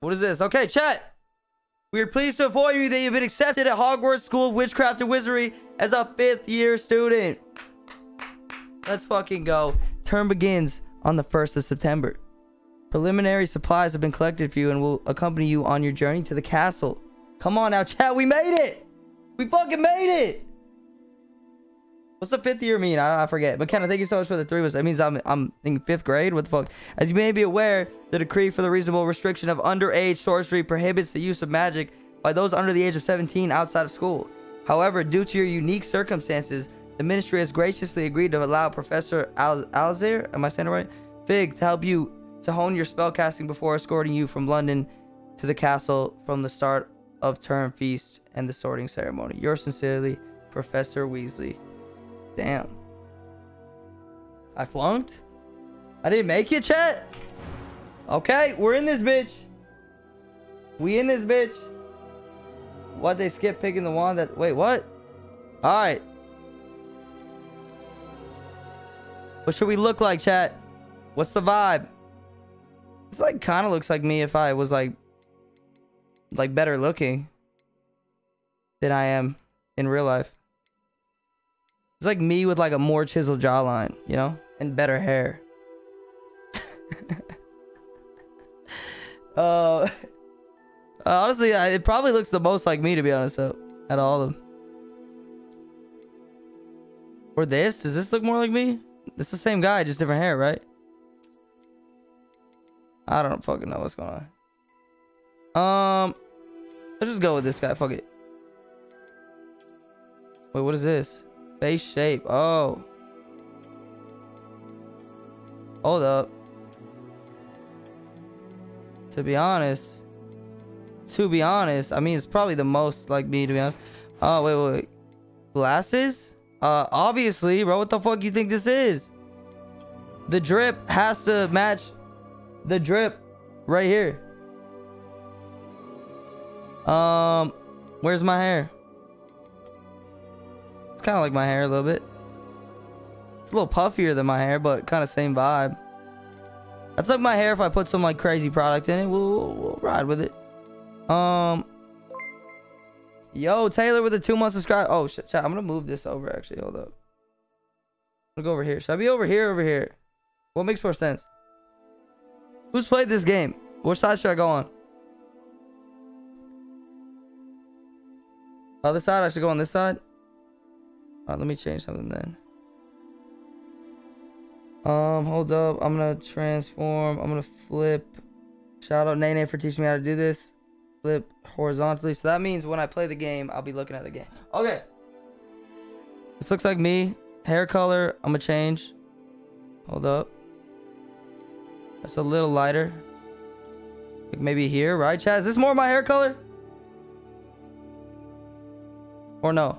What is this? Okay, chat. We are pleased to inform you that you've been accepted at Hogwarts School of Witchcraft and Wizardry as a fifth year student. Let's fucking go. Term begins on the 1st of September. Preliminary supplies have been collected for you and will accompany you on your journey to the castle. Come on now, chat. We made it. We fucking made it. What's the fifth year mean? I, I forget. McKenna, thank you so much for the three us. That means I'm I'm in fifth grade. What the fuck? As you may be aware, the decree for the reasonable restriction of underage sorcery prohibits the use of magic by those under the age of 17 outside of school. However, due to your unique circumstances, the ministry has graciously agreed to allow Professor Al Alzir, am I saying it right? Fig, to help you to hone your spellcasting before escorting you from London to the castle from the start of term feast and the sorting ceremony. Yours sincerely, Professor Weasley. Damn. I flunked? I didn't make it, chat? Okay, we're in this bitch. We in this bitch. What, they skip picking the wand that... Wait, what? Alright. What should we look like, chat? What's the vibe? This like kind of looks like me if I was like... Like better looking. Than I am in real life. It's like me with like a more chiseled jawline, you know? And better hair. uh, honestly, it probably looks the most like me, to be honest, so, out of all of them. Or this? Does this look more like me? It's the same guy, just different hair, right? I don't fucking know what's going on. Um, let's just go with this guy. Fuck it. Wait, what is this? Face shape. Oh. Hold up. To be honest. To be honest. I mean, it's probably the most like me, to be honest. Oh, wait, wait, wait. Glasses? Uh, obviously, bro. What the fuck you think this is? The drip has to match the drip right here. Um, where's my hair? It's kind of like my hair a little bit. It's a little puffier than my hair, but kind of same vibe. That's like my hair if I put some like crazy product in it. We'll, we'll, ride with it. Um. Yo, Taylor with a two month subscribe. Oh, shit. I'm to move this over actually. Hold up. I'm to go over here. Should I be over here over here? What makes more sense? Who's played this game? Which side should I go on? Other side? I should go on this side? Uh, let me change something then. Um, hold up. I'm gonna transform. I'm gonna flip. Shout out Nene for teaching me how to do this. Flip horizontally. So that means when I play the game, I'll be looking at the game. Okay. This looks like me. Hair color, I'm gonna change. Hold up. That's a little lighter. Like maybe here, right, Chad? Is this more my hair color? Or no?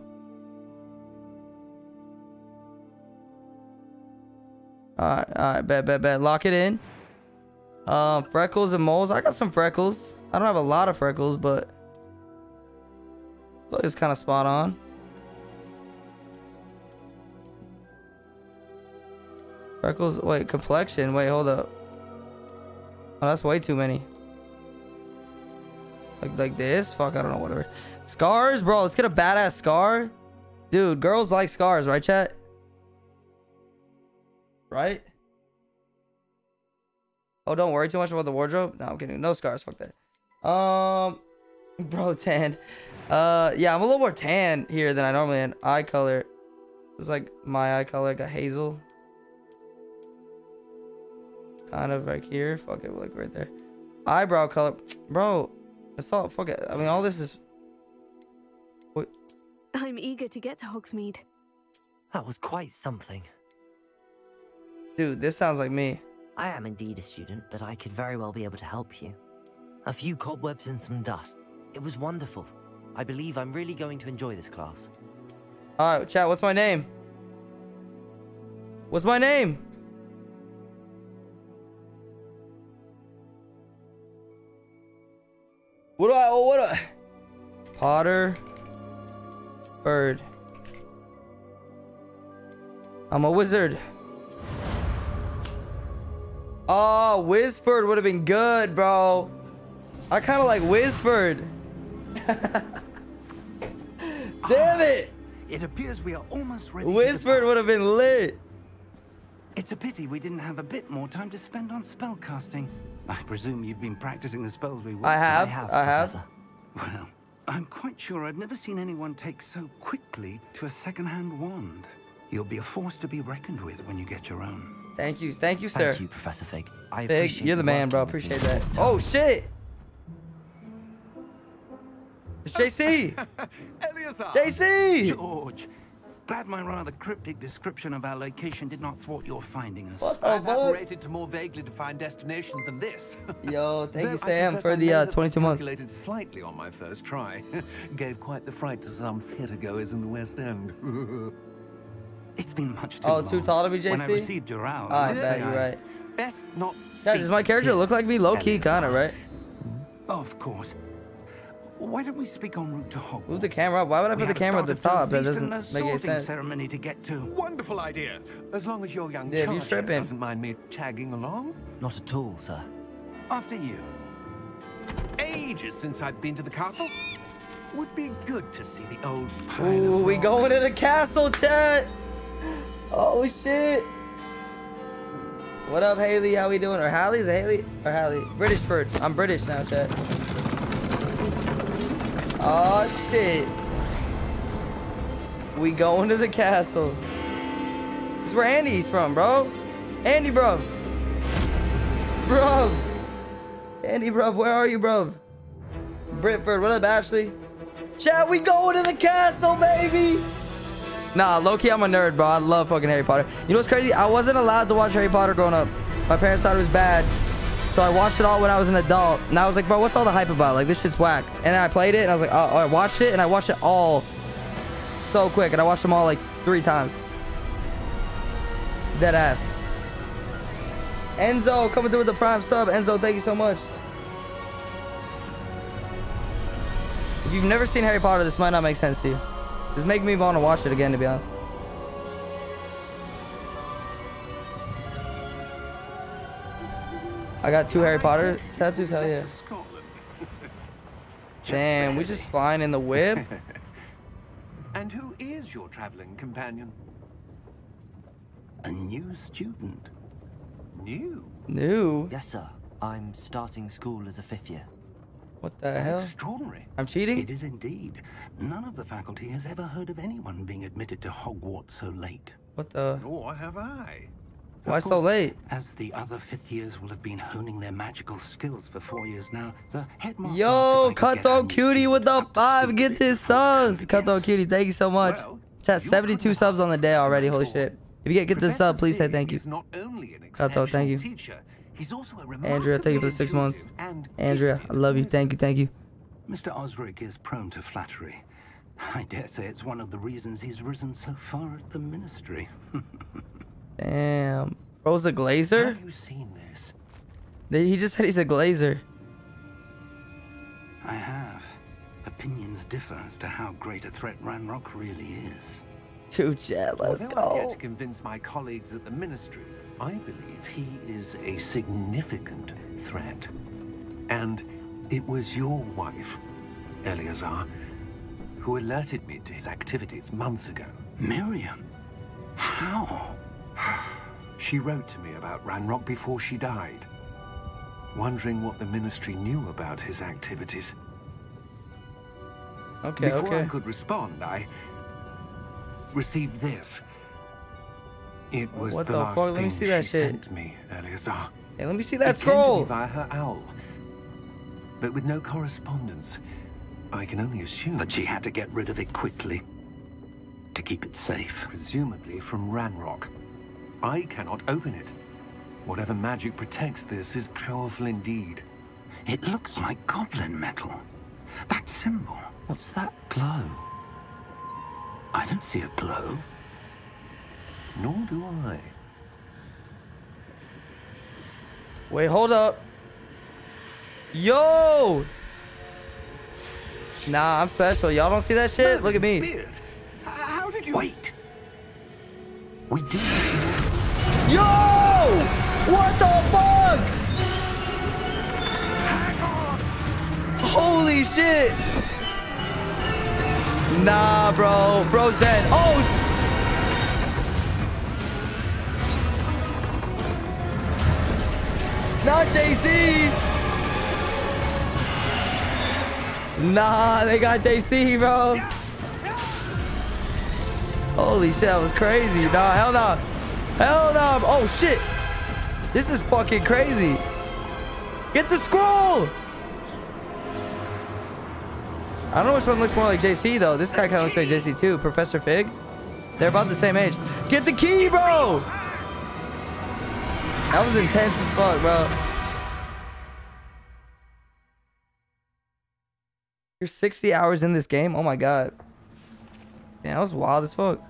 Alright, alright, bet, bet, bet. Lock it in. Um, freckles and moles. I got some freckles. I don't have a lot of freckles, but look, it's kind of spot on. Freckles. Wait, complexion. Wait, hold up. Oh, that's way too many. Like like this? Fuck, I don't know. Whatever. Scars, bro. Let's get a badass scar. Dude, girls like scars, right, chat? Right? Oh, don't worry too much about the wardrobe. No, I'm kidding. No scars. Fuck that. Um, bro, tanned. Uh, yeah, I'm a little more tan here than I normally am. Eye color. It's like my eye color, like a hazel. Kind of like here. Fuck it, like right there. Eyebrow color. Bro, it's all, fuck it. I mean, all this is... What? I'm eager to get to Hogsmeade. That was quite something. Dude, this sounds like me. I am indeed a student, but I could very well be able to help you. A few cobwebs and some dust. It was wonderful. I believe I'm really going to enjoy this class. Alright, chat, what's my name? What's my name? What do I, oh, what do I? Potter. Bird. I'm a wizard. Oh, Whispered would have been good, bro. I kind of like whispered. Damn it! Ah, it appears we are almost ready. Whispered would have been lit. It's a pity we didn't have a bit more time to spend on spellcasting. I presume you've been practicing the spells we. I worked I have. have, I have. Well, I'm quite sure I've never seen anyone take so quickly to a second-hand wand. You'll be a force to be reckoned with when you get your own. Thank you. Thank you, sir. Thank you, Professor Fig. I Big, appreciate you're the man, bro. working with me Appreciate that. Oh shit! It's JC. Eleazar! JC. George! Glad my rather cryptic description of our location did not thwart your finding us. What the I've fuck? operated to more vaguely defined destinations than this. Yo, thank Though you, Sam, for the uh, 22 months. calculated slightly on my first try. Gave quite the fright to some theatre goers in the West End. It's been much too Oh, long. too tall to be When I JC? received your owl, ah, I bet you're right. Best not. Guys, speak does my character look like me? Low key, kind of, right? Of course. Why don't we speak en route to Hogwarts? Move the camera up. Why would I put the camera at the top? That feast doesn't a make any sorting sense. ceremony to get to. Wonderful idea. As long as your young Yeah, if you charge strip in. doesn't mind me tagging along. Not at all, sir. After you. Ages since I've been to the castle. Would be good to see the old pile Ooh, of we going to the castle, chat. Oh shit. What up, Haley? How we doing? Or Hallie? Is it Haley? Or Hallie? Britishford. I'm British now, chat. Oh shit. We going to the castle. This is where Andy's from, bro. Andy, bro. Bruv. Andy, bro. where are you, bruv? Britford, what up, Ashley? Chat, we going to the castle, baby! Nah, low-key, I'm a nerd, bro. I love fucking Harry Potter. You know what's crazy? I wasn't allowed to watch Harry Potter growing up. My parents thought it was bad. So I watched it all when I was an adult. And I was like, bro, what's all the hype about? Like, this shit's whack. And then I played it, and I was like, oh, I watched it, and I watched it all so quick. And I watched them all, like, three times. Dead ass. Enzo, coming through with the prime sub. Enzo, thank you so much. If you've never seen Harry Potter, this might not make sense to you. Just make me want to watch it again, to be honest. I got two Harry Potter tattoos. Hell yeah. Scotland. Damn, we just flying in the whip. And who is your traveling companion? A new student. New. New. Yes, sir. I'm starting school as a fifth year. What the hell? Extraordinary. I'm cheating? It is indeed. None of the faculty has ever heard of anyone being admitted to Hogwarts so late. What the? Nor have I. Of Why so late? As the other fifth years will have been honing their magical skills for four years now, the headmaster Yo, asked if I could get Cutthroat Cutie with the student up to five. Get this before subs. Cutthroat begins. Cutie, thank you so much. Well, Chat, 72 subs on the day already. Holy shit. If you get get this sub, please say thank you. is not only an Cutthroat, thank you. teacher, he's also a Andrea, thank you for the six months. and Andrea, I love you. Thank you, thank you. Mr. Osric is prone to flattery. I dare say it's one of the reasons he's risen so far at the ministry. Damn. Oh, Bro's a glazer? Have you seen this? He just said he's a glazer. I have. Opinions differ as to how great a threat Ranrock really is. Too chat, let's Although I've yet go. to convince my colleagues at the ministry, I believe he is a significant threat. And it was your wife, Eleazar, who alerted me to his activities months ago. Miriam? How? She wrote to me about Ranrock before she died, wondering what the ministry knew about his activities. Okay, Before I could respond, I received this. It was What the, the last fuck? Let me thing see that she shit. sent me, Eleazar. Hey, let me see It that came to scroll. me via her owl, but with no correspondence. I can only assume That she had to get rid of it quickly. To keep it safe. presumably from Ranrock. I cannot open it. Whatever magic protects this is powerful indeed. It looks like goblin metal. That symbol. What's that glow? I don't see a glow. Nor do I. Wait, hold up. Yo! Nah, I'm special. Y'all don't see that shit? Look at me. Beard. How did you? Wait! We do. Yo! What the fuck? Holy shit! Nah, bro. Bro's dead. Oh! JC! Nah, they got JC, bro. Holy shit, that was crazy. Nah, hell no. Hell no. Oh, shit. This is fucking crazy. Get the scroll! I don't know which one looks more like JC, though. This guy kind of looks like JC, too. Professor Fig. They're about the same age. Get the key, bro! That was intense as fuck, bro. You're 60 hours in this game? Oh my god. Yeah, that was wild as fuck.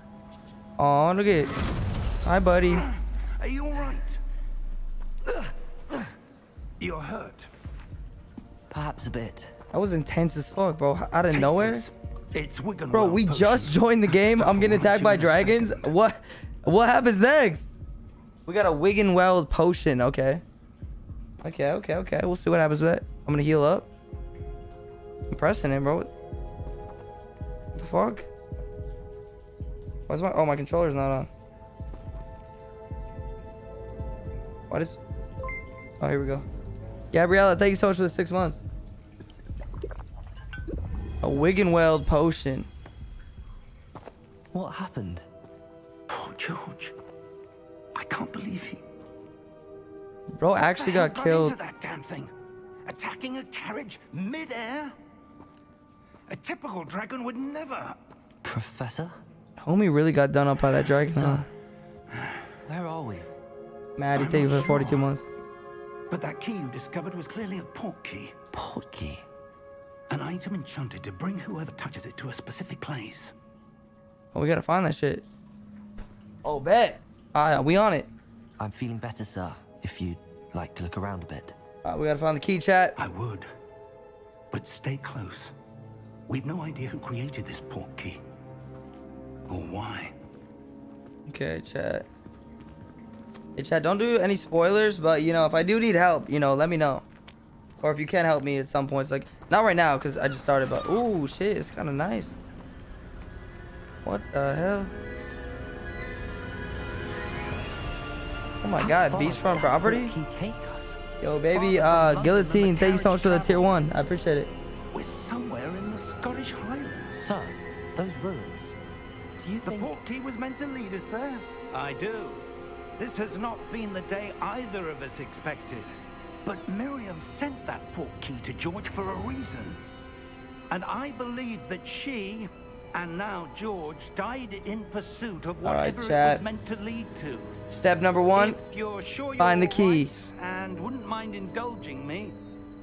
Oh, look at Hi, buddy. Are you alright? You're hurt. Perhaps a bit. That was intense as fuck, bro. Out of Take nowhere? this. It's Wiggenweld Bro, we potion. just joined the game. Stuff I'm getting will attacked by you in a dragons. What what happens next? We got a Wiggenweld potion. Okay. Okay, okay, okay. We'll see what happens with it. I'm gonna heal up. I'm pressing it, bro. What the fuck? Why's my oh my controller's not on? What is Oh here we go. Gabriella, thank you so much for the six months. A Wiggenweld potion. What happened? Poor George. I can't believe he Bro actually got Ran killed. into that damn thing. Attacking a carriage mid-air. A typical dragon would never. Professor? Homie really got done up by that dragon. Huh? Where are we? Maddie, I'm thank you not for 42 months. But that key you discovered was clearly a port key. Portkey. An item enchanted to bring whoever touches it to a specific place. Oh, we gotta find that shit. Oh, bet. Alright, we on it. I'm feeling better, sir. If you'd like to look around a bit. Alright, we gotta find the key, chat. I would. But stay close. We've no idea who created this port key. Or why. Okay, chat. Hey, chat, don't do any spoilers, but, you know, if I do need help, you know, let me know. Or if you can help me at some points, like, not right now, because I just started, but, ooh, shit, it's kind of nice. What the hell? Oh my How god, beachfront property? Take us? Yo, baby, uh, Guillotine, thank you so much for the tier one. I appreciate it. We're somewhere in the Scottish Highlands. Sir, those ruins. Do you The think... port key was meant to lead us there. I do. This has not been the day either of us expected. But Miriam sent that port key to George for a reason. And I believe that she, and now George, died in pursuit of All right, whatever it chat. was meant to lead to. Step number one, If you're sure find you're the key. right and wouldn't mind indulging me,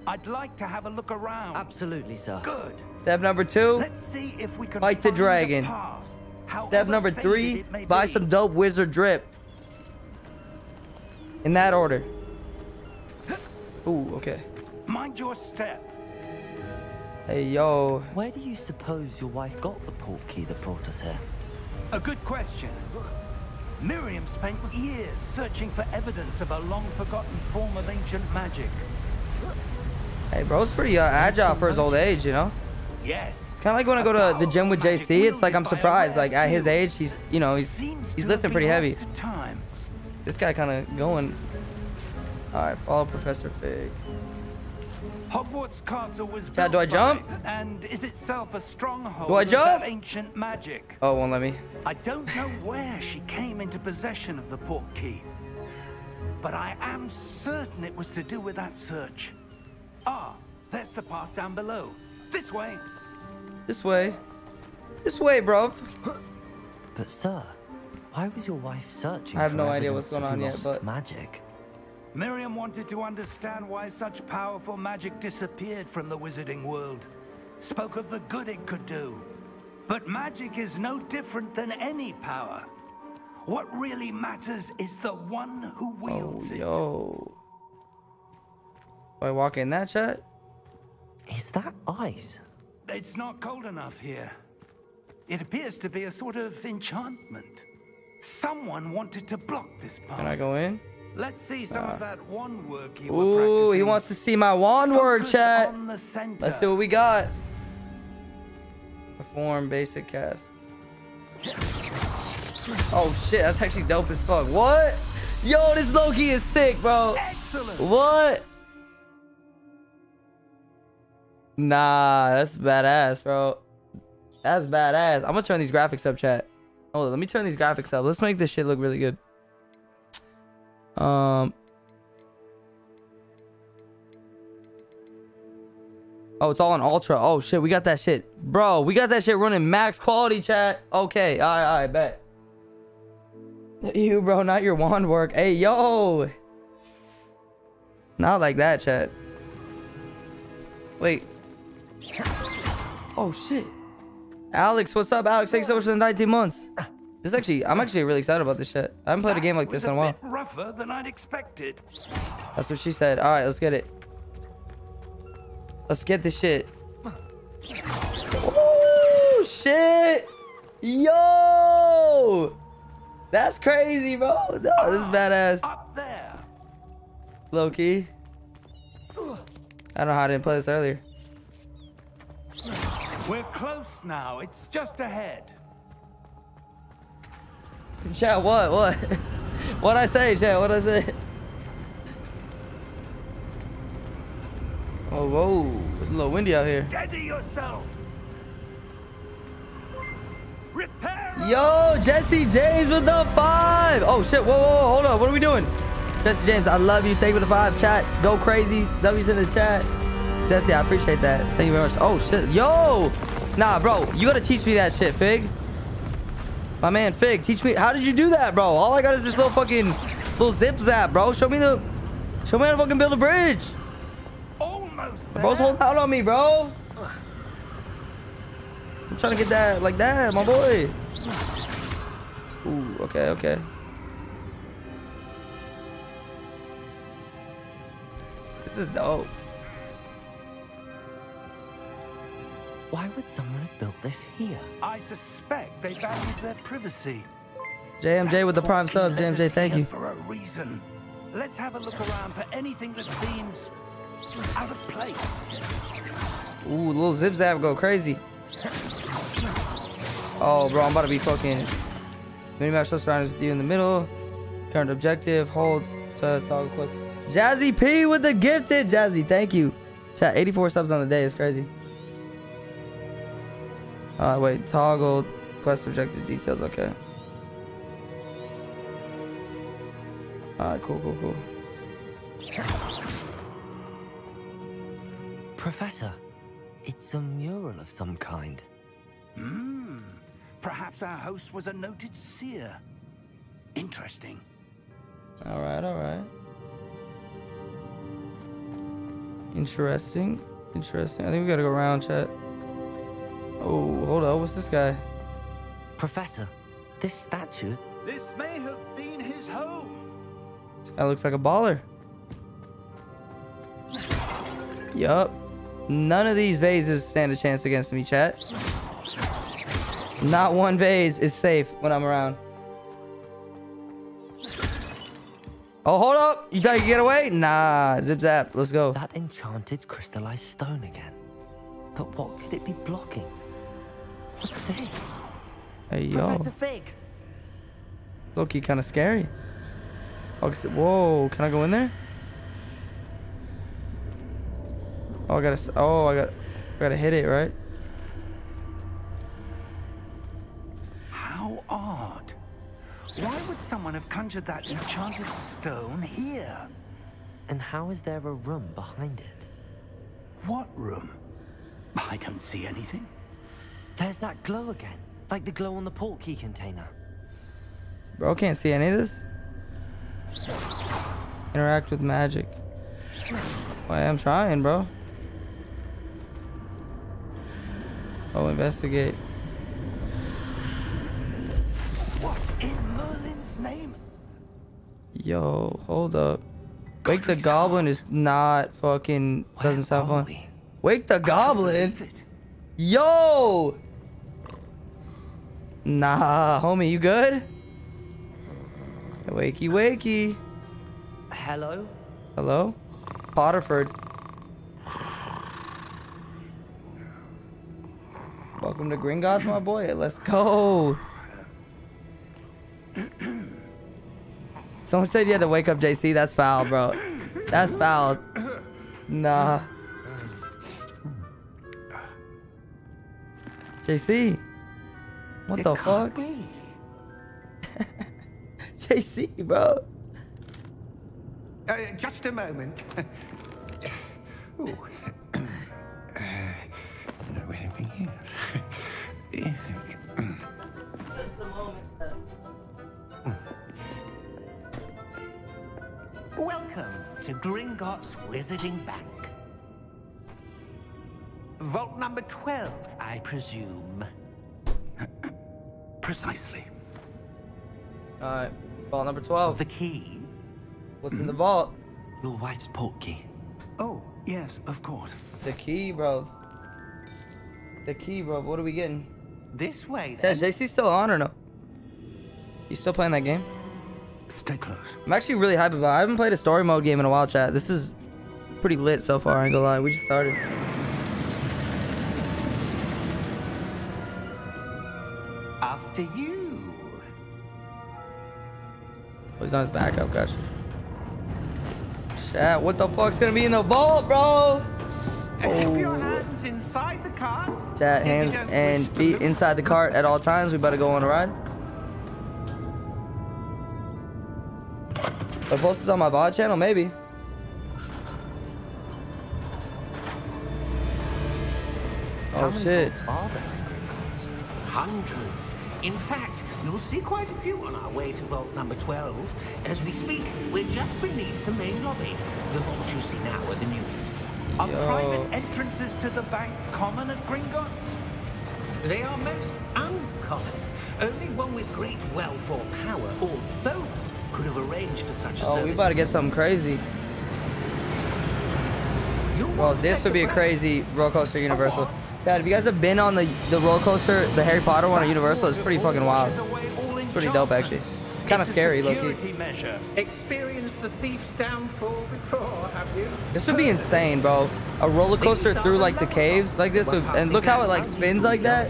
I'd like to have a look around. Absolutely, sir. Good. step number two, Let's see if we can Fight the dragon. step number three, buy be. some dope wizard drip. In that order. Ooh, okay. Mind your step. Hey, yo. Where do you suppose your wife got the port key that brought us here? A good question. Miriam spent years searching for evidence of a long-forgotten form of ancient magic. Hey, bro's pretty uh, agile for his old age, you know? Yes. It's kind of like when I go to the gym with JC, it's like I'm surprised. Like, at his age, he's, you know, he's, he's lifting pretty heavy. This guy kind of going. Alright, follow Professor Fig. Hogwarts Castle was built do I jump? and is itself a stronghold Do I of jump? that ancient magic. Oh, won't let me. I don't know where she came into possession of the port key, but I am certain it was to do with that search. Ah, there's the path down below. This way. This way. This way, bro. But, sir, why was your wife searching I have for no idea evidence what's going on yet, lost but- magic? Miriam wanted to understand why such powerful magic disappeared from the wizarding world. Spoke of the good it could do. But magic is no different than any power. What really matters is the one who Oh, wields it. yo. Do I walk in that chat? Is that ice? It's not cold enough here. It appears to be a sort of enchantment. Someone wanted to block this path. Can I go in? Let's see some of ah. that wand work you were Ooh, practicing. he wants to see my wand work, chat. on the center. Let's see what we got. Perform basic cast. Oh shit, that's actually dope as fuck. What? Yo, this Loki is sick, bro. Excellent. What? Nah, that's badass, bro. That's badass. I'm gonna turn these graphics up, chat. Hold on, let me turn these graphics up. Let's make this shit look really good. Um. Oh, it's all in ultra. Oh shit, we got that shit, bro. We got that shit running max quality, chat. Okay, all right, all right, bet. You, bro, not your wand work. Hey, yo. Not like that, chat. Wait. Oh shit. Alex, what's up, Alex? Thanks so much for the 19 months. This actually, I'm actually really excited about this shit. I haven't played a game like this in a while. rougher than I'd expected. That's what she said. All right, let's get it. Let's get this shit. Oh shit! Yo, that's crazy, bro. No, this is badass. Ah, up there. Loki. I don't know how I didn't play this earlier. We're close now. It's just ahead. Chat, what? What? What'd I say, chat? What'd I say? Oh, whoa. It's a little windy out here. Steady yourself. Repair. Yo, Jesse James with the five. Oh, shit. Whoa, whoa, whoa. Hold on. What are we doing? Jesse James, I love you. Thank you for the five. Chat, go crazy. W's in the chat. Jesse, I appreciate that. Thank you very much. Oh, shit. Yo. Nah, bro. You got to teach me that shit, Fig. My man, Fig, teach me. How did you do that, bro? All I got is this little fucking little zip zap, bro. Show me the. Show me how to fucking build a bridge. Almost The bro's holding out on me, bro. I'm trying to get that like that, my boy. Ooh, okay, okay. This is dope. Why would someone have built this here? I suspect they value their privacy. JMJ with the prime portkey sub. JMJ, thank you. For a reason. Let's have a look around for anything that seems out of place. Ooh, little zip zap go crazy. Oh, bro, I'm about to be fucking. Mini match show surroundings with you in the middle. Current objective, hold to toggle quest. Jazzy P with the gifted. Jazzy, thank you. Chat, 84 subs on the day. It's crazy. Uh, wait, toggle quest objective details. Okay. Alright, cool, cool, cool. Professor, it's a mural of some kind. Hmm. Perhaps our host was a noted seer. Interesting. Alright, alright. Interesting. Interesting. I think we gotta go around, chat. Oh, hold on. What's this guy? Professor, this statue, This may have been his home. This guy looks like a baller. Yup. None of these vases stand a chance against me, chat. Not one vase is safe when I'm around. Oh, hold up. You thought you could get away? Nah. Zip zap. Let's go. that enchanted crystallized stone again. But what could it be blocking? What's this? Hey, yo. Professor Fig! Loki kind of scary. Oh, s- whoa, can I go in there? Oh, I gotta. Oh, I got. I gotta hit it, right? How odd. Why would someone have conjured that enchanted stone here? And how is there a room behind it? What room? I don't see anything. There's that glow again, like the glow on the portkey container. Bro, can't see any of this. Interact with magic. Well, I'm trying, bro. Oh, investigate. What in Merlin's name? Yo, hold up. Wake the Goblin is not fucking. Doesn't sound fun. Wake the Goblin? Yo! Nah, homie, you good? Wakey, wakey. hello? Hello? Potterford. Welcome to Gringotts, my boy. Let's go. Someone said you had to wake up JC. That's foul, bro. That's foul. Nah. JC. What It the fuck? JC, bro. Uh, just a moment. Ooh. Uh, no, anything here. Just a moment. Welcome to Gringotts Wizarding Bank. Vault number 12, I presume. Precisely. Alright. Vault number 12. The key? What's in the vault? Your wife's portkey. Oh, yes, of course. The key, bro. The key, bro. What are we getting? This way, Yeah, then. JC still on or no? You still playing that game? Stay close. I'm actually really hyped about it. I haven't played a story mode game in a while, chat. This is pretty lit so far, I ain't gonna lie. We just started. After you. Oh, he's on his back. Oh, gosh. Chat, what the fuck's gonna be in the vault, bro? Keep your Oh. hands inside the cart. Chat, hands and wish feet inside the cart at all times. We better go on a ride. I post this on my VOD channel, maybe. Oh shit. vaults are there in Gringotts? Hundreds. In fact, you'll see quite a few on our way to vault number 12. As we speak, we're just beneath the main lobby. The vaults you see now are the newest. Are Yo. private entrances to the bank common at Gringotts? They are most uncommon. Only one with great wealth or power, or both, could have arranged for such a Oh, service. we about to get something crazy. Bro, this would be a crazy roller coaster Universal. Dad, if you guys have been on the the roller coaster, the Harry Potter one at Universal, it's pretty fucking wild. Pretty dope, actually. Kinda scary, low-key. security. Experienced the thief's downfall before, have you? This would be insane, bro. A roller coaster through like the caves like this, would, and look how it like spins like that.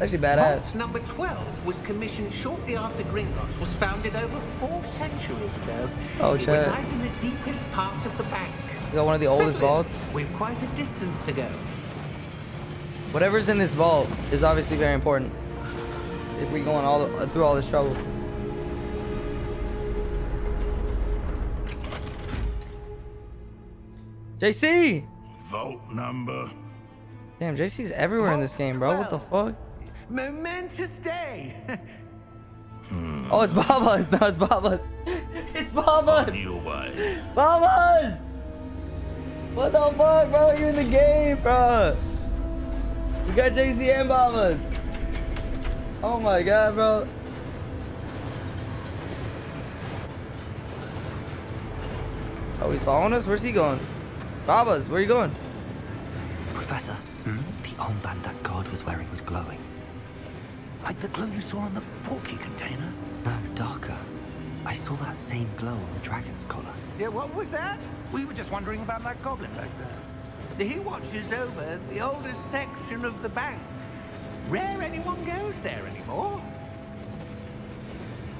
Actually badass. Vault number 12 was commissioned shortly after Gringotts was founded over four centuries ago. Oh, it chat. resides in the deepest part of the bank. We got one of the oldest vaults. We've quite a distance to go. Whatever's in this vault is obviously very important. If we going all the, through all this trouble. JC! Vault number. Damn, JC's everywhere in this game, bro. What the fuck? Momentous day. Hmm. Oh, it's Baba's. No, it's Baba's. It's Baba's. You. Baba's! What the fuck, bro? You in the game, bro? We got JC and Baba's. Oh my god, bro. Oh, he's following us? Where's he going? Baba's, where are you going? Professor, hmm? the armband that guard was wearing was glowing. like the glow you saw on the portkey container. No, darker. I saw that same glow on the dragon's collar. Yeah, what was that? We were just wondering about that goblin back there. He watches over the oldest section of the bank. Rare anyone goes there anymore.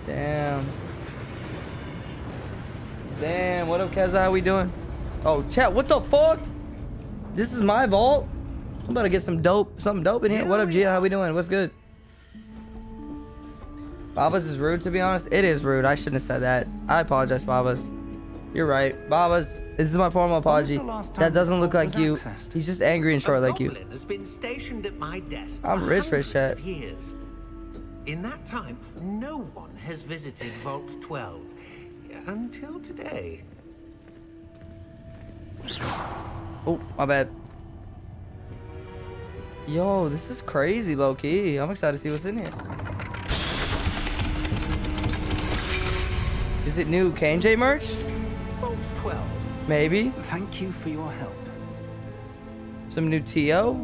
Damn. Damn, what up, Keza? How we doing? Oh, chat, what the fuck? This is my vault? I'm about to get some dope, something dope in here. What up, Gia? How we doing? What's good? Babas is rude, to be honest. It is rude. I shouldn't have said that. I apologize, Babas. You're right. Babas, this is my formal apology. the last time That doesn't look like you. accessed? He's just angry and short like you. has been stationed at my desk I'm for rich, rich hundreds chat. years. In that time, no one has visited Vault 12 until today. Oh, my bad. Yo, this is crazy, low key. I'm excited to see what's in here. Is it new KJ merch? Vault 12. Maybe. Thank you for your help. Some new TO?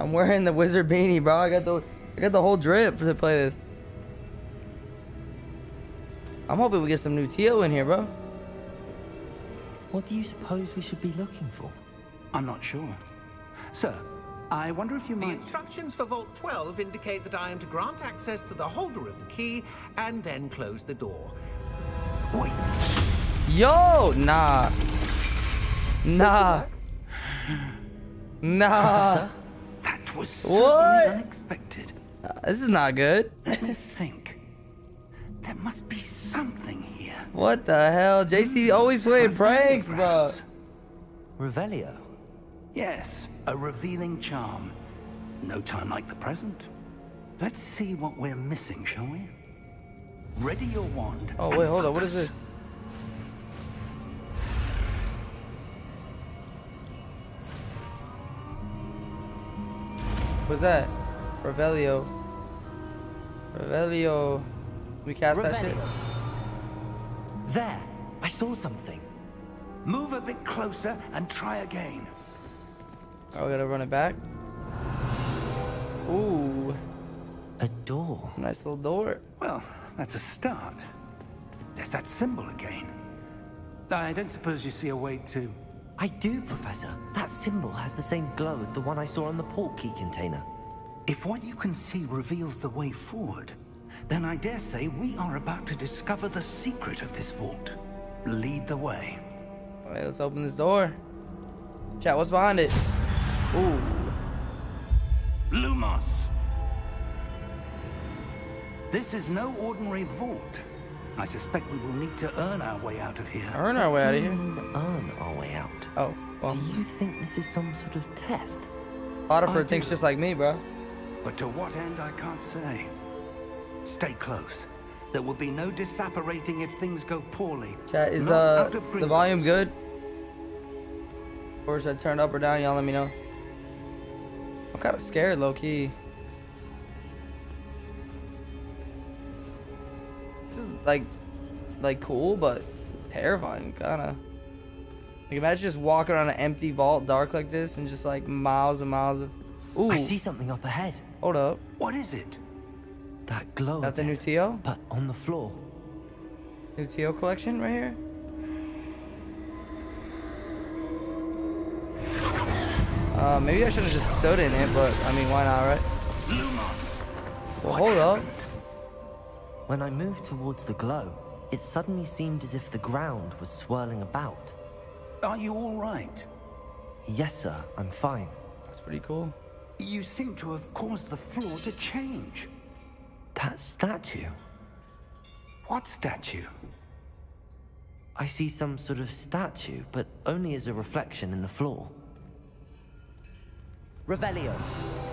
I'm wearing the wizard beanie, bro. I got the I got the whole drip to play this. I'm hoping we get some new Tio in here, bro. What do you suppose we should be looking for? I'm not sure. Sir, I wonder if you The might... instructions for Vault 12 indicate that I am to grant access to the holder of the key and then close the door. Wait, Yo, nah. Nah. Nah. that was What? unexpected. Uh, This is not good. Let me think. There must be something here. What the hell? JC always playing pranks, bro. Revelio. Yes, a revealing charm. No time like the present. Let's see what we're missing, shall we? Ready your wand. Oh, wait, hold on. What is this? What's that? Revelio. Revelio. We cast that shit? There. I saw something. Move a bit closer and try again. Oh, we gotta run it back. Ooh, A door. nice little door. Well, that's a start. There's that symbol again. I don't suppose you see a way to... I do, Professor. That symbol has the same glow as the one I saw on the port key container. If what you can see reveals the way forward, then I dare say we are about to discover the secret of this vault. Lead the way. All right, let's open this door. Chat, what's behind it? Ooh, Lumos! This is no ordinary vault. I suspect we will need to earn our way out of here. earn our way out of here. earn our way out. Oh, well, Do you think this is some sort of test? Otterford I thinks do. just like me, bro. But to what end, I can't say. Stay close. There will be no disapparating if things go poorly. Chat, is uh the volume good? Or should I turned up or down? Y'all let me know. I'm kind of scared, low is like, like cool, but terrifying, kind of. Like imagine just walking around an empty vault, dark like this, and just like miles and miles of. Ooh, I see something up ahead. hold up. What is it? That glow. That the new again, TO? But on the floor. New TO collection right here. Uh, maybe I should have just stood in it, but I mean, why not, right? Lumos! Well, What hold up. Happened? When I moved towards the glow, it suddenly seemed as if the ground was swirling about. Are you all right? Yes, sir, I'm fine. That's pretty cool. You seem to have caused the floor to change. That statue. What statue? I see some sort of statue, but only as a reflection in the floor. Revelio.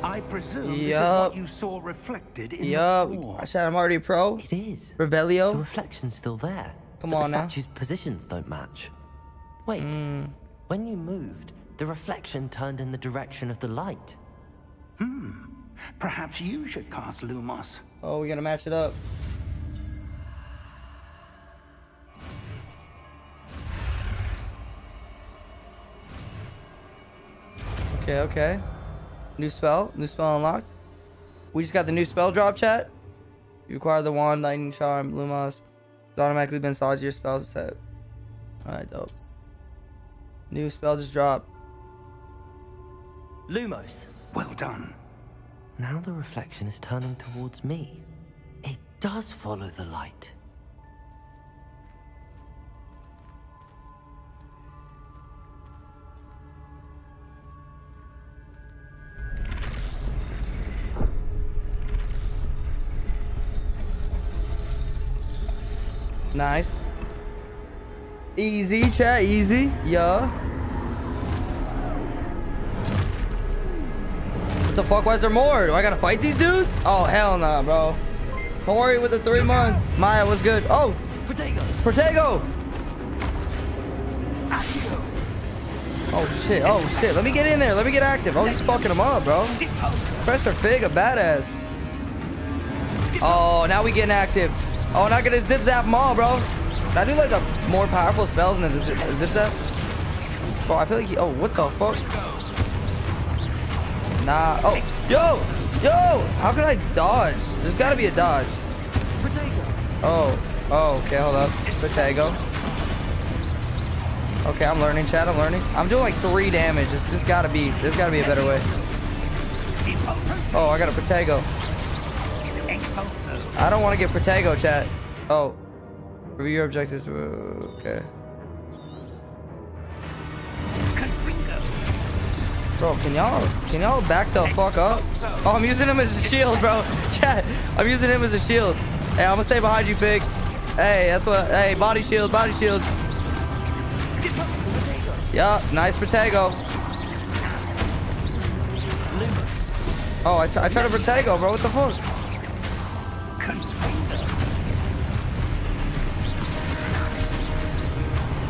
I presume this is what you saw reflected in the Yup. floor. Chat, I'm already pro. It is. Revelio. The reflection's still there. Come but on the now. statue's positions don't match. Wait. Hmm. When you moved, the reflection turned in the direction of the light. Hmm. Perhaps you should cast Lumos. Oh, we gotta match it up. Okay, okay. New spell. New spell unlocked. We just got the new spell drop chat. You acquire the wand, lightning charm, Lumos. It's automatically been installed to your spell set. Alright, dope. New spell just dropped. Lumos. Well done. Now the reflection is turning towards me. It does follow the light. Nice. Easy, chat, easy. Yeah. What the fuck? Why is there more? Do I gotta fight these dudes? Oh, hell nah, bro. Hori with the three months. Maya, was good? Oh, Protego! Protego! Oh shit, oh shit. Let me get in there. Let me get active. Oh, he's fucking him up, bro. Professor Fig, a badass. Oh, now we getting active. Oh, not gonna zip zap all, bro. Can I do like a more powerful spell than the zip, zip zap? Bro, I feel like he, oh, what the fuck? Nah, oh, yo, yo, how can I dodge? There's gotta be a dodge. Oh, Oh, okay, hold up. Potato. Okay, I'm learning, Chad. I'm learning. I'm doing like three damage. This, this gotta be. There's gotta be a better way. Oh, I got a Protego. I don't want to get Protego, chat. Oh. Review your objectives. Okay. Bro, can y'all can y'all back the fuck up? Oh, I'm using him as a shield, bro. Chat, I'm using him as a shield. Hey, I'm gonna stay behind you, Fig. Hey, that's what. Hey, body shield, body shield. Yup, nice Protego. Oh, I, I tried to Protego, bro. What the fuck?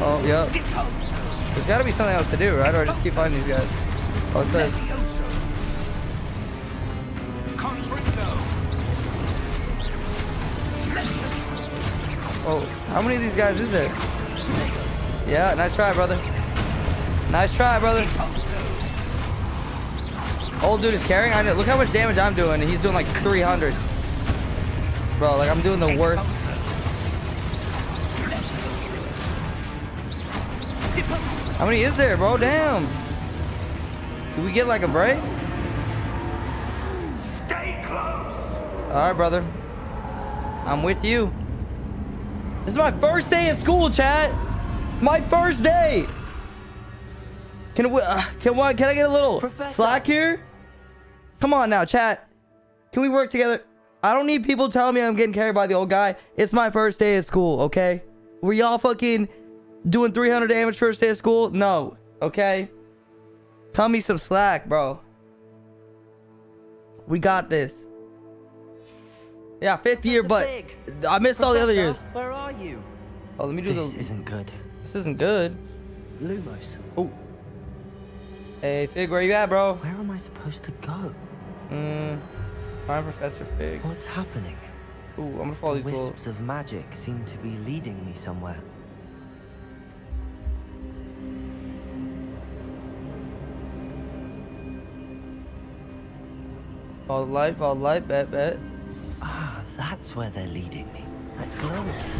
Oh, yep. There's gotta be something else to do, right? Or I just keep finding these guys. Oh, it says. Oh, how many of these guys is there? Yeah, nice try, brother. Nice try, brother. Old dude is carrying. I know. Look how much damage I'm doing, and he's doing like 300. Bro, like I'm doing the worst. How many is there, bro? Damn. Can we get like a break? Stay close. All right, brother. I'm with you. This is my first day at school, chat. My first day. Can we? Uh, can what? Can I get a little Professor. slack here? Come on now, chat. Can we work together? I don't need people telling me I'm getting carried by the old guy. It's my first day at school, okay? Were y'all fucking doing 300 damage first day of school? No, okay? Tell me some slack, bro. We got this. Yeah, fifth year, but Fig. I missed all the other years. Where are you? Oh, let me do This the. isn't good. This isn't good. Lumos, Oh. Hey, Fig, where you at, bro? where am I supposed to go? Mm, find Professor Fig. What's happening? Ooh, I'm gonna follow these little. Wisps of magic seem to be leading me somewhere. Light, follow the light, bet, bet. Ah, that's where they're leading me. That glow again.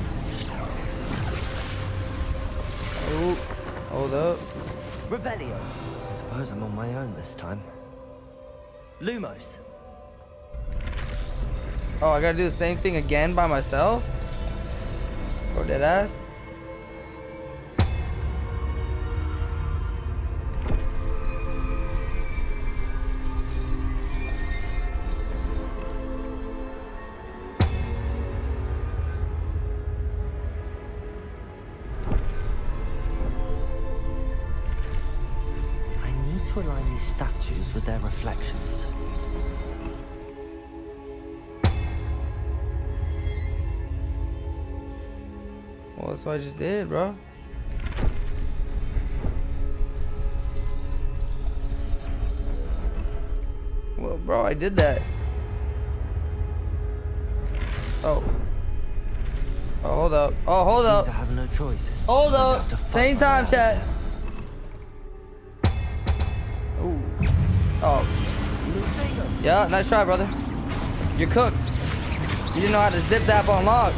Oh, hold up. Revelio. I suppose I'm on my own this time. Lumos. Oh, I gotta do the same thing again by myself? Or dead ass? I just did, bro. Well, bro, I did that. Oh. Oh, hold up. Oh, hold Seems up. I have no choice. Hold I'm up. Same time, chat. Ooh. Oh. Yeah, nice try, brother. You're cooked. You didn't know how to zip zap unlock.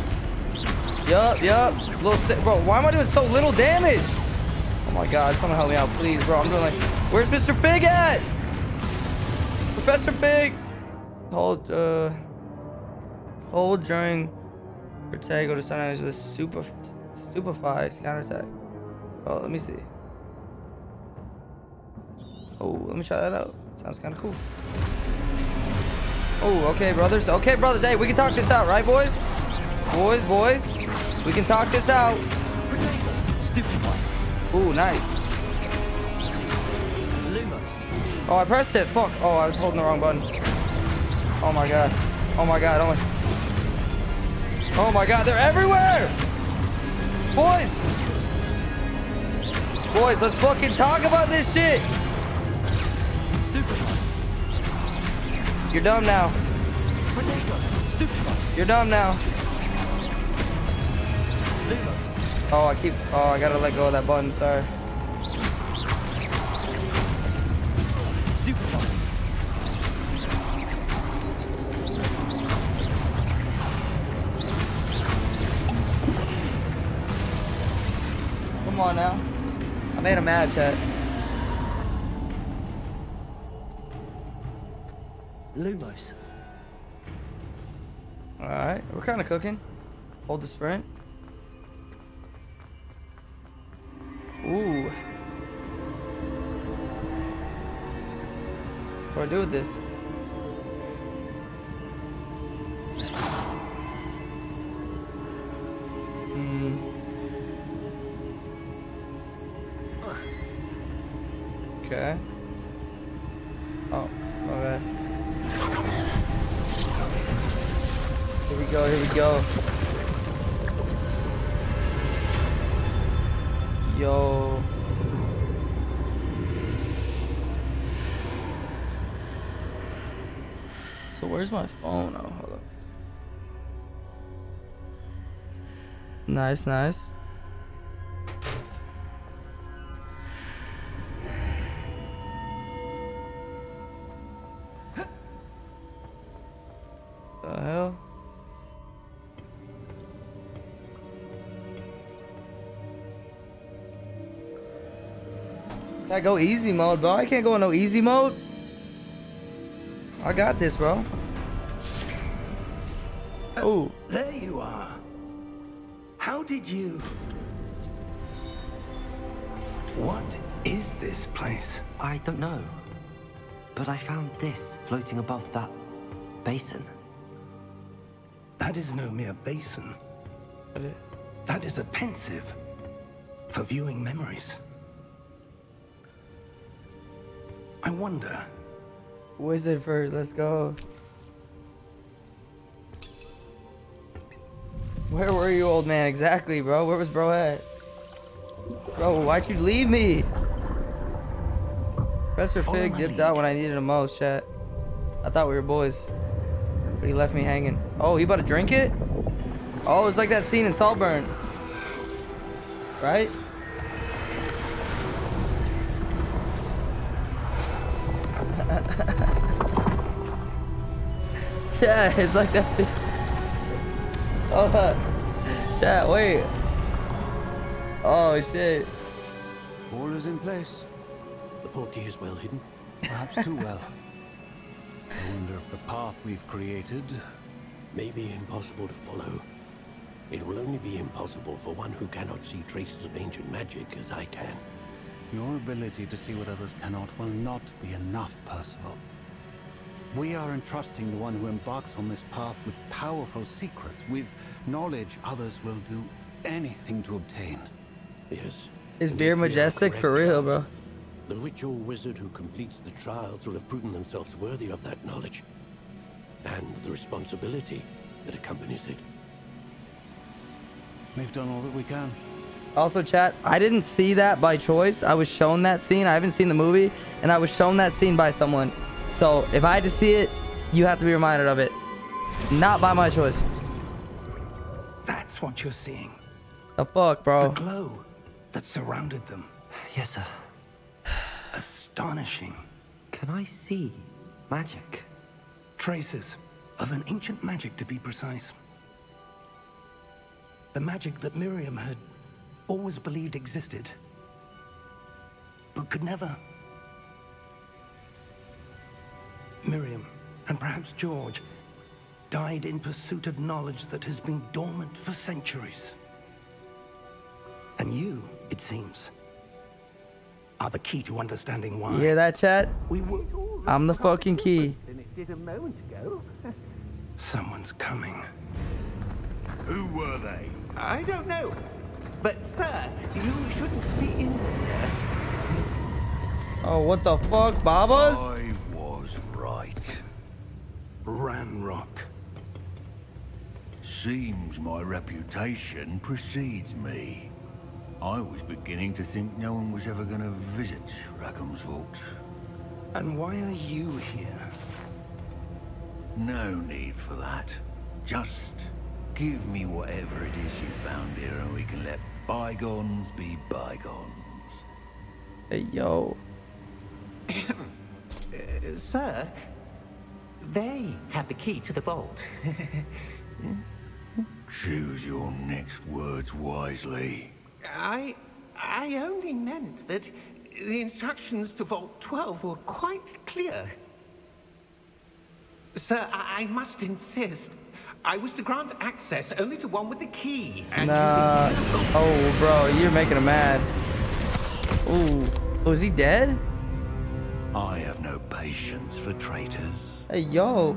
Yup, yup. Little si bro. Why am I doing so little damage? Oh my God! Someone help me out, please, bro. I'm doing like, where's Mr. Fig at? Professor Fig. Hold, uh, hold during Protego to enemies with super, stupefies counterattack. Oh, let me see. Oh, let me try that out. Sounds kind of cool. Oh, okay, brothers. Okay, brothers. Hey, we can talk this out, right, boys? Boys, boys. We can talk this out. Ooh, nice. Oh, I pressed it. Fuck. Oh, I was holding the wrong button. Oh my god. Oh my god. Oh my. Oh my god. They're everywhere. Boys. Boys, let's fucking talk about this shit. You're dumb now. You're dumb now. Oh, I keep. Oh, I gotta let go of that button. Sorry. Come on now. I made a mad chat. Lumos. Alright, we're kind of cooking. Hold the sprint. Ooh. What do I do with this? Hmm. Okay. Oh, bad. Here we go, here we go. Where's my phone? Oh, hold up. Nice, nice. The hell? I go easy mode, bro? I can't go in no easy mode. I got this, bro. Oh, There you are. How did you... What is this place? I don't know. But I found this floating above that basin. That is no mere basin. That is a Pensieve for viewing memories. I wonder, wizard first. Let's go. Where were you, old man? Exactly, bro. Where was bro at? Bro, why'd you leave me? Professor Follow Fig my dipped lead. out when I needed him most, chat. I thought we were boys. But he left me hanging. Oh, he about to drink it? Oh, it's like that scene in Saltburn. Right? yeah, it's like that scene. Oh, chat, wait. Oh, shit. All is in place. The portkey is well hidden. Perhaps too well. I wonder if the path we've created may be impossible to follow. It will only be impossible for one who cannot see traces of ancient magic as I can. Your ability to see what others cannot will not be enough, Percival. We are entrusting the one who embarks on this path with powerful secrets, with knowledge others will do anything to obtain. Yes. Is beer if we are majestic for real, Charles, bro? The witch or wizard who completes the trials will have proven themselves worthy of that knowledge. And the responsibility that accompanies it. We've done all that we can. Also, chat, I didn't see that by choice. I was shown that scene. I haven't seen the movie, and I was shown that scene by someone. So if I had to see it, you have to be reminded of it. Not by my choice. that's what you're seeing. The fuck, bro. The glow that surrounded them. Yes, sir. Astonishing. Can I see magic? Traces of an ancient magic, to be precise. The magic that Miriam had always believed existed, but could never. Miriam, and perhaps George, died in pursuit of knowledge that has been dormant for centuries. And you, it seems, are the key to understanding why. You hear that, chat? We were. I'm the fucking key. Someone's coming. Who were they? I don't know. But, sir, you shouldn't be in here. Oh, what the fuck, Babas? I was right. Ranrock. Seems my reputation precedes me. I was beginning to think no one was ever going to visit Rackham's Vault. And why are you here? No need for that. Just give me whatever it is you found here and we can let bygones be bygones. Hey, yo. Uh, sir, they have the key to the vault. Choose your next words wisely. I... I only meant that the instructions to Vault 12 were quite clear. Sir, I, I must insist. I was to grant access only to one with the key. And Nah. you Oh, bro, you're making him mad. Ooh. Oh, is he dead? I have no patience for traitors. Hey, yo.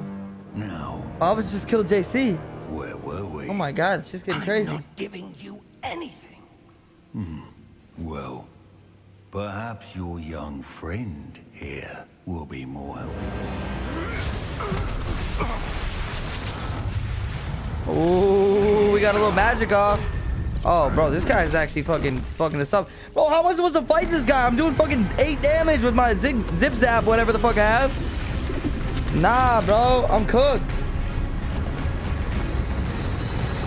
Now, Obvious just killed JC. where were we? Oh my god, it's just getting crazy. I'm crazy. not giving you anything. Hmm. Well, perhaps your young friend here will be more helpful. Ooh, we got a little magic off. Oh, bro, this guy's actually fucking fucking us up. Bro, how am I supposed to fight this guy? I'm doing fucking eight damage with my zig, zip zap, whatever the fuck I have. Nah, bro, I'm cooked.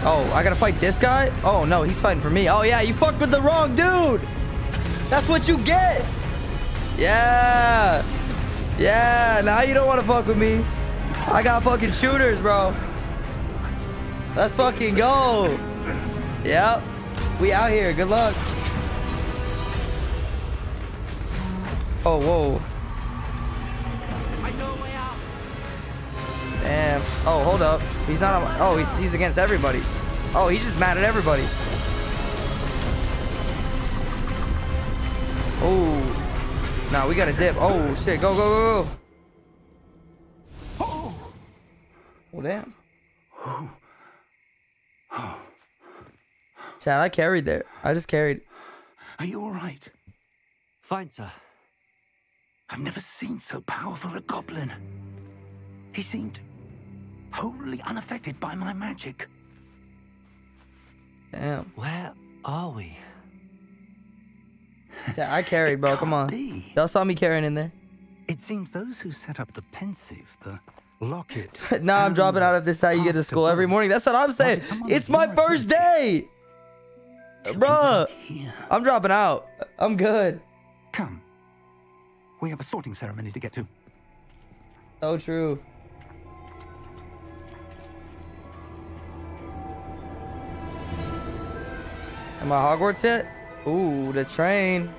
Oh, I gotta fight this guy? Oh, no, he's fighting for me. Oh, yeah, you fucked with the wrong dude. That's what you get. Yeah. Yeah, now you don't want to fuck with me. I got fucking shooters, bro. Let's fucking go. Yep. We out here. Good luck. Oh, whoa. Damn. Oh, hold up. He's not on. Oh, he's, he's against everybody. Oh, he's just mad at everybody. Oh. Nah, we gotta dip. Oh, shit. Go, go, go, go. Oh, damn. Chad, I carried there. I just carried. Are you all right? Fine, sir. I've never seen so powerful a goblin. He seemed wholly unaffected by my magic. Damn. Where are we? I carried, bro. Come on. Y'all saw me carrying in there. It seems those who set up the Pensieve, the locket. nah, I'm dropping out of this. How you get to school every morning? That's what I'm saying. wanted It's my first day, till we bruh. I'm dropping out. I'm good. Come. We have a sorting ceremony to get to. So true. Am I Hogwarts yet? Ooh, the train.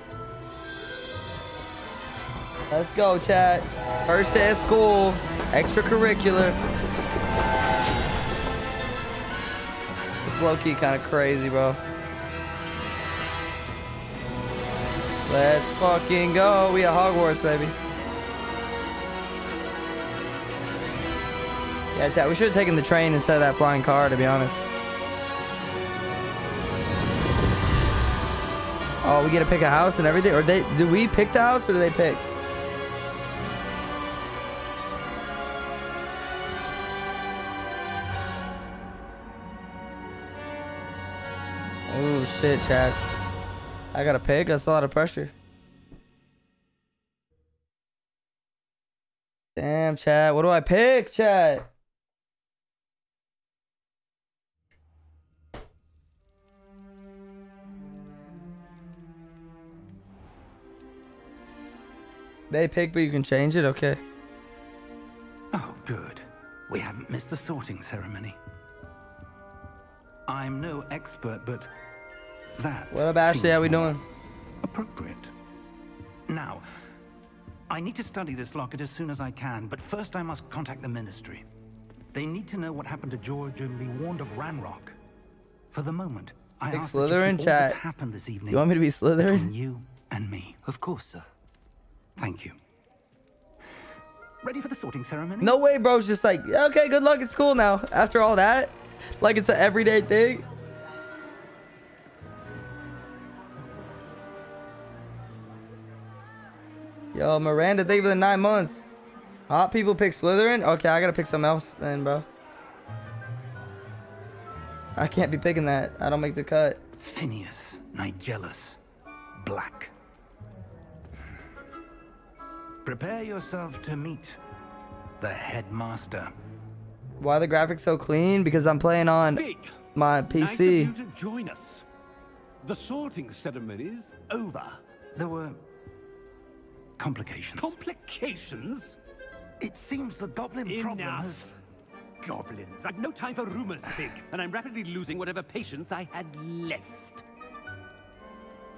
Let's go, chat. First day of school. Extracurricular. It's low-key kind of crazy, bro. Let's fucking go. We at Hogwarts, baby. Yeah, chat. We should have taken the train instead of that flying car, to be honest. Oh, we get to pick a house and everything, or they do we pick the house or do they pick? Oh shit, chat. I gotta pick. That's a lot of pressure. Damn, chat. What do I pick, chat? They pick, but you can change it. Okay. Oh, good. We haven't missed the sorting ceremony. I'm no expert, but that. What up, Ashley? seems How we doing? Appropriate. Now, I need to study this locket as soon as I can, but first I must contact the Ministry. They need to know what happened to George and be warned of Ranrock. For the moment, I Pick ask that you Slytherin, keep all chat. that's happened this evening You want me to be between Slytherin? you and me. Of course, sir. Thank you. Ready for the sorting ceremony? No way, bro's just like, okay, good luck at school now. After all that, like it's an everyday thing. Yo, Miranda, thank you for the nine months. Hot people pick Slytherin? Okay, I gotta pick something else then, bro. I can't be picking that. I don't make the cut. Phineas, Nigellus, Black. Prepare yourself to meet the headmaster. Why the graphics so clean? Because I'm playing on Fig, my nice of PC. you to join us. The sorting ceremony's over. There were complications. Complications? it seems the goblin problem has... Enough. Goblins. I've no time for rumors, Fig, and I'm rapidly losing whatever patience I had left.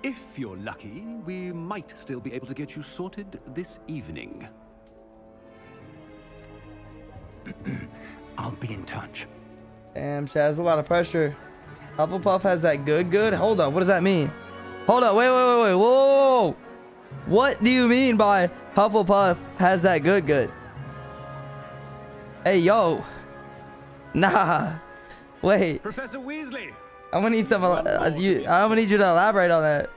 If you're lucky, we might still be able to get you sorted this evening. I'll be in touch. Damn, Chad, that's a lot of pressure. Hufflepuff has that good good? Hold up, what does that mean? Hold up, wait, wait, wait, wait, whoa. What do you mean by Hufflepuff has that good good? Hey, yo. Nah. Wait, Professor Weasley! I'm gonna need some, uh, you, I'm gonna need you to elaborate on that.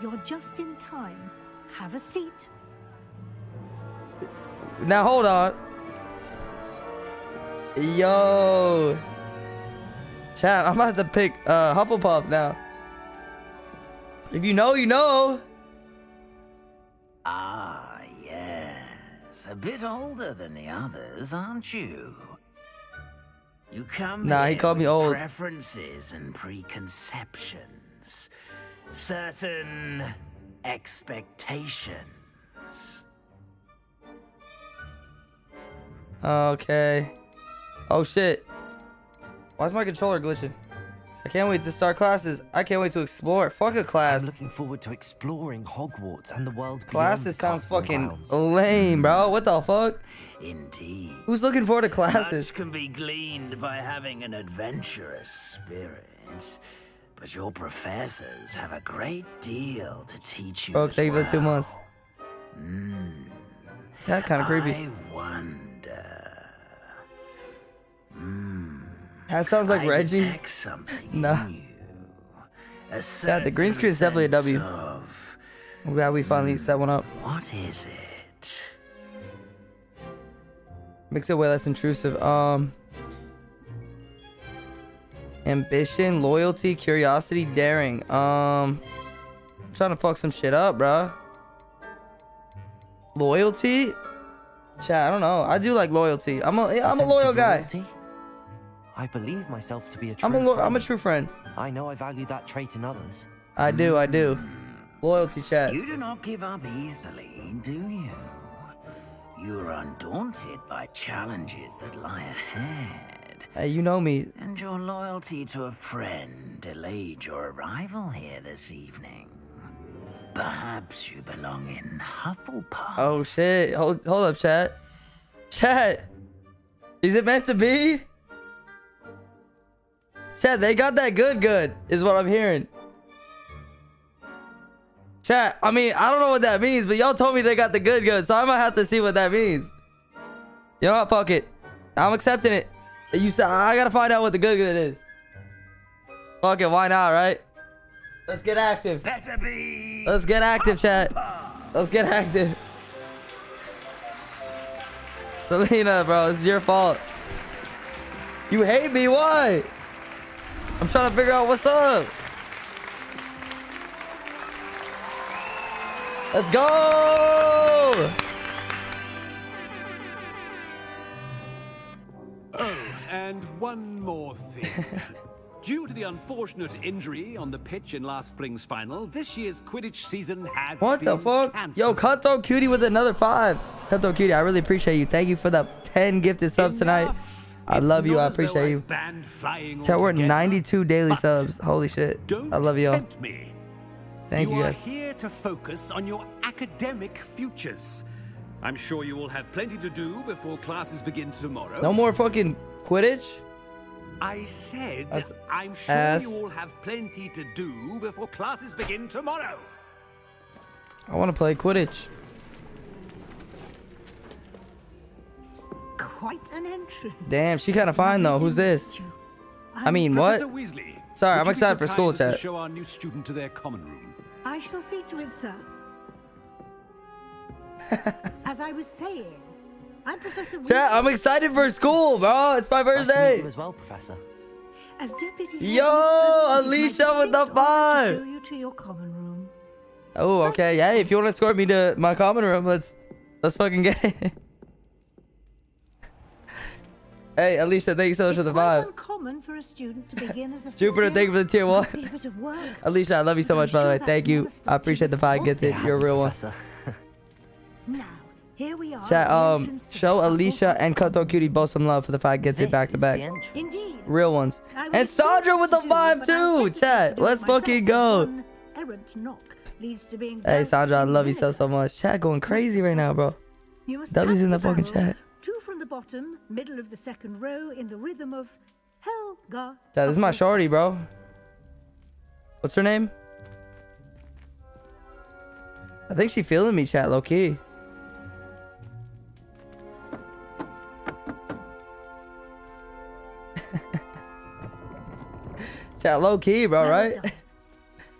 Welcome. You're just in time. Have a seat. Now, hold on. Yo. Chat, I'm about to pick uh, Hufflepuff now. If you know, you know. Ah, yes. A bit older than the others, aren't you? You come Nah, he here called me old. preferences and preconceptions. Certain expectations. Okay. Oh shit. Why is my controller glitching? I can't wait to start classes. I can't wait to explore. Fuck a class. I'm looking forward to exploring Hogwarts and the world Classes sounds fucking lame, bro. What the fuck? Indeed. Who's looking forward to classes? Much can be gleaned by having an adventurous spirit. But your professors have a great deal to teach you. Bro, as thank you for two well. months. Hmm. Is that kind of creepy? I wonder. Hmm. That sounds like I Reggie. detect something Nah. in you. A Yeah, the green screen is definitely a W. of- I'm glad we finally set one up. Hmm, what is it? Makes it way less intrusive. Um, ambition, loyalty, curiosity, daring. Um, I'm trying to fuck some shit up, bruh. Loyalty, chat. I don't know. I do like loyalty. I'm a, yeah, I'm a loyal guy. loyalty? I believe myself to be a true I'm a, friend. I'm a true friend. I know I value that trait in others. I do, I do. Loyalty, chat. You do not give up easily, do you? You are undaunted by challenges that lie ahead. Hey, you know me. And your loyalty to a friend delayed your arrival here this evening. Perhaps you belong in Hufflepuff. Oh shit! Hold, hold up, chat. Chat. Is it meant to be? Chat, they got that good, good, is what I'm hearing. Chat, I mean, I don't know what that means, but y'all told me they got the good, good, so I might have to see what that means. You know what? Fuck it. I'm accepting it. You said I gotta find out what the good, good is. Fuck it, why not, right? Let's get active. Let's get active, chat. Let's get active. Selena, bro, it's your fault. You hate me? Why? I'm trying to figure out what's up. Let's go! Oh, and one more thing. Due to the unfortunate injury on the pitch in last spring's final, this year's Quidditch season has What the fuck? cancelled. Yo, Cutthroat Cutie with another five. Cutthroat Cutie, I really appreciate you. Thank you for the 10 gifted subs tonight. I It's love you. I appreciate you. Chat, we're at 92 daily subs. Holy shit. I love y'all. Thank you, are guys. here to focus on your academic futures. I'm sure you will have plenty to do before classes begin tomorrow. No more fucking Quidditch? I said That's I'm sure ass. you all have plenty to do before classes begin tomorrow. I want to play Quidditch. Quite an entrance. Damn, she kind of fine though. Who's this? I mean, what? Weasley. Sorry, I'm excited for school kind chat. Show our new student to their common room. I shall see to it, sir. As I was saying, I'm Professor Chat, I'm excited for school, bro. It's my Nice birthday. you as well, Professor. As deputy Yo, headmistress, it is Alicia with the distinct honor five. To show you to your common room. Oh, okay. Yeah, if you want to escort me to my common room, let's let's fucking get it. hey, Alicia, thank you so much for the Quite vibe. uncommon for a student to begin as a Jupiter, thank you for the tier one. A bit of work. Alicia, I love you so much, by the way. Thank you. I appreciate the five Get. It You're a hasn't, real one. Now, Here we are. Chat, um, show Alicia and Cutthroat Cutie both some love for the fact get it back to back. Indeed. Real ones. And Sandra with the going to, vibe too. hesitant to Chat, let's myself, fucking go. one errant knock leads to being Hey Sandra, I love you so so much. Chat going crazy right now, bro. You must W's in the fucking chat. Two from the bottom, middle of the second row, in the rhythm of Helga. Chat, this is my shorty, bro. What's her name? I think she feeling me, chat, low key. Chat, low key, bro, Well right? done.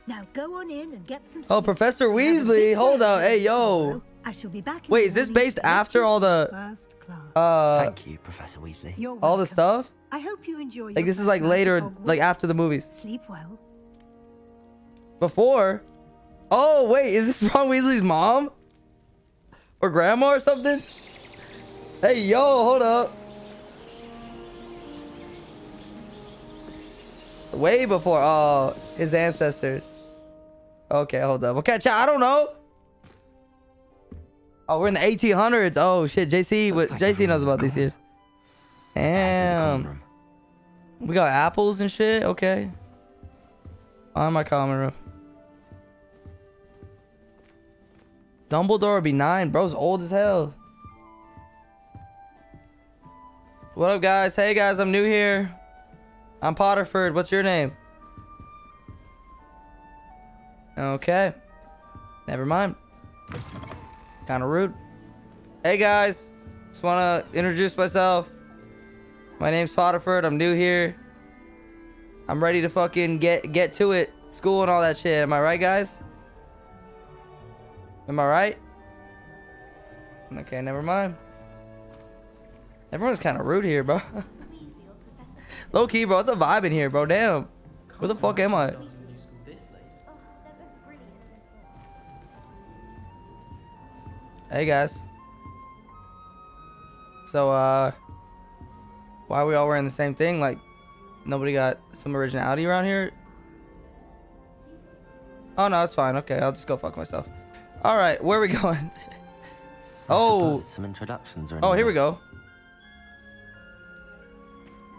Now go on in and get some Oh. Professor We have a Weasley, hold day up, hey, yo. I shall be back in Wait, is this based after all the, first class. uh, Thank you, Professor Weasley. You're all the stuff? I hope you enjoy Like this is like night at later, like after the movies. Sleep well. Before? Oh, wait, is this Ron Weasley's mom? Or grandma or something? Hey, yo, hold up. Way before, oh, his ancestors. Okay, hold up. Okay, chat, I don't know. Oh, we're in the 1800s. Oh, shit, JC, what, like JC knows about these years. Head to the common Damn. We got apples and shit. Okay. On my common room. Dumbledore would be nine. Bro's old as hell. What up, guys? Hey, guys. I'm new here. I'm Potterford. What's your name? Okay. Never mind. Kind of rude. Hey, guys. Just want to introduce myself. My name's Potterford. I'm new here. I'm ready to fucking get get to it. School and all that shit. Am I right, guys? Am I right? Okay, never mind. Everyone's kind of rude here, bro. Low key, bro. It's a vibe in here, bro. Damn. Where the fuck am I? Hey, guys. So, uh, why are we all wearing the same thing? Like, nobody got some originality around here? Oh, no, it's fine. Okay, I'll just go fuck myself. All right, where are we going? Oh, some introductions are in oh, here we go.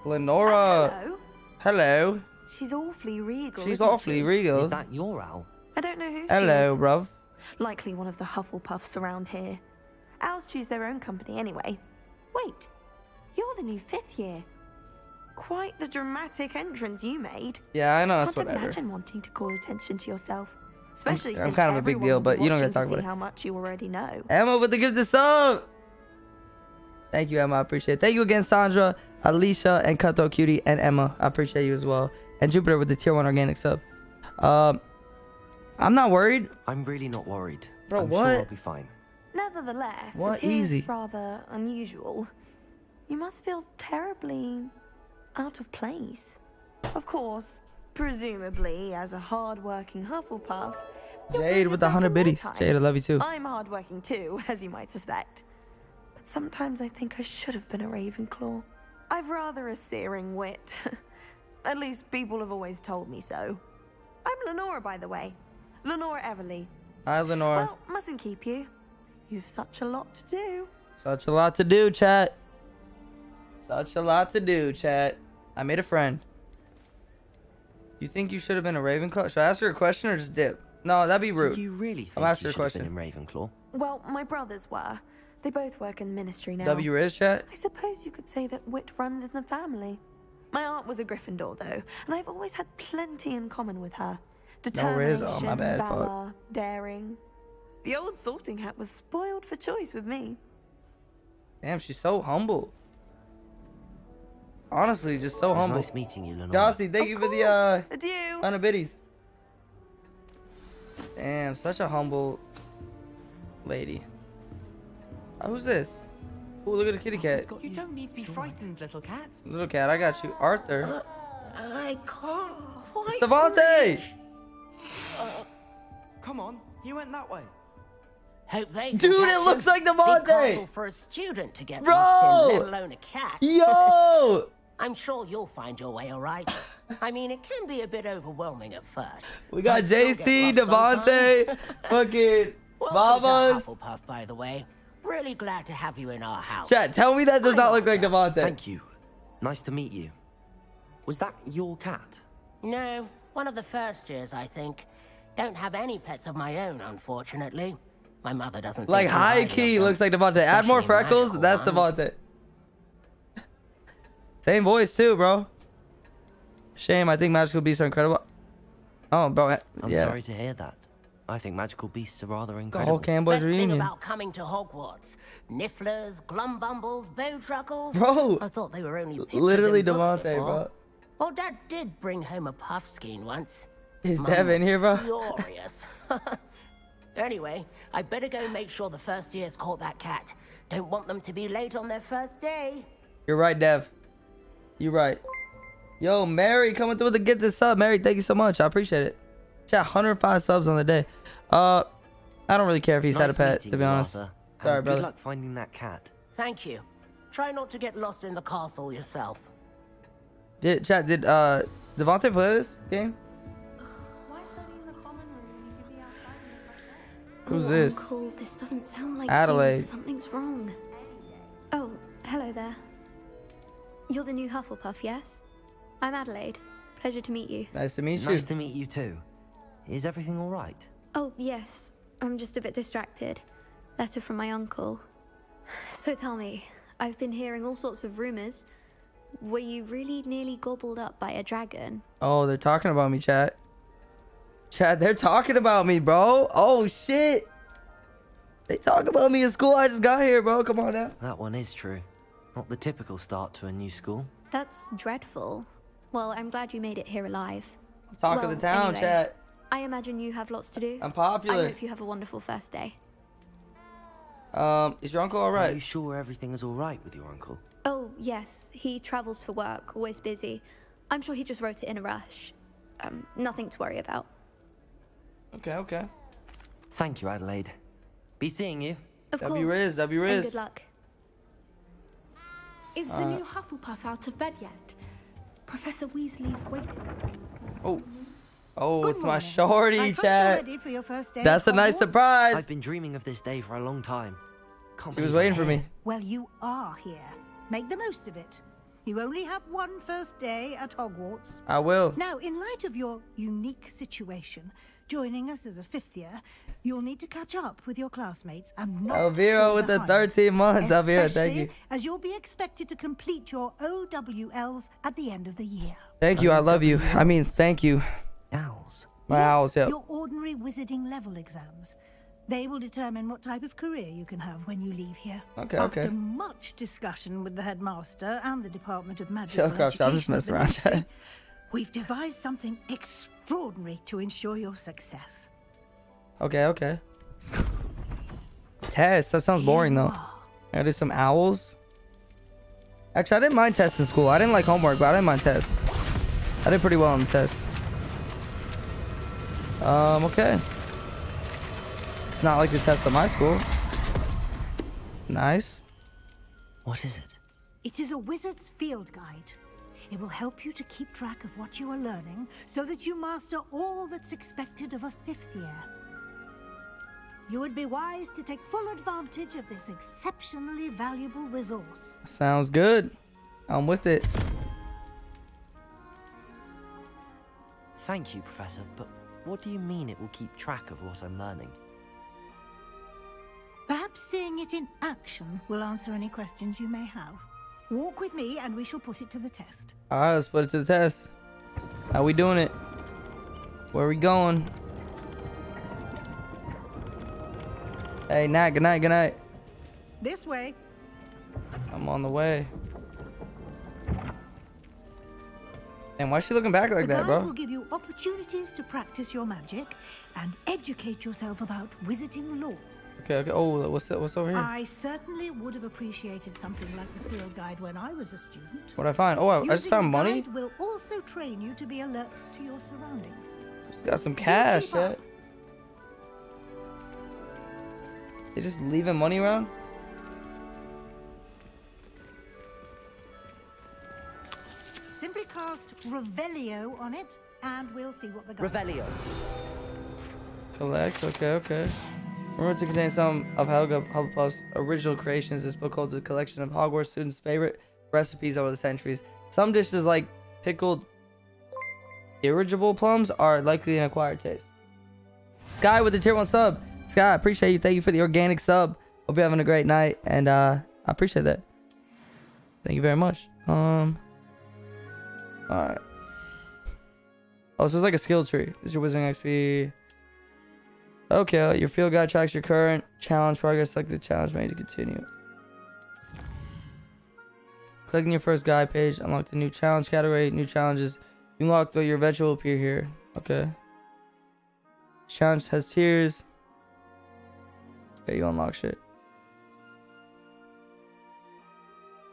Lenora. Hello. Hello. She's awfully regal. She's isn't awfully she? regal. Is that your owl? I don't know who she Hello, is. bruv. Likely one of the Hufflepuffs around here. Owls choose their own company anyway. Wait, you're the new fifth year. Quite the dramatic entrance you made. Yeah, I know. That's Can't whatever. imagine wanting to call attention to yourself. Especially I'm since kind of a big everyone deal, but you don't gotta talk to see about it. how much you already know. Emma with the gift of sub. Thank you, Emma. I appreciate it. Thank you again, Sandra, Alicia, and Cutthroat Cutie, and Emma. I appreciate you as well. And Jupiter with the tier one organic sub. Um, I'm not worried. I'm really not worried. Bro, I'm what? sure I'll be fine. Nevertheless, What? it is Easy. rather unusual. You must feel terribly out of place. Of course, presumably, as a hard-working Hufflepuff. Jade with the 100 biddies. Jade, I love you too. I'm hardworking too, as you might suspect. But sometimes I think I should have been a Ravenclaw. I've rather a searing wit. At least people have always told me so. I'm Lenora, by the way. Lenora Everly. Hi, Lenora. Well, mustn't keep you. You've such a lot to do. Such a lot to do, chat. Such a lot to do, chat. I made a friend. You think you should have been a Ravenclaw? Should I ask her a question or just dip? No, that'd be rude. Do you really think I'm asking you her a should have been question. in Ravenclaw? Well, my brothers were. They both work in the ministry now. W Riz chat? I suppose you could say that wit runs in the family. My aunt was a Gryffindor, though, and I've always had plenty in common with her. No Determination, Oh, my bad, fuck. valor, daring. The old sorting hat was spoiled for choice with me. Damn, she's so humble. Honestly, just so humble. nice meeting you, Lenora. Jossie, thank Of you for the uh Adieu. hundred biddies. Damn, such a humble lady. Who's this? Oh, look at the kitty cat. You don't need to be frightened, little cat. Little cat, I got you. Arthur. Uh, I can't quite. Devonte! Uh, come on, you went that way. Hope they can Dude, it catch looks him. like Big Devonte. castle for a student to get Bro! lost in, let alone a cat. Yo! I'm sure you'll find your way all right. I mean, it can be a bit overwhelming at first. We got JC, get lost Devonte, sometimes. fucking Welcome Babas. Hufflepuff, by the way. Really glad to have you in our house. Chat, tell me that does not look like Devonte. Thank you. Nice to meet you. Was that your cat? No, one of the first years, I think. Don't have any pets of my own, unfortunately. My mother doesn't. Like think too high highly of key them, looks like Devonte. Add more freckles. That's ones. Devonte. Same voice too, bro. Shame. I think magical beasts are incredible. Oh, bro. I'm yeah. sorry to hear that. I think magical beasts are rather incredible. The incredible. whole Camboys Best thing reunion. about coming to Hogwarts, Nifflers, Glumbumbles, Bowtruckles. Bro, I thought they were only pictures Literally in books Devonte, bro. Well, Dad did bring home a puffskein once. Is Mum Dev in here, bro? Furious. anyway, I better go make sure the first years caught that cat. Don't want them to be late on their first day. You're right, Dev. You're right. Yo, Mary coming through to get this up. Mary, thank you so much. I appreciate it. Chat 105 subs on the day. Uh, I don't really care if he's had a pet, meeting to be honest. Arthur. Sorry, and brother. Good luck finding that cat. Thank you. Try not to get lost in the castle yourself. Did chat? Did uh Devonte play this game? Who's oh, this? Uncle, this doesn't sound like Adelaide. You. Something's wrong. Oh, hello there. You're the new Hufflepuff, yes? I'm Adelaide. Pleasure to meet you. Nice to meet you. Nice to meet you too. Is everything all right? Oh, yes. I'm just a bit distracted. Letter from my uncle. So tell me, I've been hearing all sorts of rumors. Were you really nearly gobbled up by a dragon? Oh, they're talking about me, chat. Chat, they're talking about me, bro. Oh shit. They talk about me in school. I just got here, bro. Come on now. That one is true. Not the typical start to a new school. That's dreadful. Well, I'm glad you made it here alive. Talk of the town, anyway, chat. I imagine you have lots to do. I'm popular. I hope you have a wonderful first day. Um, is your uncle all right? Are you sure everything is all right with your uncle? Oh, yes. He travels for work, always busy. I'm sure he just wrote it in a rush. Um, nothing to worry about. Okay, okay. Thank you, Adelaide. Be seeing you. Of W course. Riz, W And good luck. Is the Uh, new Hufflepuff out of bed yet? Professor Weasley's waiting. Oh, oh, Good it's my shorty, I chat. ready for your first day That's at a nice surprise. I've been dreaming of this day for a long time. Can't She was waiting for me. Well, you are here. Make the most of it. You only have one first day at Hogwarts. I will. Now, in light of your unique situation, joining us as a fifth year, you'll need to catch up with your classmates and not Elvira fall with the 13 months. Elvira, thank Especially you. As you'll be expected to complete your OWLs at the end of the year. Thank you. I love you. I mean, thank you. Owls. My owls, yeah. Your ordinary wizarding level exams. They will determine what type of career you can have when you leave here. Okay, After okay. much discussion with the headmaster and the Department of Magical Chill, Crouch, I'm just Education messing around, Ministry. We've devised something extraordinary to ensure your success. Okay, okay. Test. That sounds boring though. I gotta do some owls. Actually, I didn't mind tests in school. I didn't like homework, but I didn't mind tests. I did pretty well on the test. Um, okay. It's not like the test at my school. Nice. What is it? It is a wizard's field guide. It will help you to keep track of what you are learning so that you master all that's expected of a fifth year. You would be wise to take full advantage of this exceptionally valuable resource. Sounds good. I'm with it. Thank you, Professor, but what do you mean it will keep track of what I'm learning? Perhaps seeing it in action will answer any questions you may have. Walk with me and we shall put it to the test. All right, let's put it to the test. How we doing it? Where we going? Hey, Nat. Good night. Good night. This way. I'm on the way. And why is she looking back like the that, guide will give you opportunities to practice your magic and educate yourself about wizarding lore. Okay, okay. Oh, what's that? What's over here? I certainly would have appreciated something like the field guide when I was a student. What'd I find? Oh, I, I just found money. guide will also train you to be alert to your surroundings. Just got some cash, chat. They just leaving money around? Simply cast Revelio on it, and we'll see what the guide Revelio. Collect. Okay, okay. Rumored to contain some of Helga Hufflepuff's original creations, this book holds a collection of Hogwarts students' favorite recipes over the centuries. Some dishes, like pickled Dirigible plums, are likely an acquired taste. Sky with the tier one sub. Sky, I appreciate you. Thank you for the organic sub. Hope you're having a great night, and uh, I appreciate that. Thank you very much. Um. All right. Oh, so it's like a skill tree. This is your wizarding XP. Okay, your field guide tracks your current challenge progress. Select the challenge made to continue. Clicking your first guide page, unlock the new challenge category. New challenges you unlock though your adventure will appear here. Okay. Challenge has tiers. Okay, you unlock shit.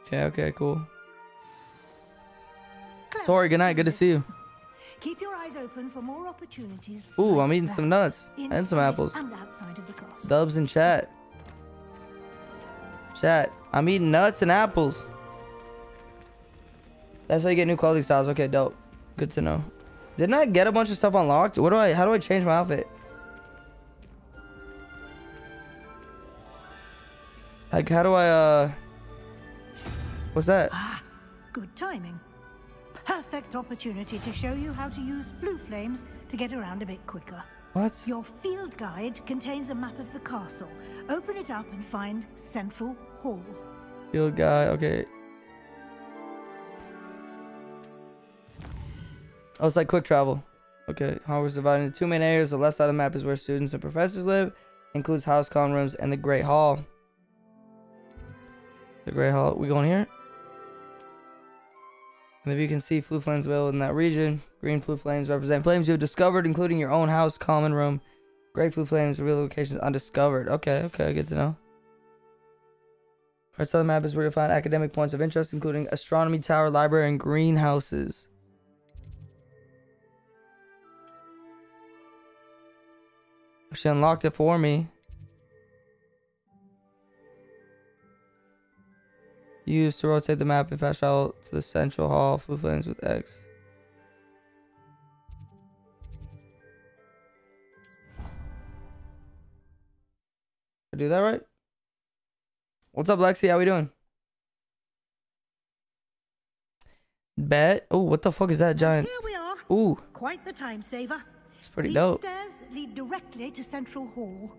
Okay, okay, cool. Tori, good night. Good to see you. Keep your eyes open for more opportunities. Ooh, I'm eating some nuts and some apples. And outside of the castle. Dubs in chat. Chat. I'm eating nuts and apples. That's how you get new clothing styles. Okay, dope. Good to know. Didn't I get a bunch of stuff unlocked? What do I? How do I change my outfit? Like, how do I? uh... What's that? Ah, Good timing. Perfect opportunity to show you how to use Floo flames to get around a bit quicker. What? Your field guide contains a map of the castle. Open it up and find Central Hall. Field guide, Okay. Oh, it's like quick travel. Okay, Hogwarts is divided into two main areas. The left side of the map is where students and professors live. Includes house common rooms and the Great Hall. The Great Hall. We going here? And if you can see Floo flames available in that region, green Floo flames represent flames you have discovered, including your own house common room. Gray Floo flames reveal locations undiscovered. Okay, okay, good to know. Of the map is where you'll find academic points of interest, including astronomy tower, library, and greenhouses. She unlocked it for me. Use to rotate the map and fast travel to the central hall. Floo flames with X. I do that right? What's up, Lexi? How we doing? Bet. Oh, what the fuck is that giant? Here we are. Ooh, Quite the time saver. it's pretty These dope. stairs lead directly to Central Hall.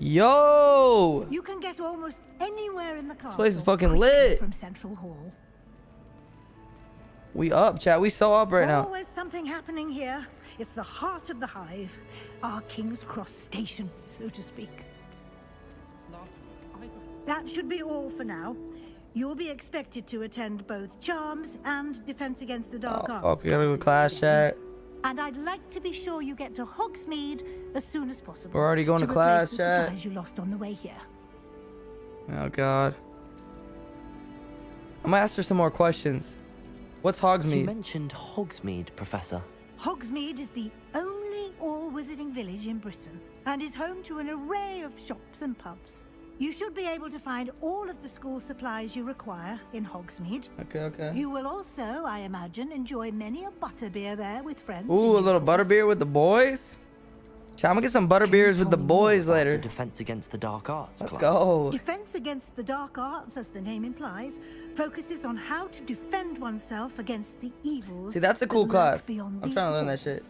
Yo! You can get almost anywhere in the castle. place is fucking lit. From Central Hall. We up, chat. We so up right now. Oh, Always something happening here. It's the heart of the hive, our King's Cross station, so to speak. That should be all for now. You'll be expected to attend both Charms and Defense Against the Dark Oh, Arts. fuck, we gotta go to class, chat. And I'd like to be sure you get to Hogsmeade as soon as possible. We're already going to replace class, the chat. supplies you lost on the way here. Oh god. I'm gonna ask her some more questions. What's Hogsmeade? You mentioned Hogsmeade, Professor. Hogsmeade is the only all-wizarding village in Britain and is home to an array of shops and pubs. You should be able to find all of the school supplies you require in Hogsmeade. Okay, okay. You will also, I imagine, enjoy many a butterbeer there with friends. Ooh, a little butterbeer with the boys. Chat, I'm gonna get some butterbeers with the boys later. Defense Against the Dark Arts Let's class. go. Defense against the dark arts, as the name implies, focuses on how to defend oneself against the evils. See, that's a cool lurk class. I'm trying to learn that shit.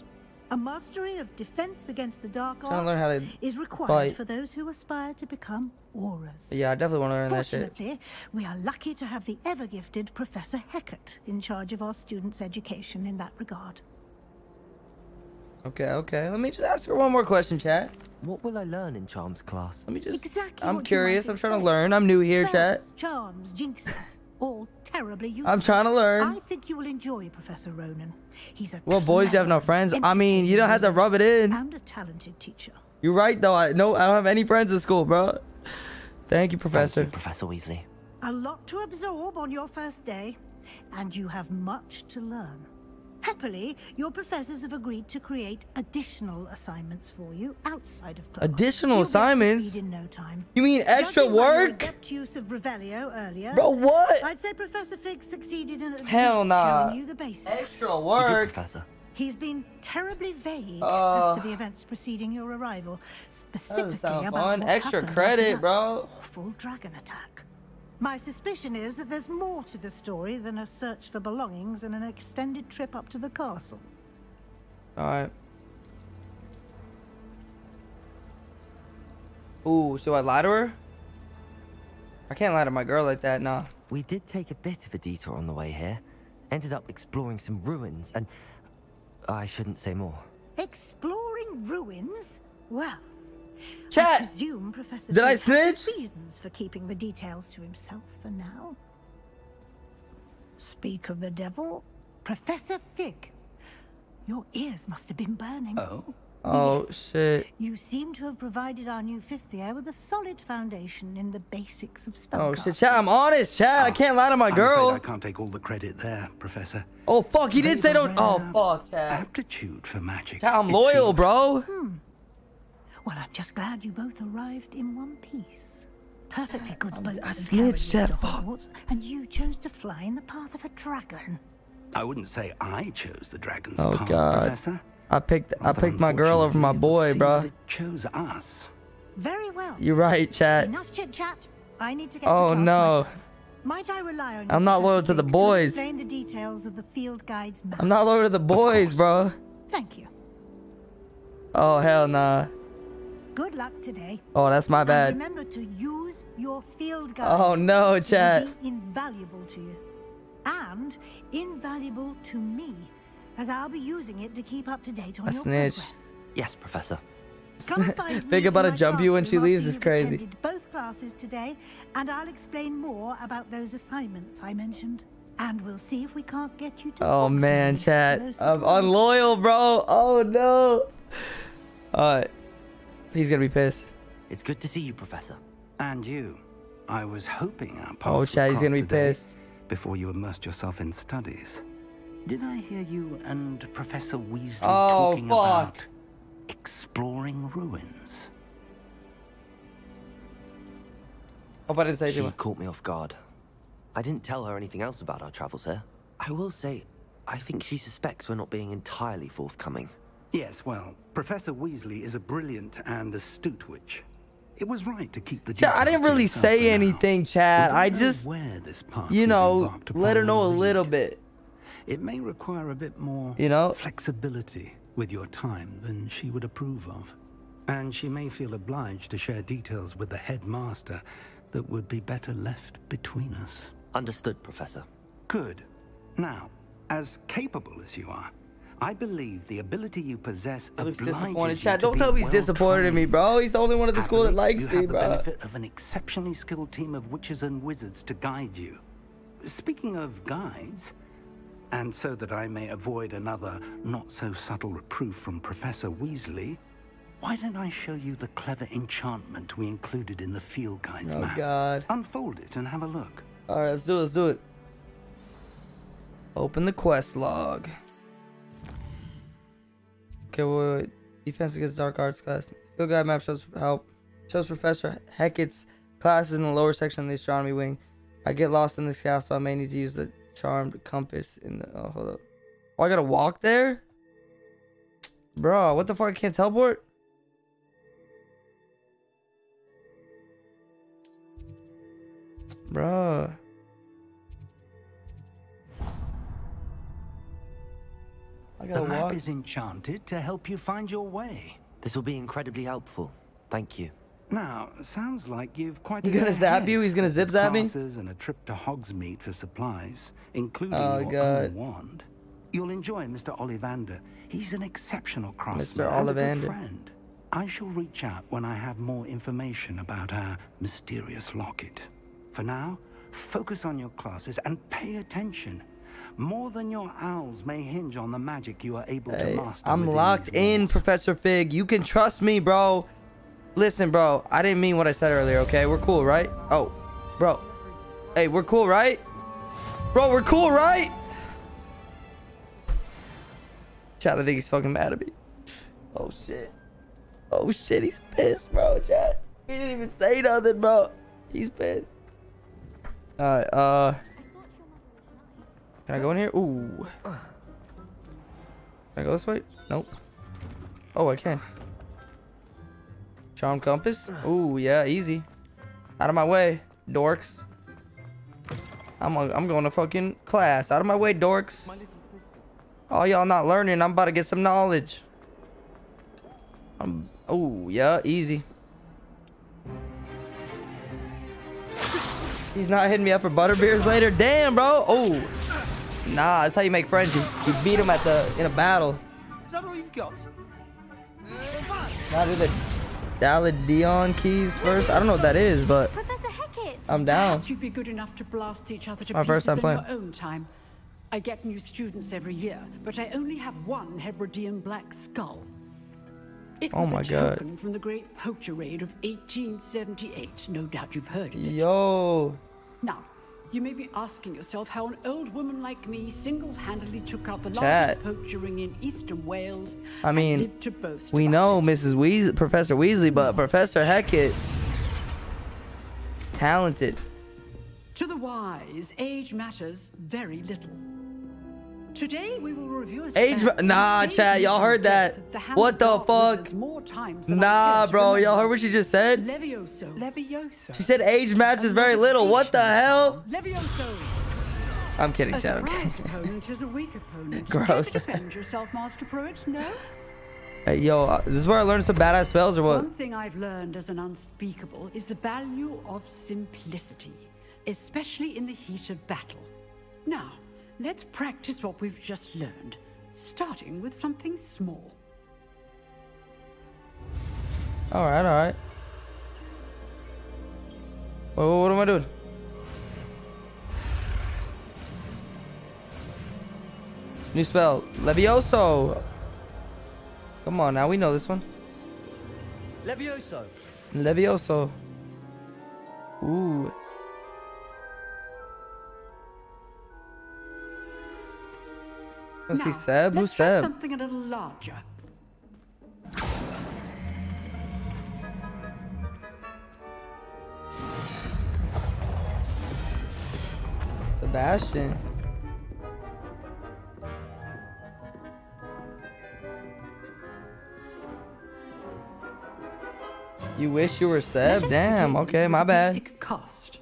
A mastery of defense against the dark arts learn how to is required fight. for those who aspire to become Aurors. Yeah, I definitely want to learn that shit. Fortunately, we are lucky to have the ever-gifted Professor Hecat in charge of our students' education in that regard. Okay, okay. Let me just ask her one more question, chat. What will I learn in Charms class? Let me just. Exactly I'm curious. I'm trying to learn. I'm new here, chat. Spells, charms, jinxes, all terribly useful. I'm trying to learn. I think you will enjoy Professor Ronen. He's a Well, boys, you have no friends. I mean, you don't have to rub it in. and a talented teacher. You're right, though. I no, I don't have any friends in school, bro. Thank you, Professor. Professor Weasley. A lot to absorb on your first day, and you have much to learn. Happily, your professors have agreed to create additional assignments for you outside of class. Additional You'll get up assignments? in no time. You mean extra Judging work? adept use of Revelio earlier. Bro, what? I'd say Professor Fig succeeded in at Hell least nah. showing you the basics. Extra You did, work. Professor. He's been terribly vague Oh. as to the events preceding your arrival, specifically sound about fun. what Extra happened credit, after that bro. Awful dragon attack. My suspicion is that there's more to the story than a search for belongings and an extended trip up to the castle. Alright. Ooh, so I lie to her? I can't lie to my girl like that, nah. We did take a bit of a detour on the way here. Ended up exploring some ruins and... I shouldn't say more. Exploring ruins? Well, I presume Professor Did I Fig snitch? reasons for keeping the details to himself for now. Speak of the devil, Professor Fig. Your ears must have been burning. Oh? Oh, shit. You seem to have provided our new fifth year with a solid foundation in the basics of spellcasting. Oh, shit, chat. I'm honest, chat. I can't lie to my I'm girl. I can't take all the credit there, Professor. Oh, fuck. He did say don't. Oh, fuck, chat. Aptitude for magic. Chat, I'm loyal, seems. bro. Hmm. Well, I'm just glad you both arrived in one piece. Perfectly good boats I and snitched, carriages Jeff. Hogwarts, and you chose to fly in the path of a dragon. I wouldn't say I chose the dragon's Oh, path, God. Professor. I picked I picked my girl over my unfortunately, it would boy, bro. chose us. Very well. You're right, chat. Enough chit chat. I need to get Oh, to class no. myself. Might I rely on you, I'm not loyal to the boys. explain the details of the field guide's map. I'm not loyal to the boys, bro. Thank you. Oh, hell nah. Good luck today. Oh, that's my And bad. remember to use your field guide. Oh, no, It will be invaluable to you. And invaluable to me, as I'll be using it to keep up to date on I your snitched. progress. Yes, Professor. Come find me Big about to jump you when she leaves is crazy. both classes today, and I'll explain more about those assignments I mentioned. And we'll see if we can't get you to Oh man, Oxford chat. I'm unloyal, bro. Oh no. Alright. He's gonna be pissed. It's good to see you, Professor. And you. I was hoping our paths Oh, would Chad, he's gonna be today pissed. Before you immersed yourself in studies. Did I hear you and Professor Weasley Oh, talking fuck. about exploring ruins? Oh, Hope I didn't say She much. caught me off guard. I didn't tell her anything else about our travels here. I will say, I think she suspects we're not being entirely forthcoming. Yes, well, Professor Weasley is a brilliant and astute witch. It was right to keep the Chat, I didn't really say anything, Chad. I just, where this path you know, let her know a little bit. It may require a bit more You know? flexibility with your time than she would approve of. And she may feel obliged to share details with the headmaster that would be better left between us. Understood, Professor. Good. Now, as capable as you are, I believe the ability you possess He looks disappointed. you Chad, to don't tell me he's disappointed in me, bro. He's the only one at the school that likes you me, have the benefit of an exceptionally skilled team of witches and wizards to guide you. Speaking of guides, and so that I may avoid another not-so-subtle reproof from Professor Weasley, why don't I show you the clever enchantment we included in the field guide's Oh, map? God. Unfold it and have a look. All right, let's do it. Let's do it. Open the quest log. Okay, wait. Defense against dark arts class. Field guide map shows help. Shows Professor Hecat's classes in the lower section of the astronomy wing. I get lost in this castle. I may need to use the charmed compass in the. Oh, hold up. Oh, I gotta walk there? Bro, what the fuck? I can't teleport? Bro. The gotta map walk. is enchanted to help you find your way. This will be incredibly helpful. Thank you. Now, sounds like you've quite. He a gonna day zap you? He's gonna with zip zap me? Classes and a trip to Hogsmeade for supplies, including Oh, your God. own wand. You'll enjoy Mr. Ollivander. He's an exceptional craftsman Mr. and a good friend. I shall reach out when I have more information about our mysterious locket. For now, focus on your classes and pay attention. More than your owls may hinge on the magic you are able Hey, to master. I'm locked in. Professor Fig. You can trust me, bro. Listen, bro. I didn't mean what I said earlier, okay? We're cool, right? Oh, bro. Hey, we're cool, right? Bro, we're cool, right? Chad, I think he's fucking mad at me. Oh, shit. Oh, shit. He's pissed, bro, Chad. He didn't even say nothing, bro. He's pissed. Alright, uh... Can I go in here? Ooh. Can I go this way? Nope. Oh, I can. Charm compass? Ooh, yeah, easy. Out of my way, dorks. I'm i I'm going to fucking class. Out of my way, dorks. All y'all not learning. I'm about to get some knowledge. Um, I'm. Oh yeah, easy. He's not hitting me up for butterbeers later. Damn, bro. Oh, nah. That's how you make friends. You, you beat them at the in a battle. Is that all you've got? Uh, now do the Dion keys first. I don't know what that is, but Professor Hecat. I'm down. Perhaps you'd be good enough to blast each other to My first time playing. your own time. I get new students every year, but I only have one Hebridean black skull. It Oh was my a God. token from the Great Poacher Raid of 1878. No doubt you've heard of it. Yo. Now, you may be asking yourself how an old woman like me single-handedly took out the Chat. largest poacher ring in eastern Wales. I mean, lived to boast we know Mrs. Weasley, Professor Weasley, but Professor Hecat, talented. To the wise, age matters very little. Today we will review a Age, nah, that chat. Y'all heard that? the What the fuck? More times Nah, bro. Y'all heard what she just said? Levioso. Levioso. She said age matches very little. What the hell? Levioso. I'm kidding, A chat. I'm kidding. opponent is a weak opponent. Gross. Care defend yourself, Master Prewett? No? Hey, yo, uh, this is where I learned some badass spells or what? One thing I've learned as an unspeakable is the value of simplicity, especially in the heat of battle. Now, let's practice what we've just learned, starting with something small. All right, all right. What, what, what am I doing? New spell, Levioso. Come on, now we know this one. Levioso. Levioso. Ooh. See, Now, Seb. Who's Seb? something a little larger. Sebastian. You wish you were Seb? Damn, okay, my bad. Cast.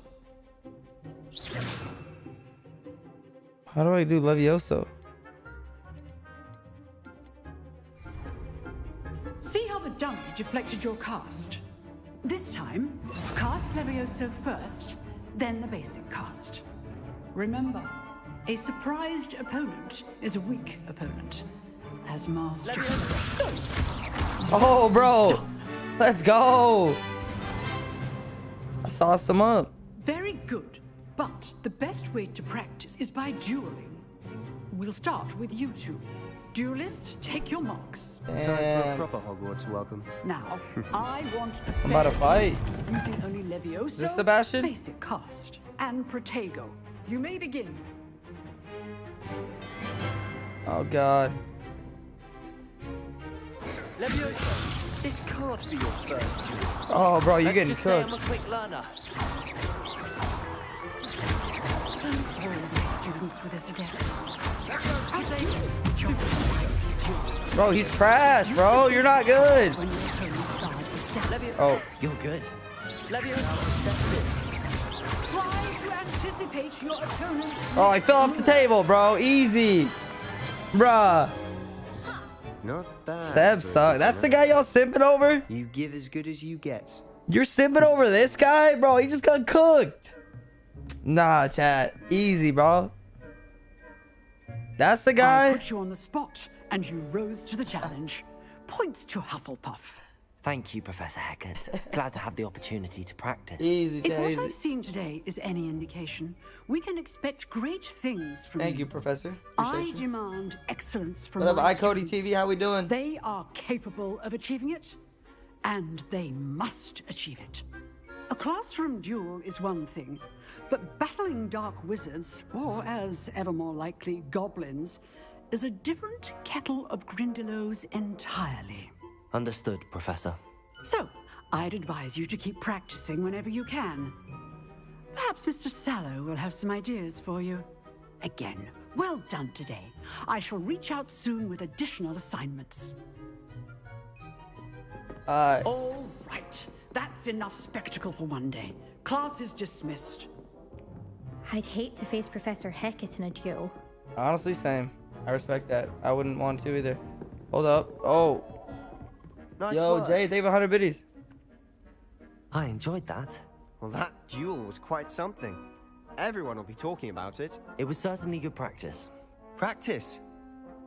How do I do Levioso? See how the dummy deflected your cast? This time, cast Levioso first, then the basic cast. Remember, a surprised opponent is a weak opponent. As master. Oh, bro. Let's go. I sauced him up. Very good, but the best way to practice is by dueling. We'll start with you two. Duelists, take your marks. Time for a proper Hogwarts welcome. Now, I want a I'm about to fight. Using only Levioso, Is this Sebastian? basic cast, and Protego. You may begin. Oh, God. Levioso. This can't be your first. Oh, bro, you're Let's getting just say I'm a cooked. quick learner. Don't worry, students, with this again. Bro, he's trash, bro. You're not good. Oh, You're good. Levioso. Try to anticipate your opponent's oh, I fell off the table, bro. Easy. Bruh. Not bad. Seb for suck. That's the guy y'all simping over? You give as good as you get. You're simping over this guy? Bro, he just got cooked. Nah, chat. Easy, bro. That's the guy. I guy? put you on the spot, and you rose to the challenge. Points to Hufflepuff. Thank you, Professor Hecat. Glad to have the opportunity to practice. Easy, If what I've seen today is any indication, we can expect great things from Thank you, Professor. I you. demand excellence from What up, my iCody. TV? How we doing? They are capable of achieving it, and they must achieve it. A classroom duel is one thing, but battling dark wizards, or as ever more likely, goblins, is a different kettle of Grindylows entirely. Understood, Professor. So, I'd advise you to keep practicing whenever you can. Perhaps Mr. Sallow will have some ideas for you. Again, Well done today. I shall reach out soon with additional assignments. Uh, All right. That's enough spectacle for one day. Class is dismissed. I'd hate to face Professor Hecat in a duel. honestly, same. I respect that. I wouldn't want to either. Hold up. Oh. Nice Yo, work. Jay, they have for 100 biddies. I enjoyed that. Well, that duel was quite something. Everyone will be talking about it. It was certainly good practice. Practice?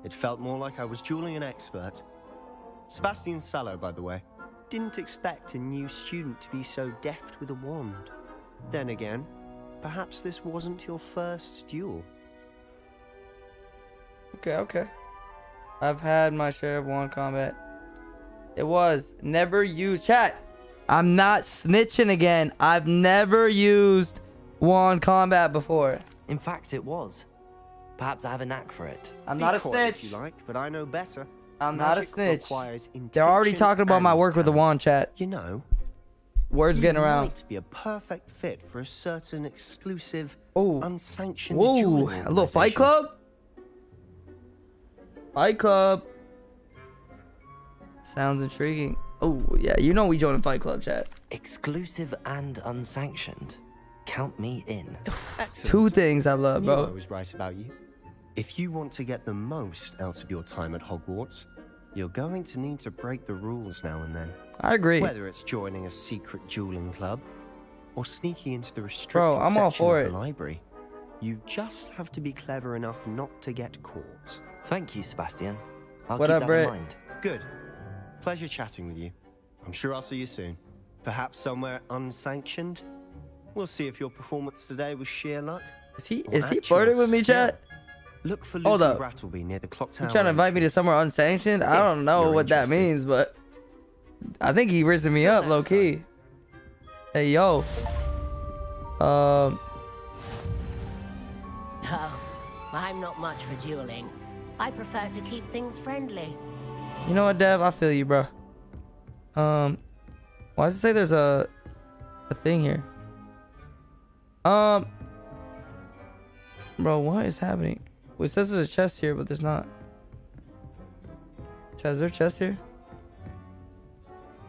It felt more like I was dueling an expert. Sebastian Sallow, by the way. Didn't expect a new student to be so deft with a wand. Then again, perhaps this wasn't your first duel. Okay, okay. I've had my share of wand combat. It was never used. Chat. I'm not snitching again. I've never used wand combat before. In fact, it was. Perhaps I have a knack for it. I'm Be not a snitch. You like, but I know better. I'm not a snitch. They're already talking about my work with the talent. wand chat. You know, Words you getting around. might be a perfect fit for a certain exclusive, Oh. unsanctioned Whoa, a little fight club? Fight club. Sounds intriguing. Oh, yeah, you know we joined Fight Club chat. Exclusive and unsanctioned. Count me in. Excellent. Two things I love, Knew I bro. was right about you. If you want to get the most out of your time at Hogwarts, you're going to need to break the rules now and then. I agree. Whether it's joining a secret dueling club or sneaking into the restricted Bro, I'm all section for of it. the library, you just have to be clever enough not to get caught. Thank you, Sebastian. I'll What keep up, that Brett? in mind. Good. Pleasure chatting with you. I'm sure I'll see you soon. Perhaps somewhere unsanctioned. We'll see if your performance today was sheer luck. Is he or is he actual flirting with me, skill. chat? Look for Hold Luke up. and Brattleby near the clock tower. You trying to invite me to somewhere unsanctioned? I don't know what that means, but I think he risen me up low key. Hey yo. Um Oh, I'm not much for dueling. I prefer to keep things friendly. You know what, Dev? I feel you, bro. Um, why does it say there's a a thing here? Um, bro, what is happening? Well, it says there's a chest here, but there's not. Chat, is there a chest here?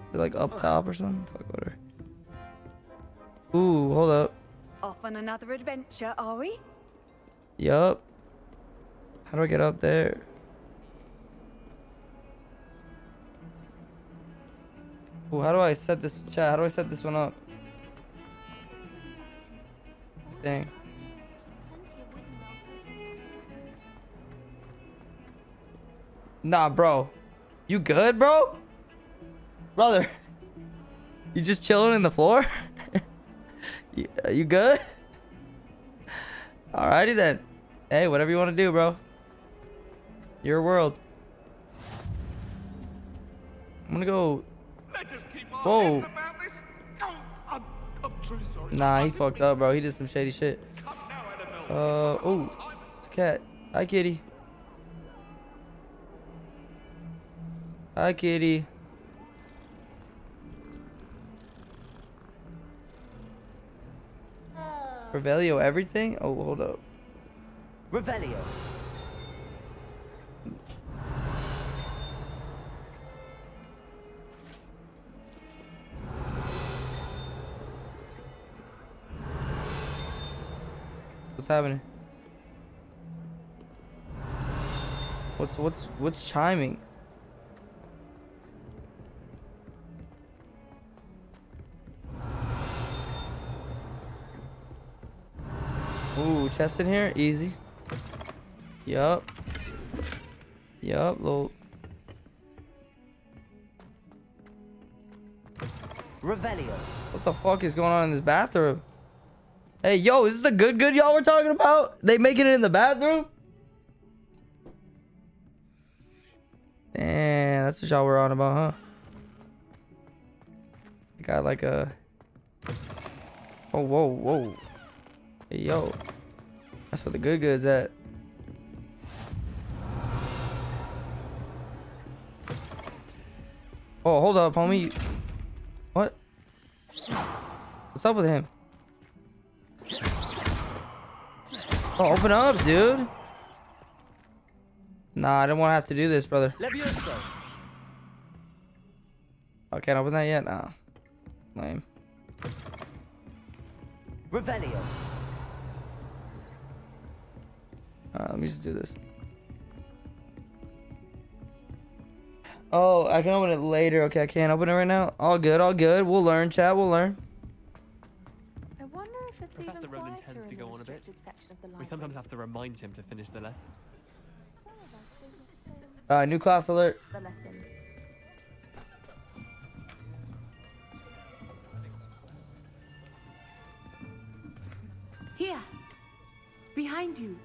Is it like up top or something? Fuck, whatever. Ooh, hold up. Off on another adventure, are we? Yup. How do I get up there? Ooh, how do I set this chat? How do I set this one up? Thing. Nah, bro. You good, bro? Brother. You just chilling in the floor? you, you good? Alrighty then. Hey, whatever you want to do, bro. Your world. I'm gonna go. Whoa. Nah, he fucked up, bro. He did some shady shit. Uh, oh, it's a cat. Hi, kitty. Hi, kitty. Revelio everything? Oh, hold up. Revelio. What's happening? What's what's what's chiming? Ooh, chest in here, easy. Yup. Yup, little. Revelio. What the fuck is going on in this bathroom? Hey, yo, is this the good good y'all were talking about? They making it in the bathroom? Damn, that's what y'all were on about, huh? You got like a. Oh, whoa, whoa. Hey, yo. That's where the good goods at. Oh, hold up, homie. What? What's up with him? Oh, open up, dude. Nah, I don't want to have to do this, brother. Levioso. I can't open that yet? Nah. Lame. Revelio. Let me just do this. Oh, I can open it later. Okay, I can't open it right now. All good, all good. We'll learn, chat. We'll learn. We sometimes have to remind him to finish the lesson. Uh, new class alert. The lesson. Here. Behind you.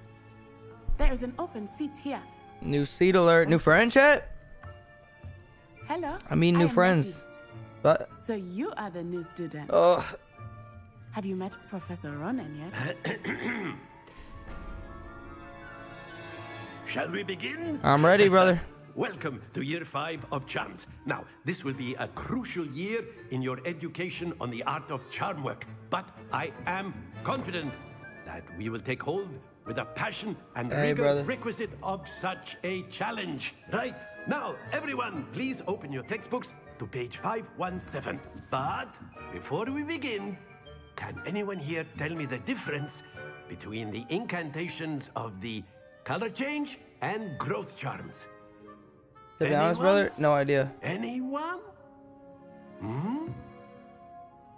There is an open seat here. New seat alert. New friend, chat? Hello. I mean, new am friends. Letty. But, So you are the new student. oh, Have you met Professor Ronen yet? Shall we begin? I'm ready, brother. Welcome to year five of charms. Now, this will be a crucial year in your education on the art of charm work, but I am confident that we will take hold with a passion and Hey, rigor brother. requisite of such a challenge. Right, now, everyone, please open your textbooks to page 517. But before we begin, can anyone here tell me the difference between the incantations of the color change and growth charms? to be honest, brother, no idea. Anyone? Hmm?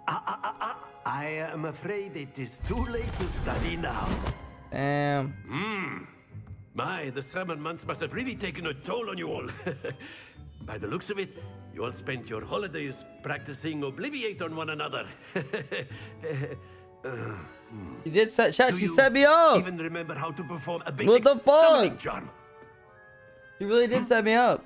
Ah, ah, ah, ah. I am afraid it is too late to study now. Damn. Hmm. My, the summer months must have really taken a toll on you all. By the looks of it, you all spent your holidays practicing Obliviate on one another. Uh. Mm. You did set chat. She set me up. Even remember how to perform a What the fuck? charm? You really did set me up.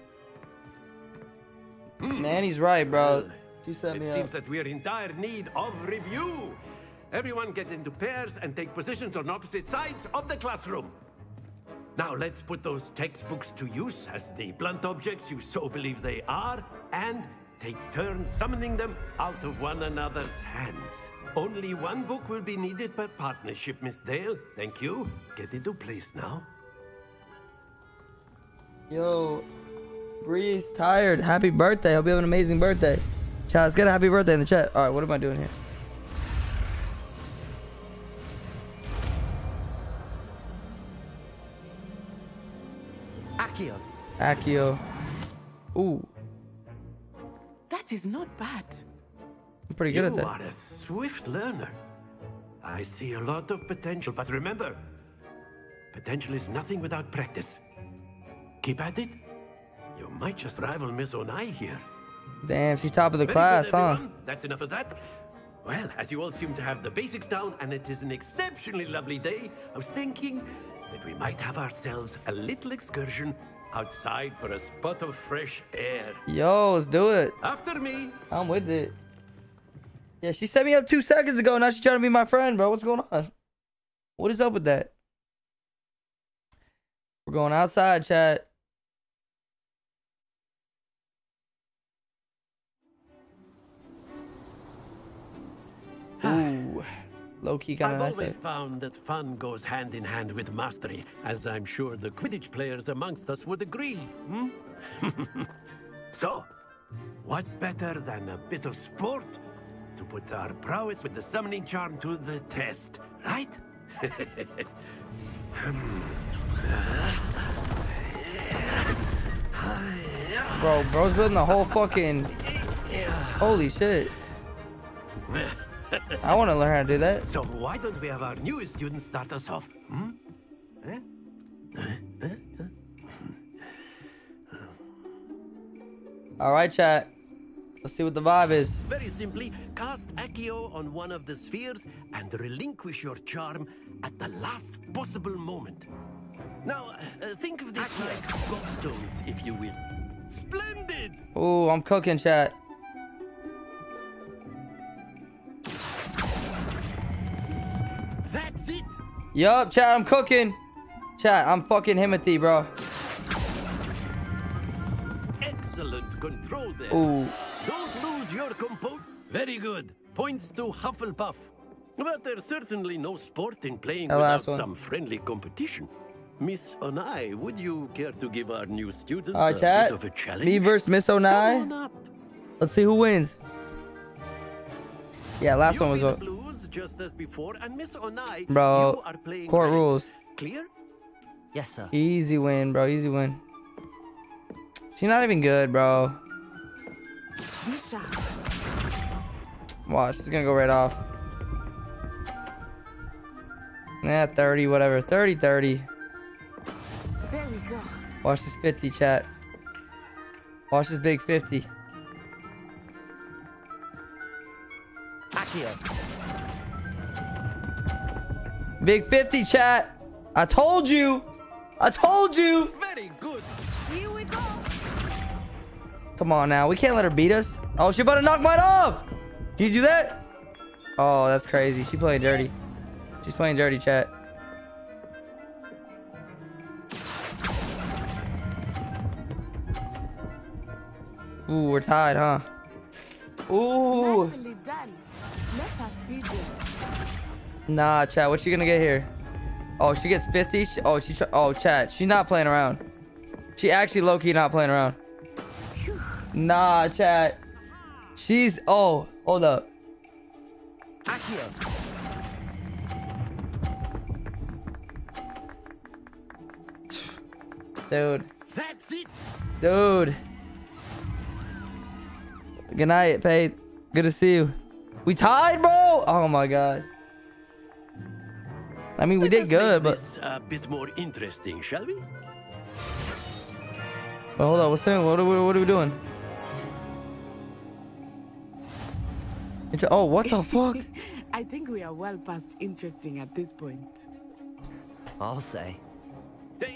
Hmm. Man, he's right, bro. She set It me seems that we are in dire need of review. Everyone get into pairs and take positions on opposite sides of the classroom. Now let's put those textbooks to use as the blunt objects you so believe they are, and take turns summoning them out of one another's hands. Only one book will be needed per partnership, Miss Dale. Thank you. Get into place now. Yo, Bree's tired. Happy birthday. Hope you have an amazing birthday. Chat, let's get a happy birthday in the chat. All right, what am I doing here? Accio. Accio. Ooh, That is not bad. I'm pretty good you at that. are a swift learner. I see a lot of potential, but remember, potential is nothing without practice. Keep at it. You might just rival Miss Onai here. Damn, she's top of the Very class, good, huh? That's enough of that. Well, as you all seem to have the basics down, and it is an exceptionally lovely day, I was thinking that we might have ourselves a little excursion outside for a spot of fresh air. Yo, let's do it. After me. I'm with it. Yeah, she set me up two seconds ago. Now she's trying to be my friend, bro. What's going on? What is up with that? We're going outside, chat. Ooh, low key kind I've always there. found that fun goes hand in hand with mastery, as I'm sure the Quidditch players amongst us would agree. Hmm? so, what better than a bit of sport to put our prowess with the summoning charm to the test, right? Bro, bro's building the whole fucking. Holy shit. I want to learn how to do that. So why don't we have our newest student start us off? Hmm? Eh? All right, chat. Let's see what the vibe is. Very simply, cast Accio on one of the spheres and relinquish your charm at the last possible moment. Now, uh, think of this like gobstones, if you will. Splendid! Oh, I'm cooking, chat. That's it! Yup, chat, I'm cooking. Chat, I'm fucking Himothy, bro. Excellent control there. Ooh. Don't your composure. Very good. Points to Hufflepuff. But there's certainly no sport in playing The without one. some friendly competition. Miss Onai, would you care to give our new student Alright, a chat. bit of a challenge? Me versus Miss Onai. Let's see who wins. Yeah, last one was the what? blues just as before, and Miss Onai, Bro, you are playing court red. rules. Clear? Yes, sir. Easy win, bro. Easy win. She's not even good, bro. Watch, she's gonna go right off. Nah, 30, whatever. 30, 30. There we go. Watch this 50, chat. Watch this big 50. Accio. Big 50, chat. I told you. I told you. Very good. Here we go. Come on now. We can't let her beat us. Oh, she about to knock mine off. Can you do that? Oh, that's crazy. She playing dirty. She's playing dirty, chat. Ooh, we're tied, huh? Ooh. Nah, chat. What's she gonna get here? Oh, she gets 50. She- oh, she. Oh, chat. She's not playing around. She actually low key not playing around. Nah, chat. She's. Oh, hold up. Dude. That's it. Dude. Good night, Faith. Good to see you. We tied, bro. Oh my god. I mean, we did Let's good, but a bit more interesting, shall we? but hold on. What's that? What are we, what are we doing? Inter- Oh, what the fuck? I think we are well past interesting at this point. I'll say.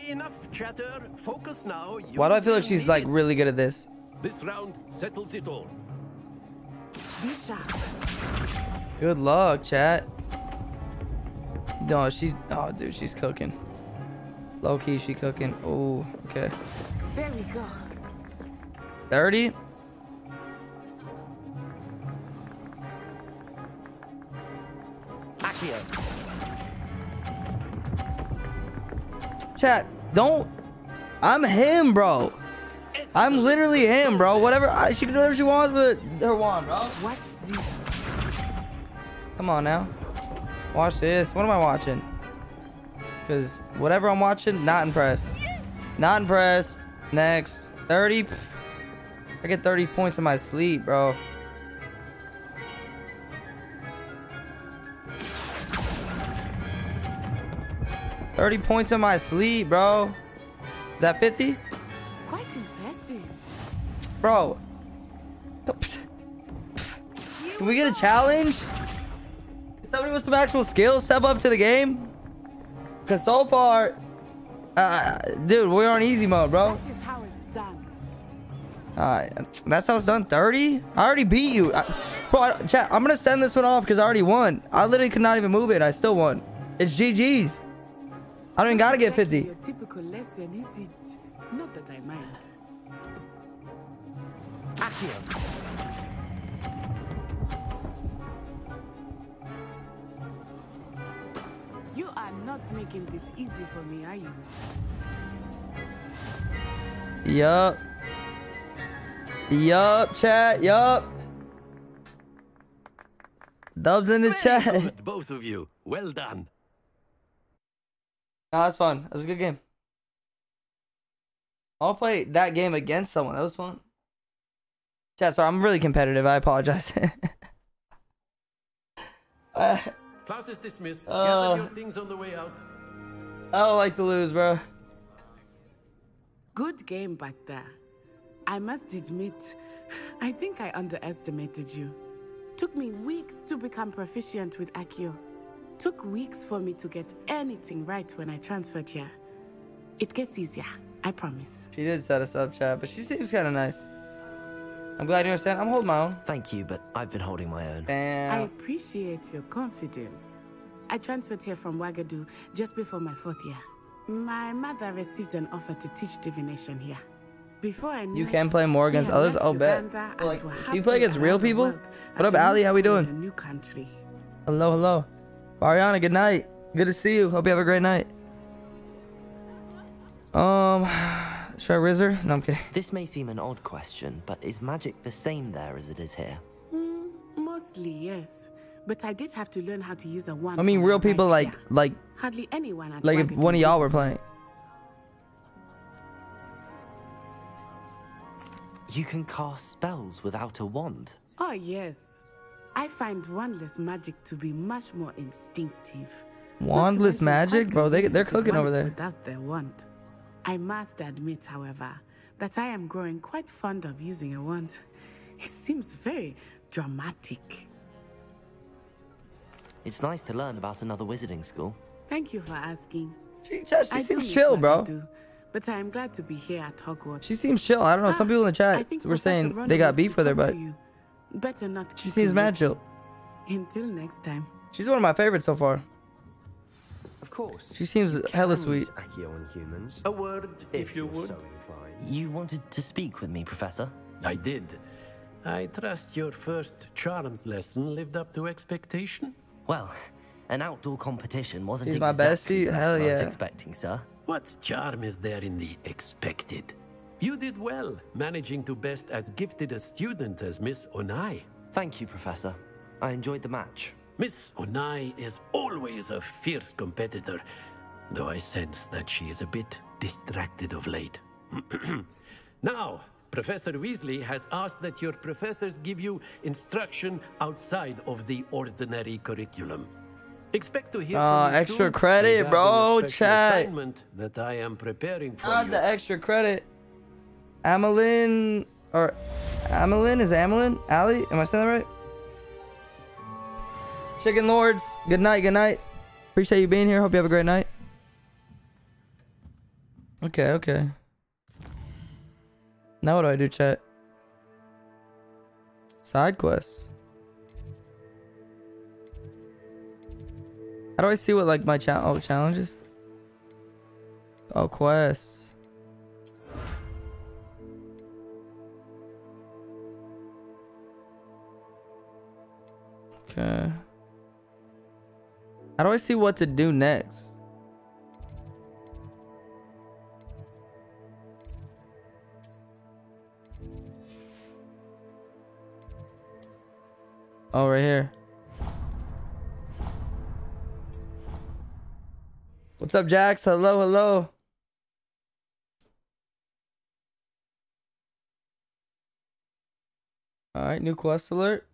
Enough chatter. Focus now. You Why do I feel like she's like really good at this? This round settles it all. Be sharp. Good luck, chat. No, she. Oh, dude, she's cooking. Low key, she cooking. Oh, okay. There we go. 30. Accio. Chat, don't. I'm him, bro. I'm literally him, bro. Whatever. I, she can do whatever she wants with her wand, bro. Watch this. Come on now. Watch this. What am I watching? Because whatever I'm watching, not impressed. Not impressed. Next. 30. I get 30 points in my sleep, bro. Thirty points in my sleep, bro. Is that 50? Quite impressive. Bro. Can we get a challenge? Somebody with some actual skills step up to the game? Because so far, uh, dude, we're on easy mode, bro. This is how it's done. Alright, that's how it's done. 30? I already beat you. I, bro, I, chat, I'm going to send this one off because I already won. I literally could not even move it. I still won. It's GG's. I don't even got to get 50. Your typical lesson, is it? Not that I mind. Accio. You are not making this easy for me, are you? Yup. Yup, chat. Yup. Dubs in the chat. Good, both of you. Well done. No, that's fun. That was a good game. I'll play that game against someone. That was fun. Chat, sorry, I'm really competitive. I apologize. I, Class is dismissed. Uh, Gather your things on the way out. I don't like to lose, bro. Good game back there. I must admit, I think I underestimated you. Took me weeks to become proficient with Accio. Took weeks for me to get anything right when I transferred here. It gets easier, I promise. She did set us up, chat, but she seems kind of nice. I'm glad you understand. I'm holding my own. Thank you, but I've been holding my own. And I appreciate your confidence. I transferred here from Wagadu just before my fourth year. My mother received an offer to teach divination here. Before I knew You can play more against had others? left Oh, bet. Uganda Well, like, do you play against real people? What up, Ali? new How we school in doing? A new country. Hello, hello. Ariana, good night. Good to see you. Hope you have a great night. Um, should I Rizzer? No, I'm kidding. This may seem an odd question, but is magic the same there as it is here? Mm, mostly, yes. But I did have to learn how to use a wand. I mean, real people like like Hardly anyone like if one of y'all were playing. You can cast spells without a wand. Oh, yes. I find wandless magic to be much more instinctive. Wandless magic, bro. They they're cooking over there. Without their wand. I must admit, however, that I am growing quite fond of using a wand. It seems very dramatic. It's nice to learn about another wizarding school. Thank you for asking. She, just, she seems chill, what I bro. do, but I am glad to be here at Hogwarts. She seems chill. I don't know. Some people in the chat were saying Ron they got beef with her, but you. Better not. she keep seems him mad waiting. chill. Until next time. She's one of my favorites so far. Of course. She seems hella sweet. Accio on humans. A word, if, if you would. so. You wanted to speak with me, Professor? I did. I trust your first charms lesson lived up to expectation? Well, an outdoor competition wasn't She's my exactly bestie? the Hell lesson I was expecting, sir. What charm is there in the expected? You did well, managing to best as gifted a student as Miss Onai. Thank you, Professor. I enjoyed the match. Miss Onai is always a fierce competitor, though I sense that she is a bit distracted of late. now, Professor Weasley has asked that your professors give you instruction outside of the ordinary curriculum. Expect to hear ah, from extra soon credit, bro, chat. assignment that I am preparing for Not you. the extra credit. Amelin or Amelin is Amelin? Ali? Am I saying that right? Chicken Lords. Good night. Good night. Appreciate you being here. Hope you have a great night. Okay. Okay. Now what do I do, chat? Side quests. How do I see what like my cha- oh challenges? Oh quests. Okay. How do I see what to do next? Oh, right here. What's up, Jax? Hello, hello. Alright, new quest alert.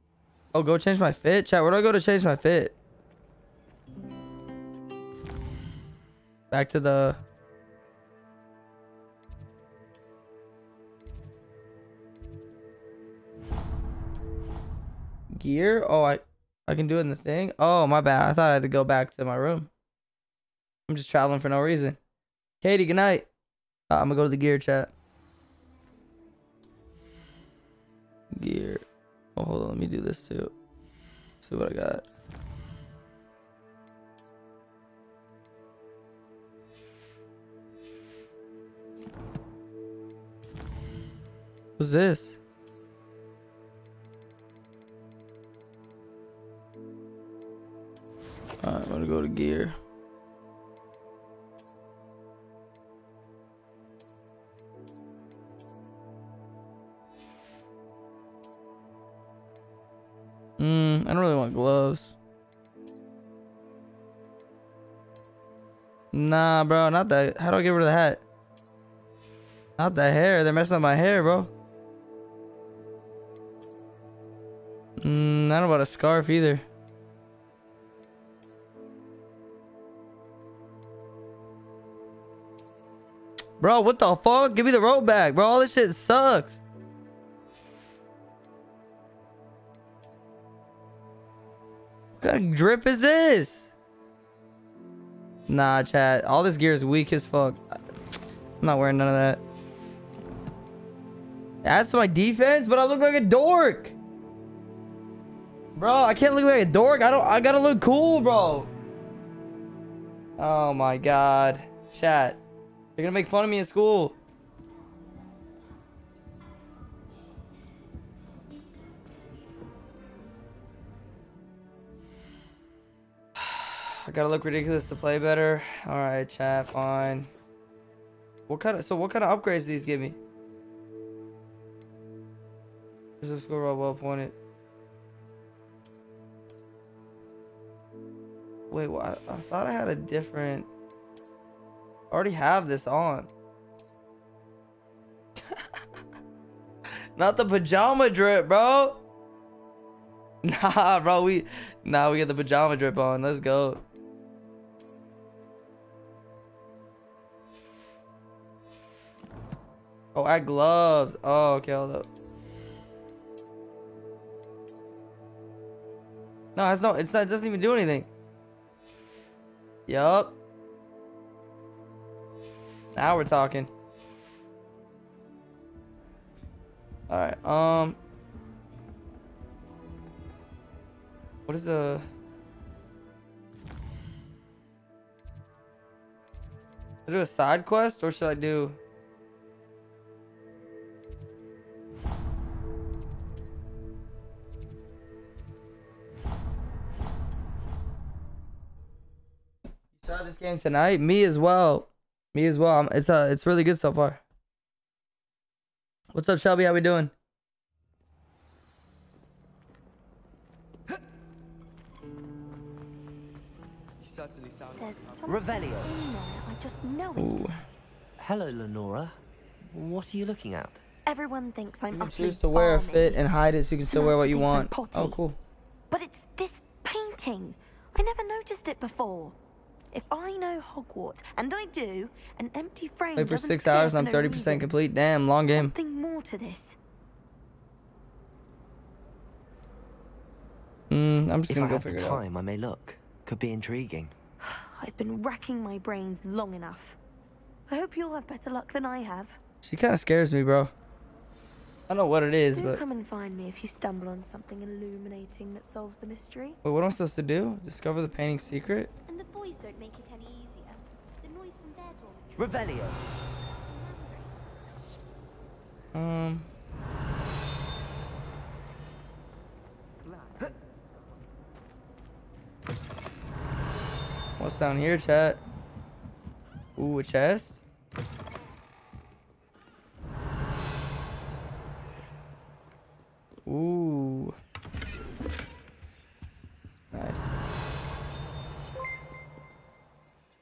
Oh, go change my fit? Chat, where do I go to change my fit? Back to the... Gear? Oh, I, I can do it in the thing? Oh, my bad. I thought I had to go back to my room. I'm just traveling for no reason. Katie, good night. Uh, I'm gonna go to the gear chat. Gear. Oh, hold on. Let me do this too. See what I got. What's this? Alright, I'm gonna go to gear. Hmm, I don't really want gloves. Nah, bro, not that. How do I get rid of the hat? Not the hair. They're messing up my hair, bro. Mm, know about a scarf either. Bro, what the fuck? Give me the robe back, bro. All this shit sucks. Drip is this? Nah, chat. All this gear is weak as fuck. I'm not wearing none of that. That's my defense, but I look like a dork. Bro, I can't look like a dork. I don't I gotta look cool, bro. Oh my god. Chat. They're gonna make fun of me in school. Gotta look ridiculous to play better. Alright, chat, fine. What kind of so what kind of upgrades do these give me? There's a score well pointed. Wait, what? I, I thought I had a different. I already have this on. Not the pajama drip, bro. Nah, bro. We nah, we get the pajama drip on. Let's go. Oh, add gloves. Oh, okay, hold up. No, it's no. It's not. It doesn't even do anything. Yup. Now we're talking. All right. Um. What is the? I do a side quest or should I do? Started this game tonight? Me as well. Me as well. I'm, it's uh, it's really good so far. What's up, Shelby? How we doing? You certainly sound There's something Revelio. I just know it. Ooh. Hello, Lenora. What are you looking at? Everyone thinks I'm You choose to wear a fit and hide it so you can still wear what you want. Oh, cool. But it's this painting. I never noticed it before. If I know Hogwarts, and I do, an empty frame Play for doesn't six hours and I'm 30% complete. Damn, long game. Something more to this. Mm, I'm just If gonna I go have the figure it out. time, I may look. Could be intriguing. I've been racking my brains long enough. I hope you'll have better luck than I have. She kind of scares me, bro. I don't know what it is, Do but come and find me if you stumble on something illuminating that solves the mystery. wait, what am I supposed to do? Discover the painting's secret? And the boys don't make it any easier. The noise from their dormitory. Revelio. Um. What's down here, chat? Ooh, a chest. Ooh. Nice.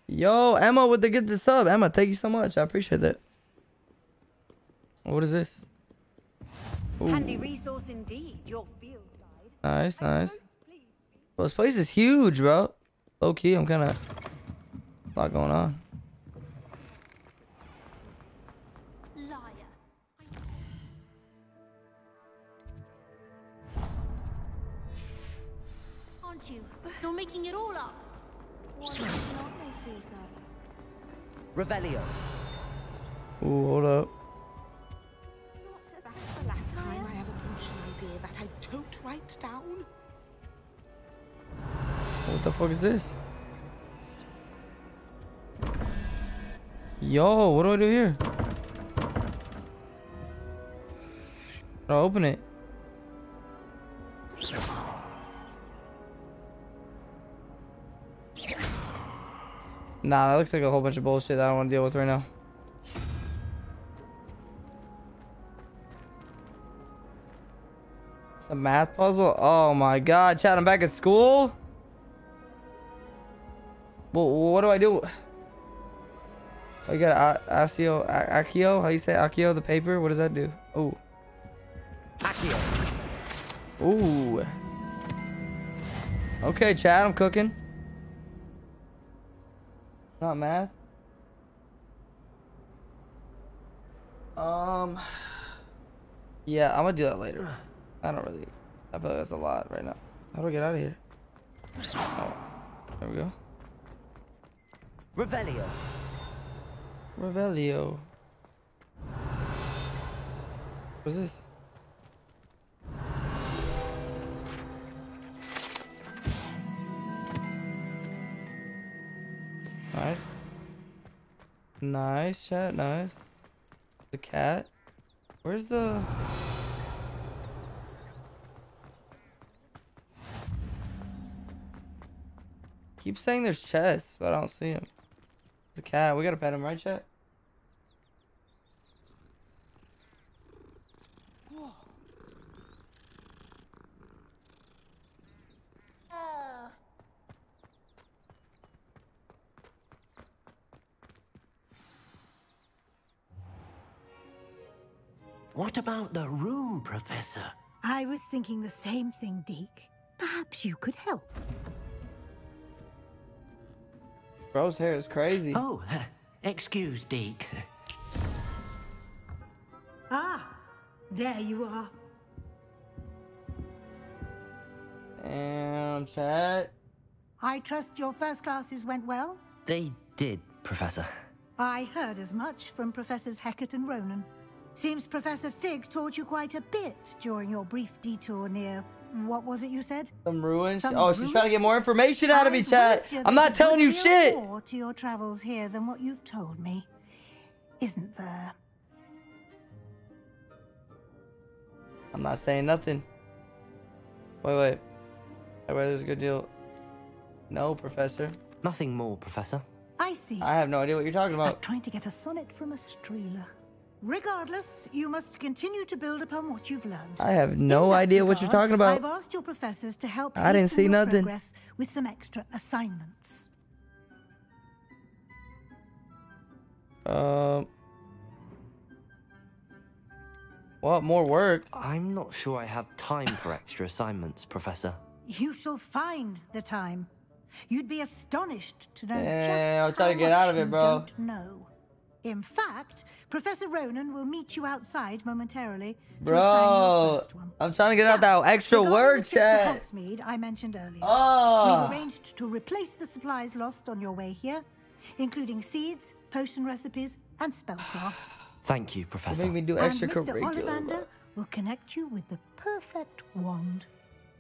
Yo, Emma with the good to sub. Emma, thank you so much. I appreciate that. What is this? Ooh. Handy resource indeed, your field guide. Nice, nice. Well, this place is huge, bro. Low key, I'm kind of a lot going on. Making it all up. Why not make it up? Revelio. Ooh, hold up. That's the last time I have a potion idea that I don't write down. What the fuck is this? Yo, what do I do here? I'll open it? Nah, that looks like a whole bunch of bullshit that I don't want to deal with right now. It's a math puzzle? Oh my god, Chad, I'm back at school? Well, what do I do? Oh, I got A- Accio, Accio, how you say Accio, the paper? What does that do? Oh. Accio. Ooh. Okay, Chad, I'm cooking. Not math. Um. Yeah, I'm gonna do that later. I don't really. I feel like that's a lot right now. How do I get out of here? Oh, there we go. Revelio. Revelio. What's this? Nice. Nice, chat, nice. The cat. Where's the... Keep saying there's chests, but I don't see him. The cat. We gotta pet him, right, chat? What about the room, Professor? I was thinking the same thing, Deek. Perhaps you could help. Bro's hair is crazy. Oh, excuse Deek. Ah, there you are. Damn, chat. I trust your first classes went well? They did, Professor. I heard as much from Professors Hecat and Ronen. Seems Professor Fig taught you quite a bit during your brief detour near. What was it you said? Some ruins. Some oh, she's trying to get more information out of me, I'd chat. I'm not telling you deal shit. More to your travels here than what you've told me, isn't there? I'm not saying nothing. Wait, wait. I bet there's a good deal. No, Professor. Nothing more, Professor. I see. I have no idea what you're talking Like about. trying to get a sonnet from a streeler. Regardless, you must continue to build upon what you've learned. I have no idea what you're talking about. I've asked your professors to help I didn't see your nothing. progress with some extra assignments. Um. what more work? I'm not sure I have time for extra assignments, Professor. You shall find the time. You'd be astonished to know Yeah, just I'll try to how get much out of it, you bro. Don't know. In fact, Professor Ronen will meet you outside momentarily to assign your Bro, first one. I'm trying to get out that extra word work, the trip to chat. Hogsmeade I mentioned earlier. Oh. We've arranged to replace the supplies lost on your way here, including seeds, potion recipes, and spellcrafts. Thank you, Professor. Make me do and Mr. extracurricular. Ollivander will connect you with the perfect wand.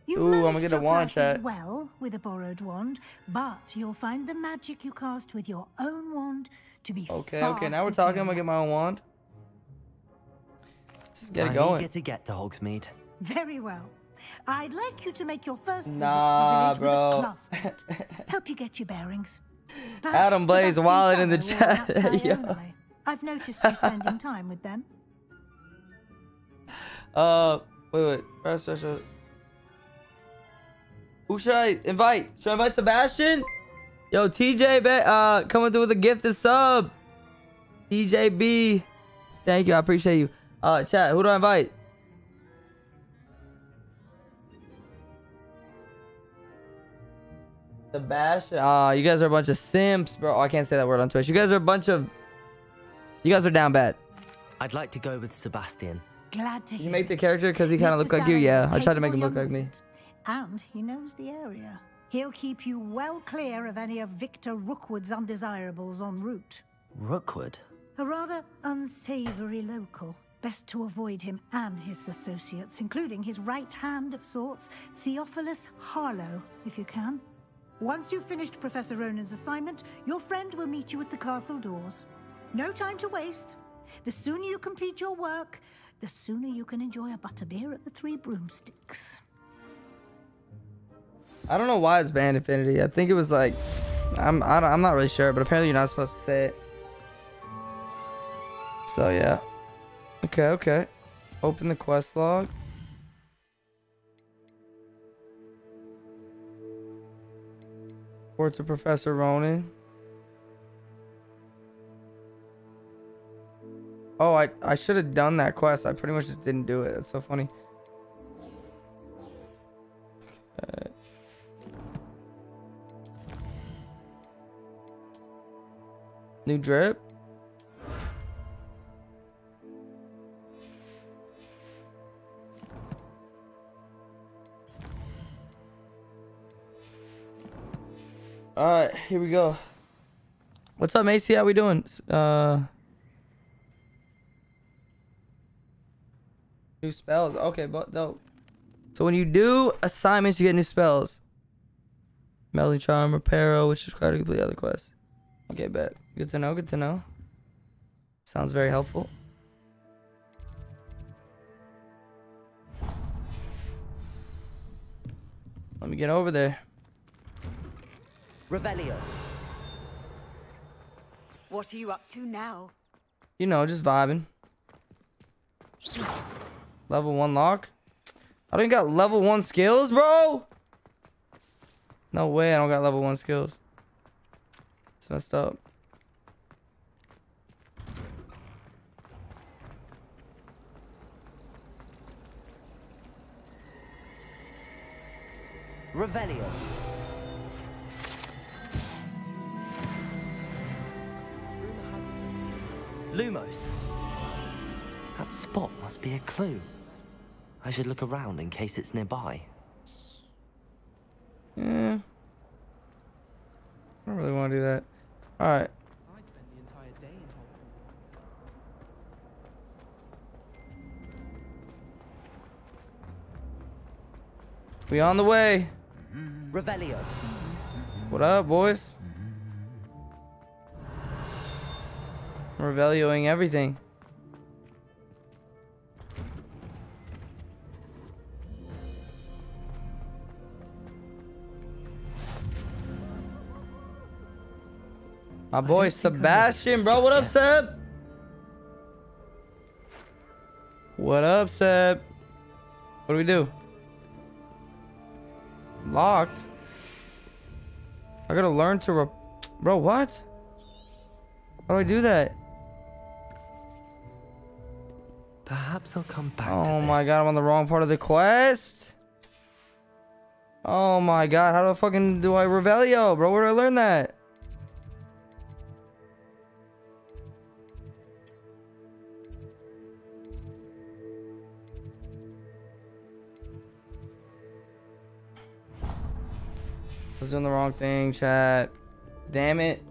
You've Ooh, I'ma managed get a wand, classes chat. well with a borrowed wand, but you'll find the magic you cast with your own wand to be Okay, okay. Now we're talking. I'm gonna get my own wand. Just get I'm it going. eager to get to Hogsmeade. Very well. I'd like you to make your first Nah, visit to the village bro. with a classmate. Help you get your bearings. Adam Blaze Sebastian wallet in the Summer will chat. outside anyway. I've noticed you spending time with them. Uh, wait, wait. Press, press, press. Who should I invite? Should I invite Sebastian? Yo, TJ, ba- uh, coming through with a gifted sub. TJB. Thank you. I appreciate you. Uh, chat. Who do I invite? Sebastian. Ah, you guys are a bunch of simps, bro. Oh, I can't say that word on Twitch. You guys are a bunch of. You guys are down bad. I'd like to go with Sebastian. Glad to hear You make the character because he kind of Mr. looked like you. Yeah, I tried to make him look like me. And he knows the area. He'll keep you well clear of any of Victor Rookwood's undesirables en route. Rookwood? A rather unsavory local. Best to avoid him and his associates, including his right hand of sorts, Theophilus Harlow, if you can. Once you've finished Professor Ronen's assignment, your friend will meet you at the castle doors. No time to waste. The sooner you complete your work, the sooner you can enjoy a butterbeer at the Three Broomsticks. I don't know why it's banned Infinity. I think it was like, I'm I I'm not really sure, but apparently you're not supposed to say it. So yeah. Okay, okay. Open the quest log. Report to Professor Ronen. Oh, I I should have done that quest. I pretty much just didn't do it. That's so funny. Okay. New drip. All right, here we go. What's up, Macy? How we doing? Uh, new spells. Okay, but dope. So when you do assignments, you get new spells. Melody Charm, Reparo, which is required to complete other quests. Okay, bet. Good to know. Good to know. Sounds very helpful. Let me get over there. Revelio. What are you up to now? You know, just vibing. Level one lock. I don't got level one skills, bro. No way, I don't got level one skills. It's messed up. Revelio. Lumos. That spot must be a clue. I should look around in case it's nearby. Yeah. I don't really want to do that. Alright. We on the way. Revelio. What up, boys? Revelioing everything. My boy Sebastian, bro. What up, Seb? What up, Seb? What do we do? Locked. I gotta learn to re Bro, what? How do I do that? Perhaps I'll come back Oh my god, I'm on the wrong part of the quest. Oh my god, how the fucking do I Revelio, bro? Where do I learn that? Doing the wrong thing, chat. Damn it.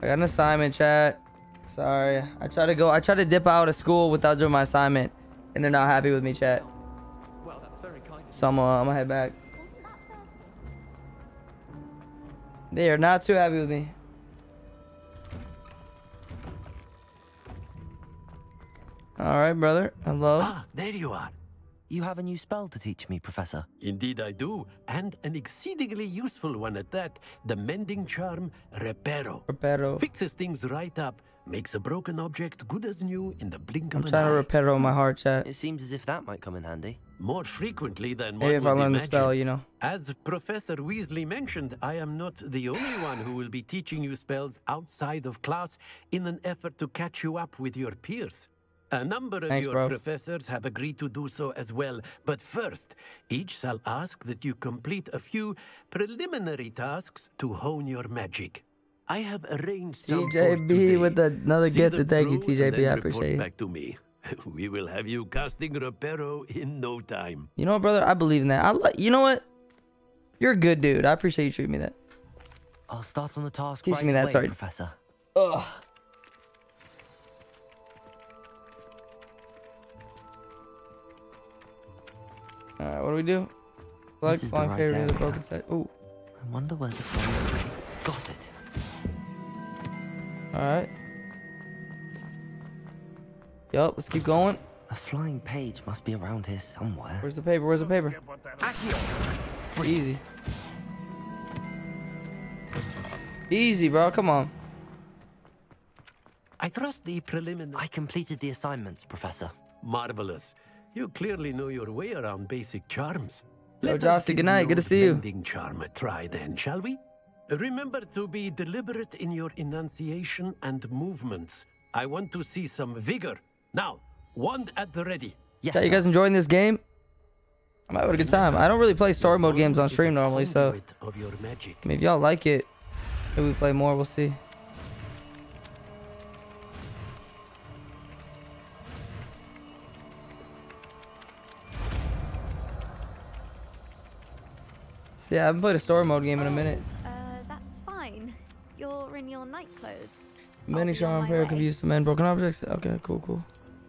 I got an assignment, chat. Sorry. I try to go. I try to dip out of school without doing my assignment, and they're not happy with me, chat. Well, that's very kind. So I'm, uh, I'm gonna head back. They are not too happy with me. All right, brother. Hello. Ah, there you are. You have a new spell to teach me, Professor. Indeed I do, and an exceedingly useful one at that. The mending charm Reparo. Reparo. Fixes things right up, makes a broken object good as new in the blink I'm of an trying to eye. repair my heart, chat. It seems as if that might come in handy. More frequently than Maybe one if I would learn the spell, you know. As Professor Weasley mentioned, I am not the only one who will be teaching you spells outside of class in an effort to catch you up with your peers. A number of Thanks, your bro. professors have agreed to do so as well, but first, each shall ask that you complete a few preliminary tasks to hone your magic. I have arranged some for TJB today. with another See gift. them Thank you, through and TJB. I appreciate it. back to me. We will have you casting Reparo in no time. You know what, brother? I believe in that. I li- You know what? You're a good dude. I appreciate you treating me that. I'll start on the task Teach right me that, away, sorry. Professor. Ugh. All right, what do we do? Select This is the right favorite of the area. broken set. Ooh. I wonder where the phone Got it. All right. Yup. Let's keep going. A flying page must be around here somewhere. Where's the paper? Where's the paper? Easy. Easy, bro. Come on. I trust the preliminary. I completed the assignments, Professor. Marvelous. You clearly know your way around basic charms. Yo, Let us Josty, good night. Good to see you. Charm a try then, shall we? Remember to be deliberate in your enunciation and movements. I want to see some vigor. Now, wand at the ready. Yes, you guys enjoying this game? I'm having a good time. I don't really play story mode games on stream normally, so. I mean, if y'all like it, maybe we play more. We'll see. So, yeah, I haven't played a story mode game in a minute. Uh, that's fine. You're in your night clothes. Many charm prayer confused to mend broken objects. Okay, cool, cool.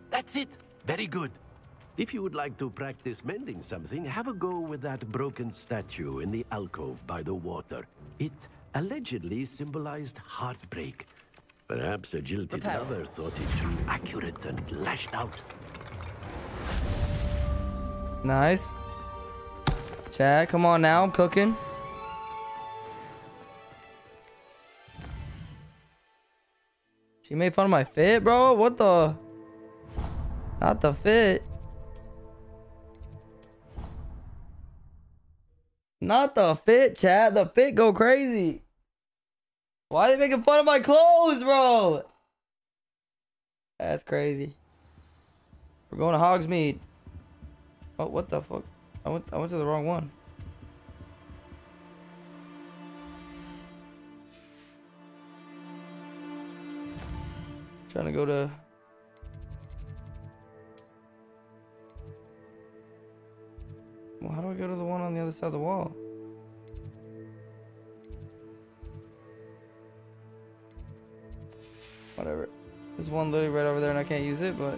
That's it. Very good. If you would like to practice mending something, have a go with that broken statue in the alcove by the water. It allegedly symbolized heartbreak. Perhaps a jilted Repair. lover thought it too accurate and lashed out. Nice. Chad, come on now. I'm cooking. She made fun of my fit, bro. What the? Not the fit. Not the fit, Chad. The fit go crazy. Why are they making fun of my clothes, bro? That's crazy. We're going to Hogsmeade. Oh, what the fuck? I went I went to the wrong one. Trying to go to Well, how do I go to the one on the other side of the wall? Whatever. There's one literally right over there and I can't use it, but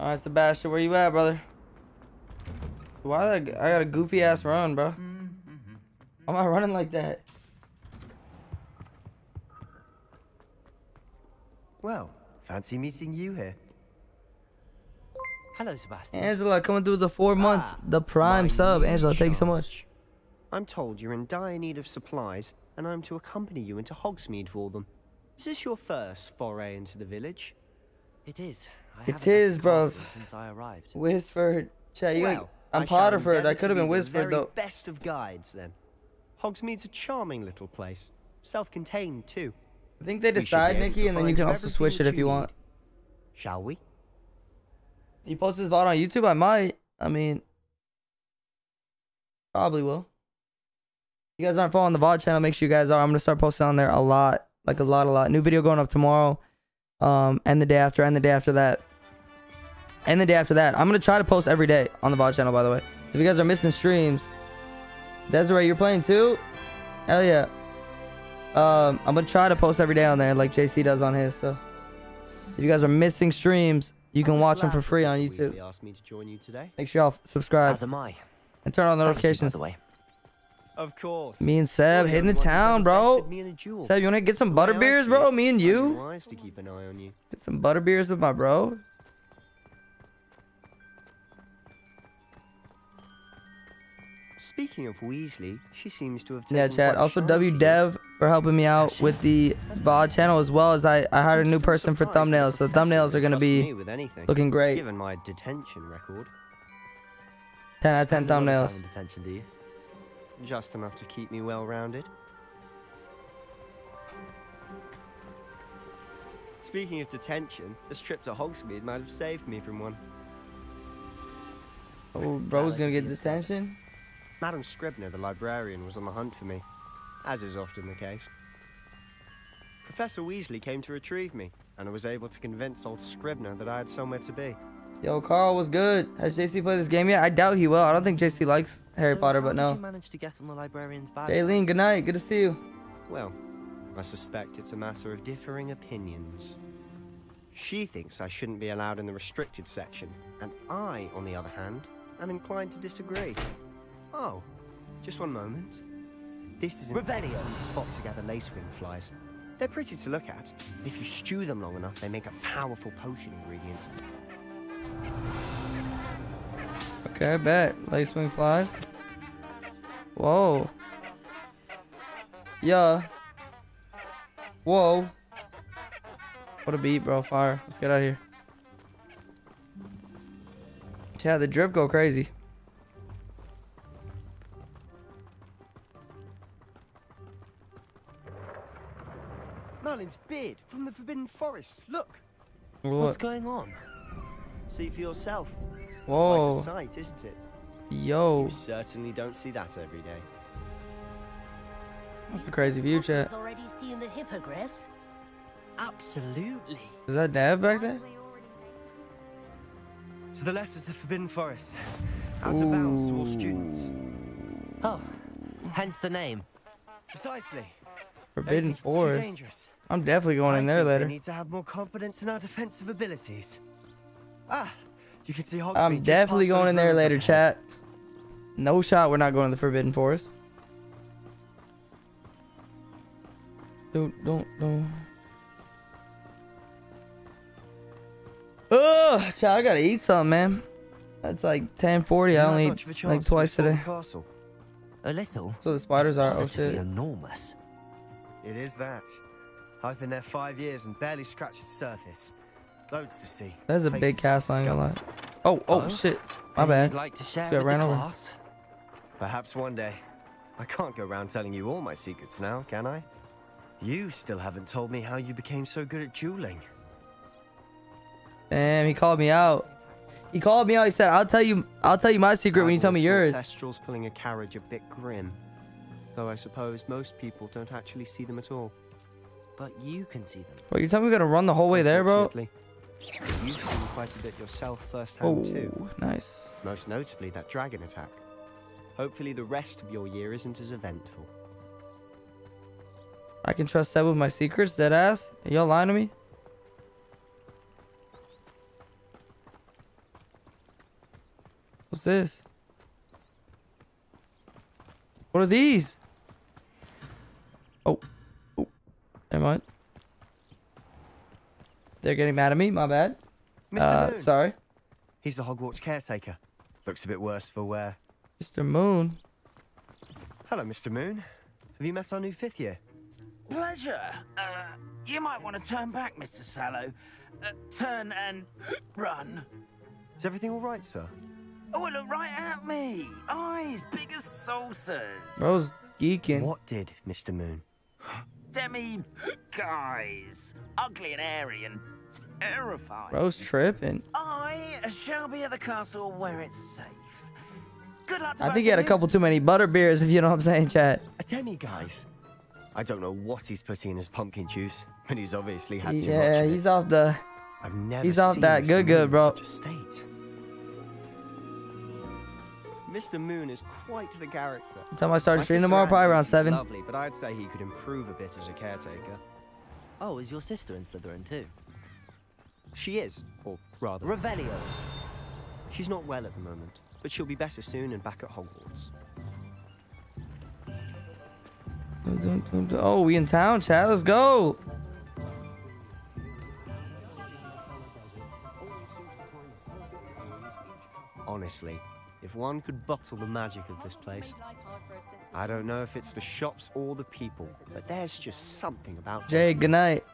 Alright, Sebastian, where you at, brother? Why did I, I got a goofy ass run, bro? Mm-hmm. Why am I running like that? Well, fancy meeting you here. Hello, Sebastian. Angela coming through the four ah, months, the prime sub. new Angela, thank you so much. I'm told you're in dire need of supplies, and I'm to accompany you into Hogsmeade for them. Is this your first foray into the village? It is. It is, bro. Since I arrived. Whisford. Chat, you well, I'm Potterford. I to could have be been the Whisford, though. best of guides, then. Hogsmeade's a charming little place. Self-contained, too. I think they decide, Nikki, and then you can also switch it if you want. Shall we? He posts his VOD on YouTube. I might. I mean, probably will. If You guys aren't following the VOD channel. Make sure you guys are. I'm gonna start posting on there a lot, like a lot, a lot. New video going up tomorrow, um, and the day after, and the day after that, and the day after that. I'm gonna try to post every day on the VOD channel. By the way, if you guys are missing streams, Desiree, you're playing too. Hell yeah. Um, I'm gonna try to post every day on there, like JC does on his. So, if you guys are missing streams, you can watch them for free on YouTube. Asked me to join you today. Make sure y'all subscribe. As am I. And turn on Thank you, by notifications. the way. Of course. Me and Seb You're hitting the only one who's town, bro. bested me in a duel. Seb, you wanna get some The butter beers, bro? Me and you? to keep an eye on you. Get some butter beers with my bro. Speaking of Weasley, she seems to have taken Yeah, chat. Also, W. Dev for helping me out with the VOD channel as well as I, I hired a new person for thumbnails. So the thumbnails are gonna be with anything, looking great. Given my detention record, 10 out of 10 Spend a lot of time thumbnails. detention, do you? just enough to keep me well-rounded. Speaking of detention, this trip to Hogsmeade might have saved me from one. Oh, bro's gonna get detention. Madam Scribner, the librarian, was on the hunt for me, as is often the case. Professor Weasley came to retrieve me, and I was able to convince old Scribner that I had somewhere to be. Yo, Carl was good. Has JC played this game yet? I doubt he will. I don't think JC likes Harry So Potter, how but did no. you manage to get on the librarian's bad Jaylene, good night. Good to see you. Well, I suspect it's a matter of differing opinions. She thinks I shouldn't be allowed in the restricted section, and I, on the other hand, am inclined to disagree. Oh, just one moment. This is an Revelio. excellent spot to gather lacewing flies. They're pretty to look at. If you stew them long enough, they make a powerful potion ingredient. Okay, I bet. Lacewing flies. Whoa. Yeah. Whoa. What a beat, bro. Fire. Let's get out of here. Yeah, the drip go crazy. Merlin's beard from the Forbidden Forest. Look. What? going on? See for yourself. Whoa. Quite a sight, isn't it? Yo. You certainly don't see that every day. That's a crazy view, chat. Already seen the hippogriffs? Absolutely. Is that Dav back there? To the left is the Forbidden Forest. Out of bounds to all students. Oh, hence the name. Precisely. Forbidden It's too Forest. dangerous. I'm definitely going in there later. we need to have more confidence in our defensive abilities. Ah, you can see Hogsmeade I'm definitely going in there later, ahead. chat. No shot. We're not going to the Forbidden Forest. Don't, don't, don't. Ugh, chat, I gotta eat something, man. That's like 1040. I only much of a ate chance like twice restore the today. Castle. A little. So the spiders are. Oh Positively shit. enormous. It is that. I've been there five years and barely scratched the surface. Loads to see. That's a big Faces castle, I ain't gonna lie. Oh, oh, Hello? shit. My bad. like to share I ran over. Perhaps one day. I can't go around telling you all my secrets now, can I? You still haven't told me how you became so good at dueling. Damn, he called me out. He called me out. He said, "I'll tell you. I'll tell you my secret when you tell me yours." Thestrals pulling a carriage a bit grim. Though I suppose most people don't actually see them at all. But you can see them. Bro, you tell me we're gonna run the whole way there, bro? You've seen quite a bit yourself firsthand Oh, too. nice. Most notably that dragon attack. Hopefully the rest of your year isn't as eventful. I can trust Seb with my secrets, dead ass. Are y'all lying to me? What's this? What are these? Oh. Never mind. They're getting mad at me. My bad. Mr. Uh, Moon. sorry. He's the Hogwarts caretaker. Looks a bit worse for wear. Mr. Moon. Hello, Mr. Moon. Have you met our new fifth year? Pleasure. Uh, you might want to turn back, Mr. Sallow. Uh, turn and run. Is everything all right, sir? Oh, look right at me. Eyes big as saucers. Bro's geeking. What did, Mr. Moon? Demi guys. Ugly and airy and terrifying. Bro's tripping. I shall be at the castle where it's safe. Good luck to I think he had a couple too many butter beers, if you know what I'm saying, chat. Uh, a demi, guys. I don't know what he's putting in his pumpkin juice, but he's obviously had too much Yeah, he's it. off the. I've never He's off that good, good, bro. Such a state. Mr. Moon is quite the character. Time I start My streaming sister tomorrow, probably around seven. Lovely, but I'd say he could improve a bit as a caretaker. Oh, is your sister in Slytherin too? She is, or rather, Revelio. she's not well at the moment, but she'll be better soon and back at Hogwarts. Oh, we in town, chat. Let's go. Honestly, if one could bottle the magic of this place, I don't know if it's the shops or the people, but there's just something about Jay, good night.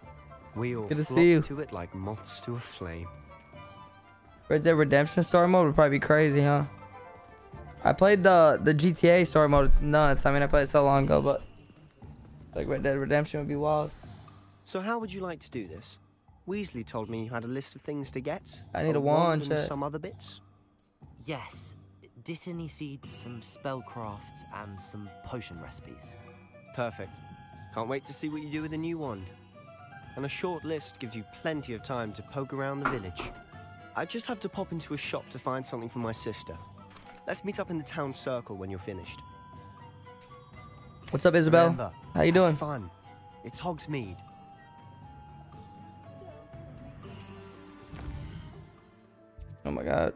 We all Good to see you. to it like moths to a flame. Red Dead Redemption story mode would probably be crazy, huh? I played the the GTA story mode. It's nuts. I mean, I played it so long ago, but like Red Dead Redemption would be wild. So how would you like to do this? Weasley told me you had a list of things to get. I need a wand, and some other bits. Yes. Dittany seeds, some spellcrafts, and some potion recipes. Perfect. Can't wait to see what you do with the new wand. And a short list gives you plenty of time to poke around the village. I just have to pop into a shop to find something for my sister. Let's meet up in the town circle when you're finished. What's up, Isabel? Remember, How you doing? Fun. It's Hogsmeade. Oh my god.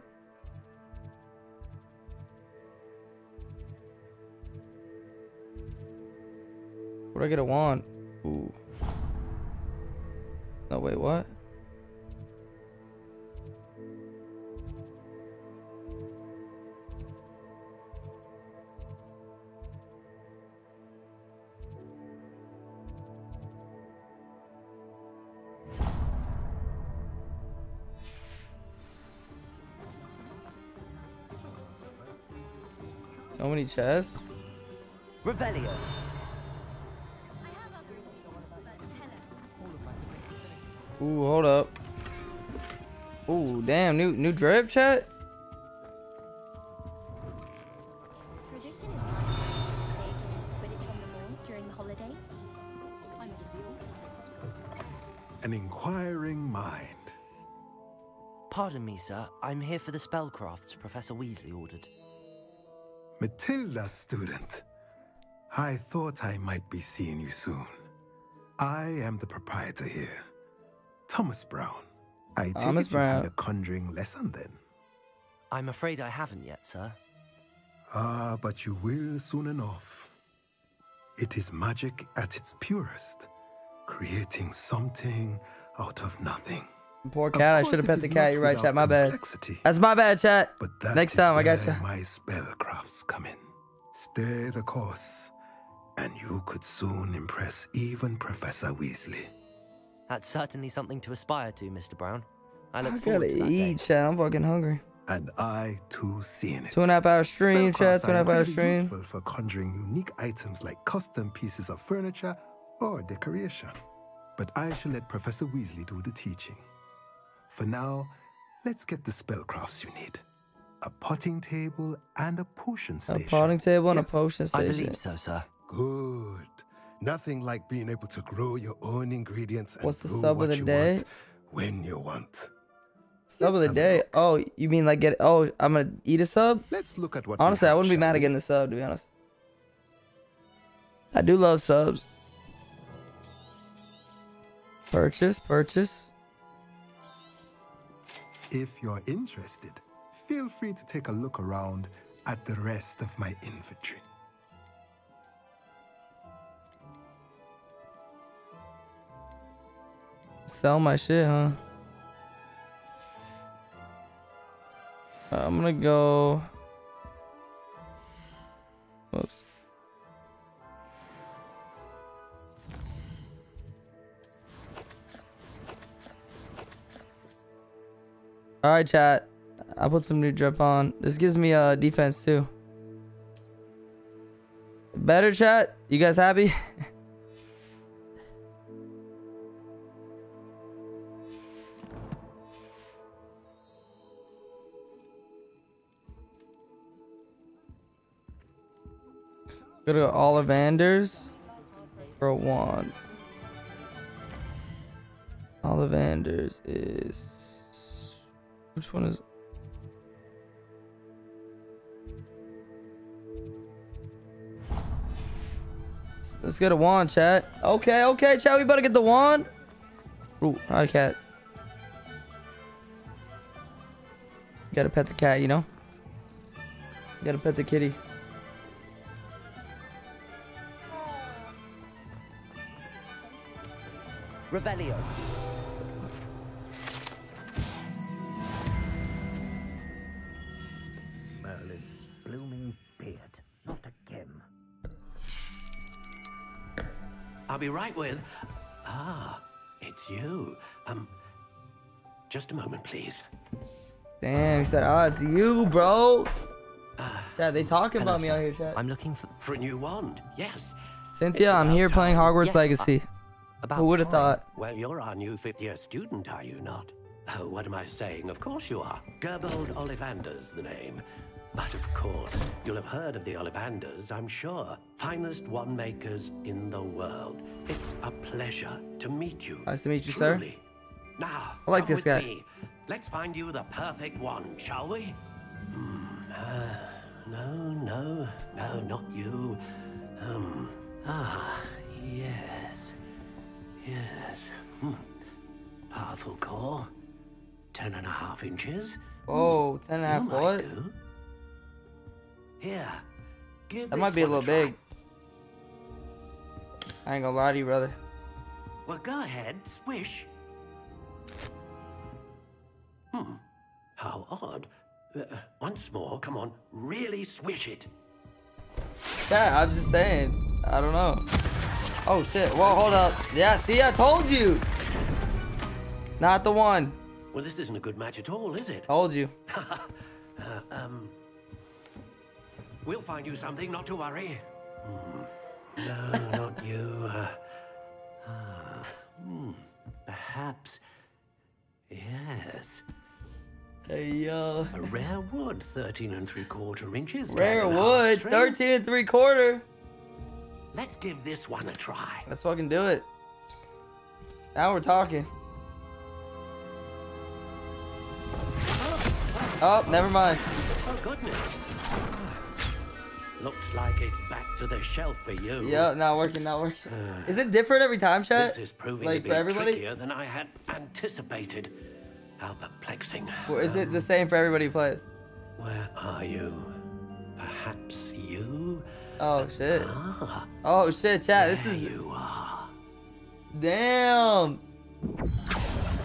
Where'd I get a wand? Ooh. No, wait, what? So many chests. Revelio. Ooh, hold up. Ooh, damn, new new drip chat. during the holidays. An inquiring mind. Pardon me, sir. I'm here for the spellcrafts Professor Weasley ordered. Matilda, student. I thought I might be seeing you soon. I am the proprietor here, Thomas Brown. I take Thomas it you've had a conjuring lesson then. I'm afraid I haven't yet, sir. Ah, but you will soon enough. It is magic at its purest, creating something out of nothing. Poor cat. I should have pet the cat. You're right, chat. My bad. That's my bad, chat. But That Next time, I got where you. My spellcrafts come in. Stay the course, and you could soon impress even Professor Weasley. That's certainly something to aspire to, Mr. Brown. I look I forward gotta to that day. eat, chat. I'm fucking hungry. And I too seeing it. Two and a half hour stream, chat. Spellcraft Two and a half are hour incredibly stream. useful for conjuring unique items like custom pieces of furniture or decoration. But I shall let Professor Weasley do the teaching. For now, let's get the spellcrafts you need. A potting table and a potion station. A potting table and a potion potion I believe so, sir. Good. Nothing like being able to grow your own ingredients and What's the sub of the you day? want when you want. Sub of the day. Oh, you mean like get? Oh, I'm gonna eat a sub. Let's look at what. Honestly, I wouldn't be mad at getting a sub. To be honest, I do love subs. Purchase, purchase. If you're interested, feel free to take a look around at the rest of my inventory. Sell my shit, huh? Uh, I'm gonna go. Whoops. All right, chat. I put some new drip on. This gives me uh defense too. Better chat. You guys happy? Go to Ollivanders for a wand. Ollivanders is which one is Let's get a wand, chat. Okay, okay, chat. We better get the wand. Ooh, hi, cat. gotta pet the cat, you know. gotta pet the kitty. Revelio. Merlin's blooming beard. Not again. I'll be right with. Ah, it's you. Um, just a moment, please. Damn, he said, "Ah, it's you, bro." Chat, they talking about me sir. out here, chat. I'm looking for For a new wand, yes. Cynthia, I'm here playing Hogwarts Yes, Legacy. About Who would have thought? Well, you're our new fifth year student, are you not? Oh, what am I saying? Of course you are. Gerbold Ollivander's the name. But of course, you'll have heard of the Ollivanders, I'm sure. Finest wand makers in the world. It's a pleasure to meet you. Nice to meet you, sir. Truly. Now, I like come this with guy. me. Let's find you the perfect one, shall we? Hmm. uh, no, no, no, not you. Um. Ah, yes. Yes. Hmm. Powerful core. Ten and a half inches. Whoa, ten and a half You what? Here. Give That might be a little try. big. I ain't gonna lie to you, brother. Well, go ahead, swish. Hmm. How odd. Uh, once more, come on, really swish it. Yeah, I'm just saying. I don't know. Oh shit. Well, hold up. Yeah, see, I told you. Not the one. Well, this isn't a good match at all, is it? Told you. Uh, um. We'll find you something, not to worry. Hmm. No, not you. Uh, ah, hmm. Perhaps. Yes. Hey, yo. A rare wood, 13 and three quarter inches. Rare wood, 13 and three quarter. Let's give this one a try. Let's fucking do it. Now we're talking. Oh, never mind. Oh, goodness. Looks like it's back to the shelf for you. Yeah, not working, not working. Is it different every time, chat? This is proving like to be for everybody? trickier than I had anticipated. How perplexing. Or is it the same for everybody who plays? Where are you? Perhaps you? Oh shit. Ah, Oh shit, chat. This is. you are. Damn.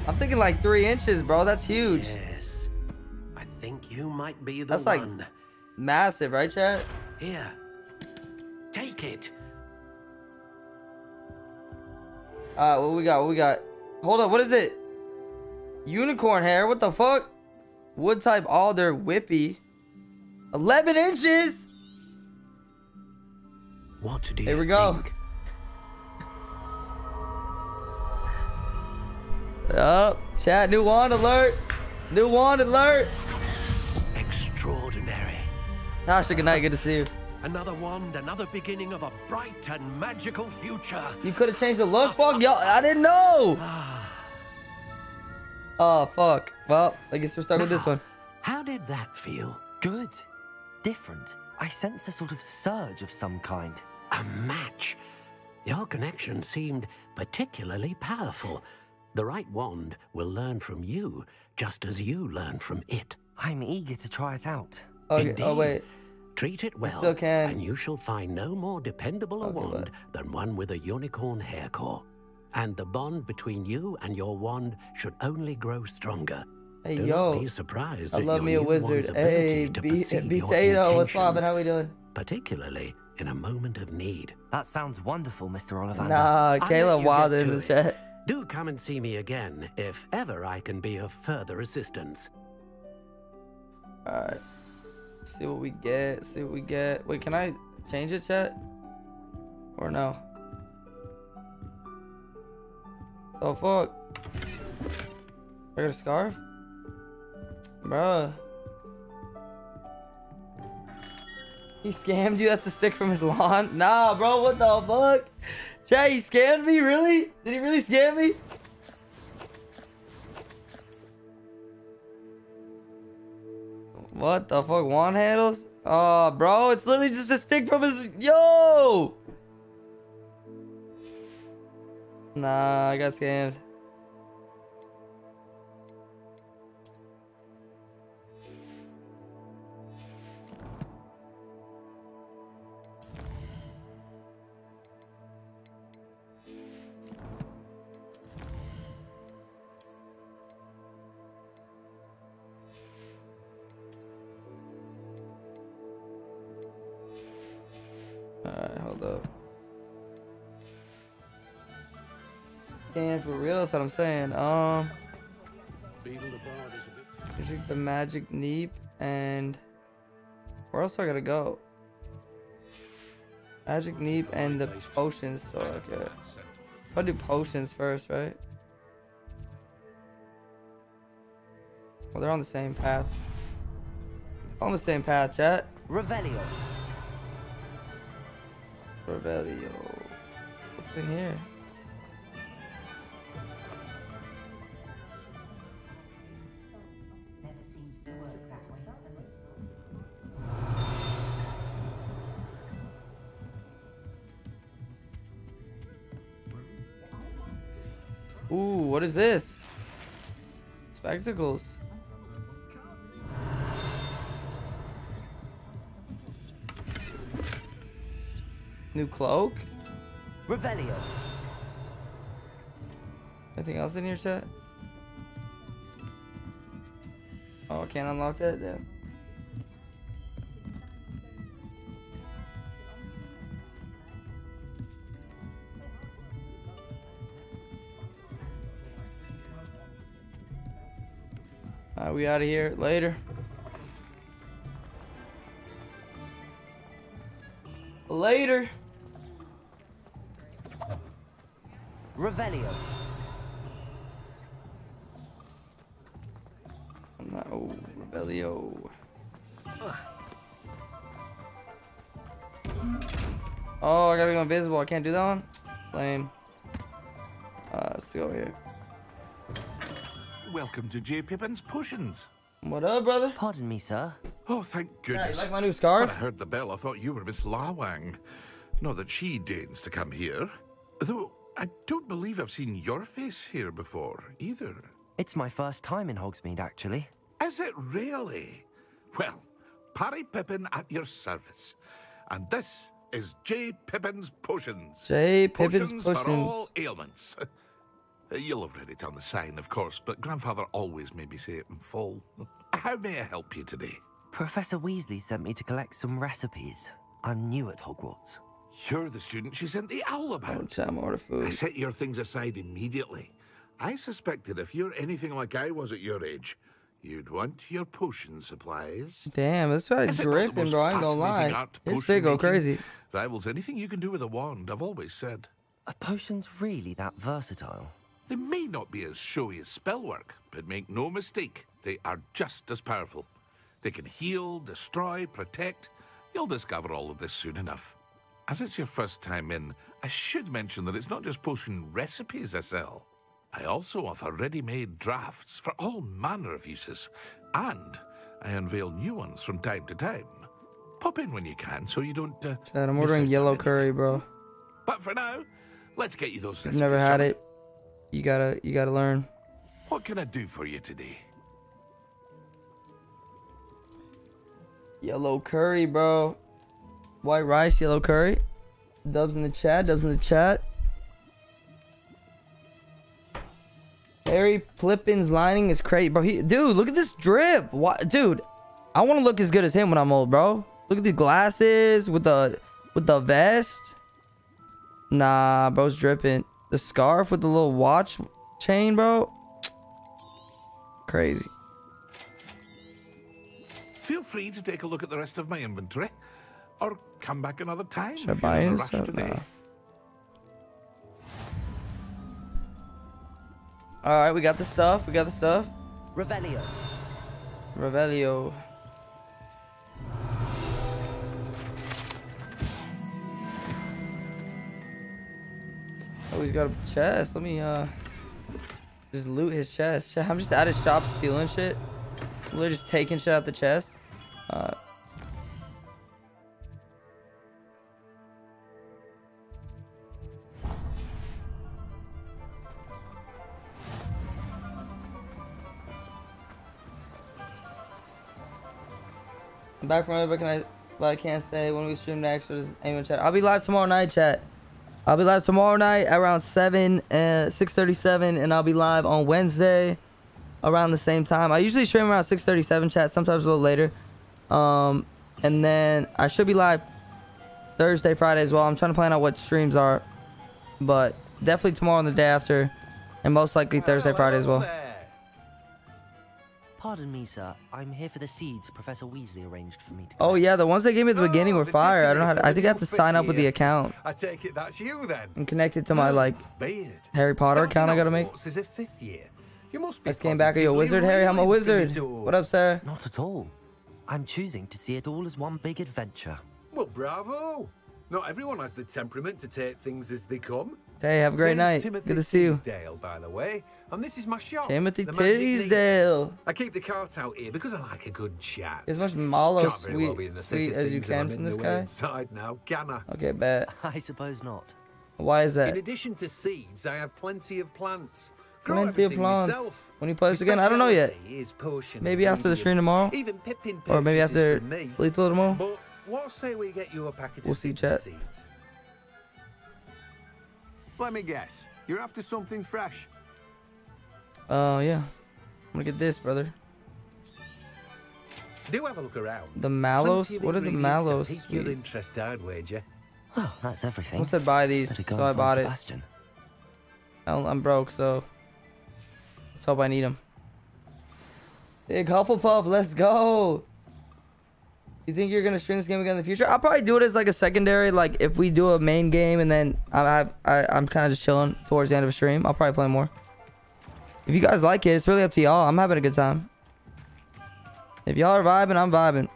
I'm thinking like three inches, bro. That's huge. Yes. I think you might be the That's like massive, right, chat? Here. Take it. Alright, what we got? What we got? Hold up, what is it? Unicorn hair, what the fuck? Wood type alder whippy. 11 inches? What do you Here we go. think? Up, chat, new wand alert. New wand alert. Extraordinary. Tasha, good night, good to see you. Another wand, another beginning of a bright and magical future. You could have changed the look, fuck, y'all. I didn't know. Oh, fuck. Well, I guess we're stuck with this one. How did that feel? Good. Different. I sensed a sort of surge of some kind. A match. Your connection seemed particularly powerful. The right wand will learn from you, just as you learn from it. I'm eager to try it out. Okay, oh, Indeed. oh, wait. Treat it well, still can- and you shall find no more dependable a wand than one with a unicorn hair core. And the bond between you and your wand should only grow stronger. Hey, Do yo. not be surprised I at love your me a wizard. wand's ability Hey, to B- perceive your Potato, what's poppin'? intentions, How we doing? Particularly in a moment of need. That sounds wonderful, Mr. Ollivander. Nah, I'll Kayla let you Wild get in the it. chat. Do come and see me again if ever I can be of further assistance. Alright. See what we get. See what we get. Wait, can I change it, chat? Or no? Oh, fuck. I got a scarf? Bruh. He scammed you? That's a stick from his lawn? Nah, bro, what the fuck? Chat, he scammed me? Really? Did he really scam me? What the fuck? Wand handles? Oh, bro, it's literally just a stick from his. Yo! Nah, I got scammed. Damn, for real, that's what I'm saying. Um, the magic neep and where else do I gotta go? Magic neep and the potions. So okay, I'll do potions first, right? Well, they're on the same path. On the same path, chat. Revelio. Revelio. What's in here? Is this? Spectacles. New cloak? Revelio. Anything else in here, chat? Oh, I can't unlock that then. We out of here later. Later. Revelio. No, Rebellio. Oh, I gotta go invisible. I can't do that one? Lame. Uh, let's go here. Welcome to J. Pippin's Potions. What up, brother? Pardon me, sir. Oh, thank Yeah, you goodness. like my new scarf? When I heard the bell, I thought you were Miss Lawang. Not that she deigns to come here. Though I don't believe I've seen your face here before, either. It's my first time in Hogsmeade, actually. Is it really? Well, Parry Pippin at your service. And this is J. Pippin's Potions. J. Pippin's Potions for Potions. all ailments. Uh, you'll have read it on the sign, of course, but Grandfather always made me say it in full. How may I help you today? Professor Weasley sent me to collect some recipes. I'm new at Hogwarts. You're the student she sent the owl about. Oh, chat more I set your things aside immediately. I suspected if you're anything like I was at your age, you'd want your potion supplies. Damn, this guy's Is it dripping, most bro. I ain't gonna lie. art, His potion fit go making? crazy. Rivals anything you can do with a wand, I've always said. Are potions really that versatile? They may not be as showy as spellwork, but make no mistake, they are just as powerful. They can heal, destroy, protect. You'll discover all of this soon enough. As it's your first time in, I should mention that it's not just potion recipes I sell. I also offer ready-made drafts for all manner of uses, and I unveil new ones from time to time. Pop in when you can, so you don't. Uh, Chad, I'm ordering yellow curry, bro. But for now, let's get you those I've recipes. never had it. You gotta, you gotta learn. What can I do for you today? Yellow curry, bro. White rice, yellow curry. Dubs in the chat. Dubs in the chat. Harry Flippin's lining is crazy, bro. He, dude, look at this drip. What, dude? I want to look as good as him when I'm old, bro. Look at the glasses with the with the vest. Nah, bro's dripping. The scarf with the little watch chain, bro. Crazy. Feel free to take a look at the rest of my inventory, or come back another time Should I if you're in a rush stuff? today. Nah. All right, we got the stuff. We got the stuff. Revelio. Revelio. Oh, he's got a chest. Let me uh just loot his chest. I'm just at his shop stealing shit. Literally just taking shit out the chest. Uh I'm back from it, but can I? But I can't say when we stream next. Or does anyone chat? I'll be live tomorrow night, chat. I'll be live tomorrow night around seven, uh, six thirty-seven, and I'll be live on Wednesday around the same time. I usually stream around six thirty-seven, chat. Sometimes a little later. Um, and then I should be live Thursday, Friday as well. I'm trying to plan out what streams are, but definitely tomorrow and the day after, and most likely Thursday, Friday as well. Pardon me, sir. I'm here for the seeds Professor Weasley arranged for me to. Oh yeah, the ones they gave me at the oh, beginning were fire. I don't know how. To, I think I have to sign up with the account I take it that's you then. and connect it to my like Beard. Harry Potter account. I gotta make. What's as a fifth year? You must be Just came back. Are you a wizard, Harry? I'm a wizard. What up, sir? Not at all. I'm choosing to see it all as one big adventure. Well, bravo. Not everyone has the temperament to take things as they come. Hey, have a great Name's night. Timothy Good to see you. Dale, by the way, and this is my shop. Timothy the Magic Teasdale. I keep the cart out here because I like a good chat. As much mallow Can't well sweet, the sweet as you can from this the way guy. Inside now, can I? Okay, bet. I suppose not. Why is that? In addition to seeds, I have plenty of plants. Grow Plenty of everything plants. myself. When he plays My again, I don't know yet. speciality is potion Maybe after the stream tomorrow. Even Pippin or maybe after from me. Lethal tomorrow. But what say we get you a packet We'll of see, Pippin chat. seeds? Let me guess. You're after something fresh. Oh yeah. I'm gonna get this, brother. Do have a look around. The mallows. What are the ingredients to mallows? pique your sweet? interest, I'd wager. Well, that's everything. Someone said buy these, so I find bought it. Sebastian. I'm I'm broke, so let's hope I need them. Big Hufflepuff, let's go. You think you're gonna stream this game again in the future? I'll probably do it as like a secondary, like if we do a main game and then I, I, I I'm kind of just chilling towards the end of a stream. I'll probably play more. If you guys like it, it's really up to y'all. I'm having a good time. If y'all are vibing, I'm vibing.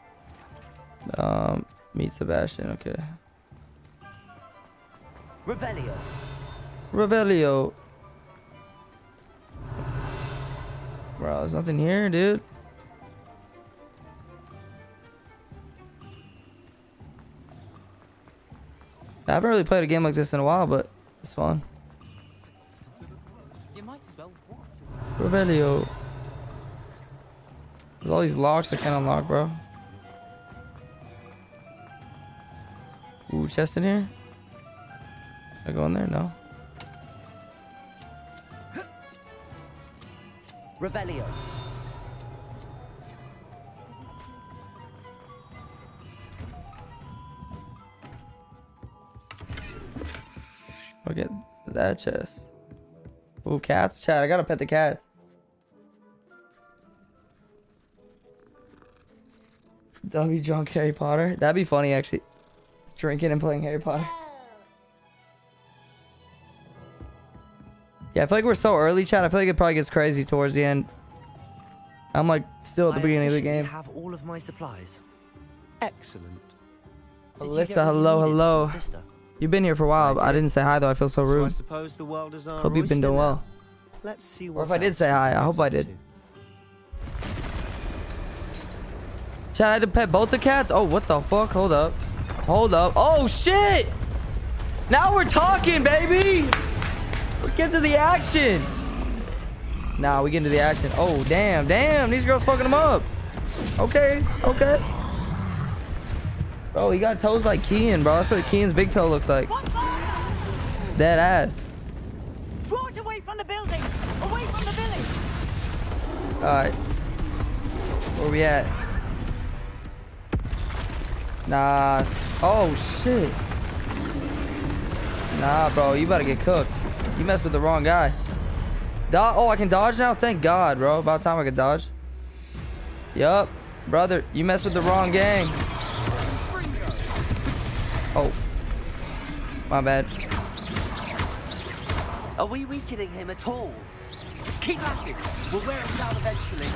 Um, meet Sebastian. Okay. Revelio. Revelio. Bro, there's nothing here, dude. I haven't really played a game like this in a while, but it's fun. Revelio. There's all these locks I can't unlock, bro. Ooh, chest in here? Can I go in there? No. Revelio. I'll get that chest. Oh, cats? Chat, I gotta pet the cats. W drunk Harry Potter. That'd be funny, actually. Drinking and playing Harry Potter. Yeah, I feel like we're so early, chat. I feel like it probably gets crazy towards the end. I'm like still at the I beginning of the officially game. have all of my supplies. Excellent. Did Alyssa, get what you hello, hello. from You've been here for a while. but I didn't say hi though. I feel so So I rude. suppose the world is our Hope you've been doing now. well. Let's see Or what if I did say hi, I hope I did. to. Chat, I had to pet both the cats? Oh, what the fuck? Hold up. Hold up. Oh, shit! Now we're talking, baby! Let's get to the action. Nah, we get into the action. Oh, damn, damn. These girls fucking them up. Okay, okay. Bro, he got toes like Kian, bro. That's what Kian's big toe looks like. Dead ass. Draw it away from the building! Away from the village! Alright. Where we at? Nah. Oh, shit. Nah, bro. You better get cooked. You messed with the wrong guy. Do oh, I can dodge now? Thank God, bro. About time I could dodge. Yup. Brother, you messed with the wrong gang. Oh. My bad. Are we weakening him at all? Keep at it. We'll wear him down eventually.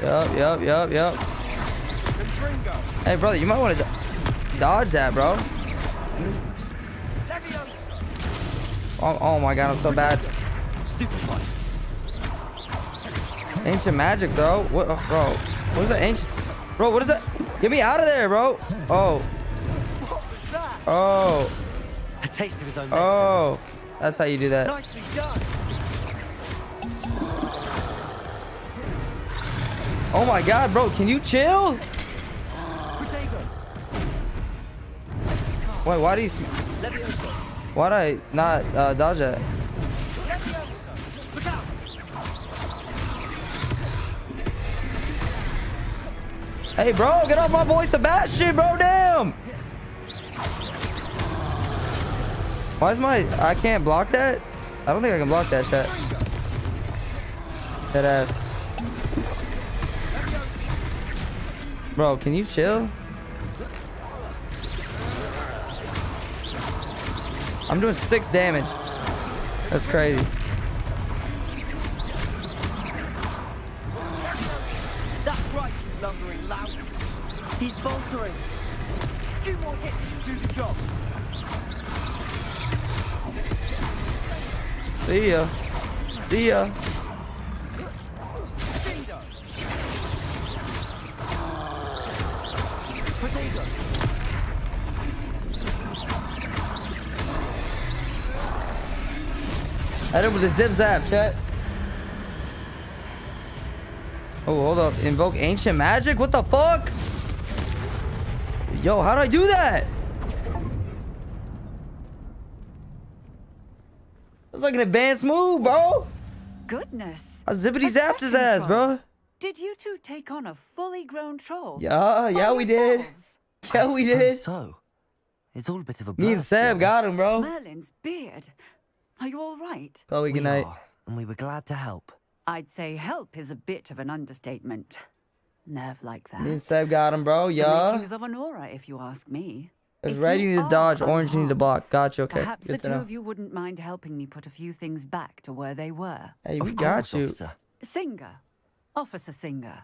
Yup, yup, yup, yup. Hey, brother, you might want to dodge that, bro. Oh, oh my god, I'm so bad. Ancient magic, bro. What, oh, bro? What is that ancient? Bro, what is that? Get me out of there, bro. Oh. Oh. A taste of his own medicine. Oh. That's how you do that. Nicely done. Oh my god, bro. Can you chill? Wait, why do you... Why'd I not uh, dodge that? Hey, bro, get off my boy Sebastian, bro. Damn. Why is my... I can't block that? I don't think I can block that shit. That ass. Bro, can you chill? I'm doing six damage. That's crazy. That's right, you lumbering lout. He's faltering. Few more hits to do the job. See ya. See ya. Protego. Head with the zip zap, chat. Oh, hold up. Invoke ancient magic? What the fuck? Yo, how do I do that? That's like an advanced move, bro. Goodness. I zippity A zapped his ass, troll. bro. Did you two take on a fully grown troll? Yeah, yeah, we did. Yeah, we did. So, it's all a bit of a Me and blur, Sam got him, bro. Merlin's beard. Are you all right? Chloe, good We night. are, and we were glad to help. I'd say help is a bit of an understatement. Nerve like that. Me and Seb got him, bro. The Yeah. makings of an Auror, if you ask me. If If red, you you need to dodge. Orange, you need to unharmed, block. Gotcha. Okay. Perhaps the Good to two know. of you wouldn't mind helping me put a few things back to where they were. Hey, we got you. Singer. Officer Singer.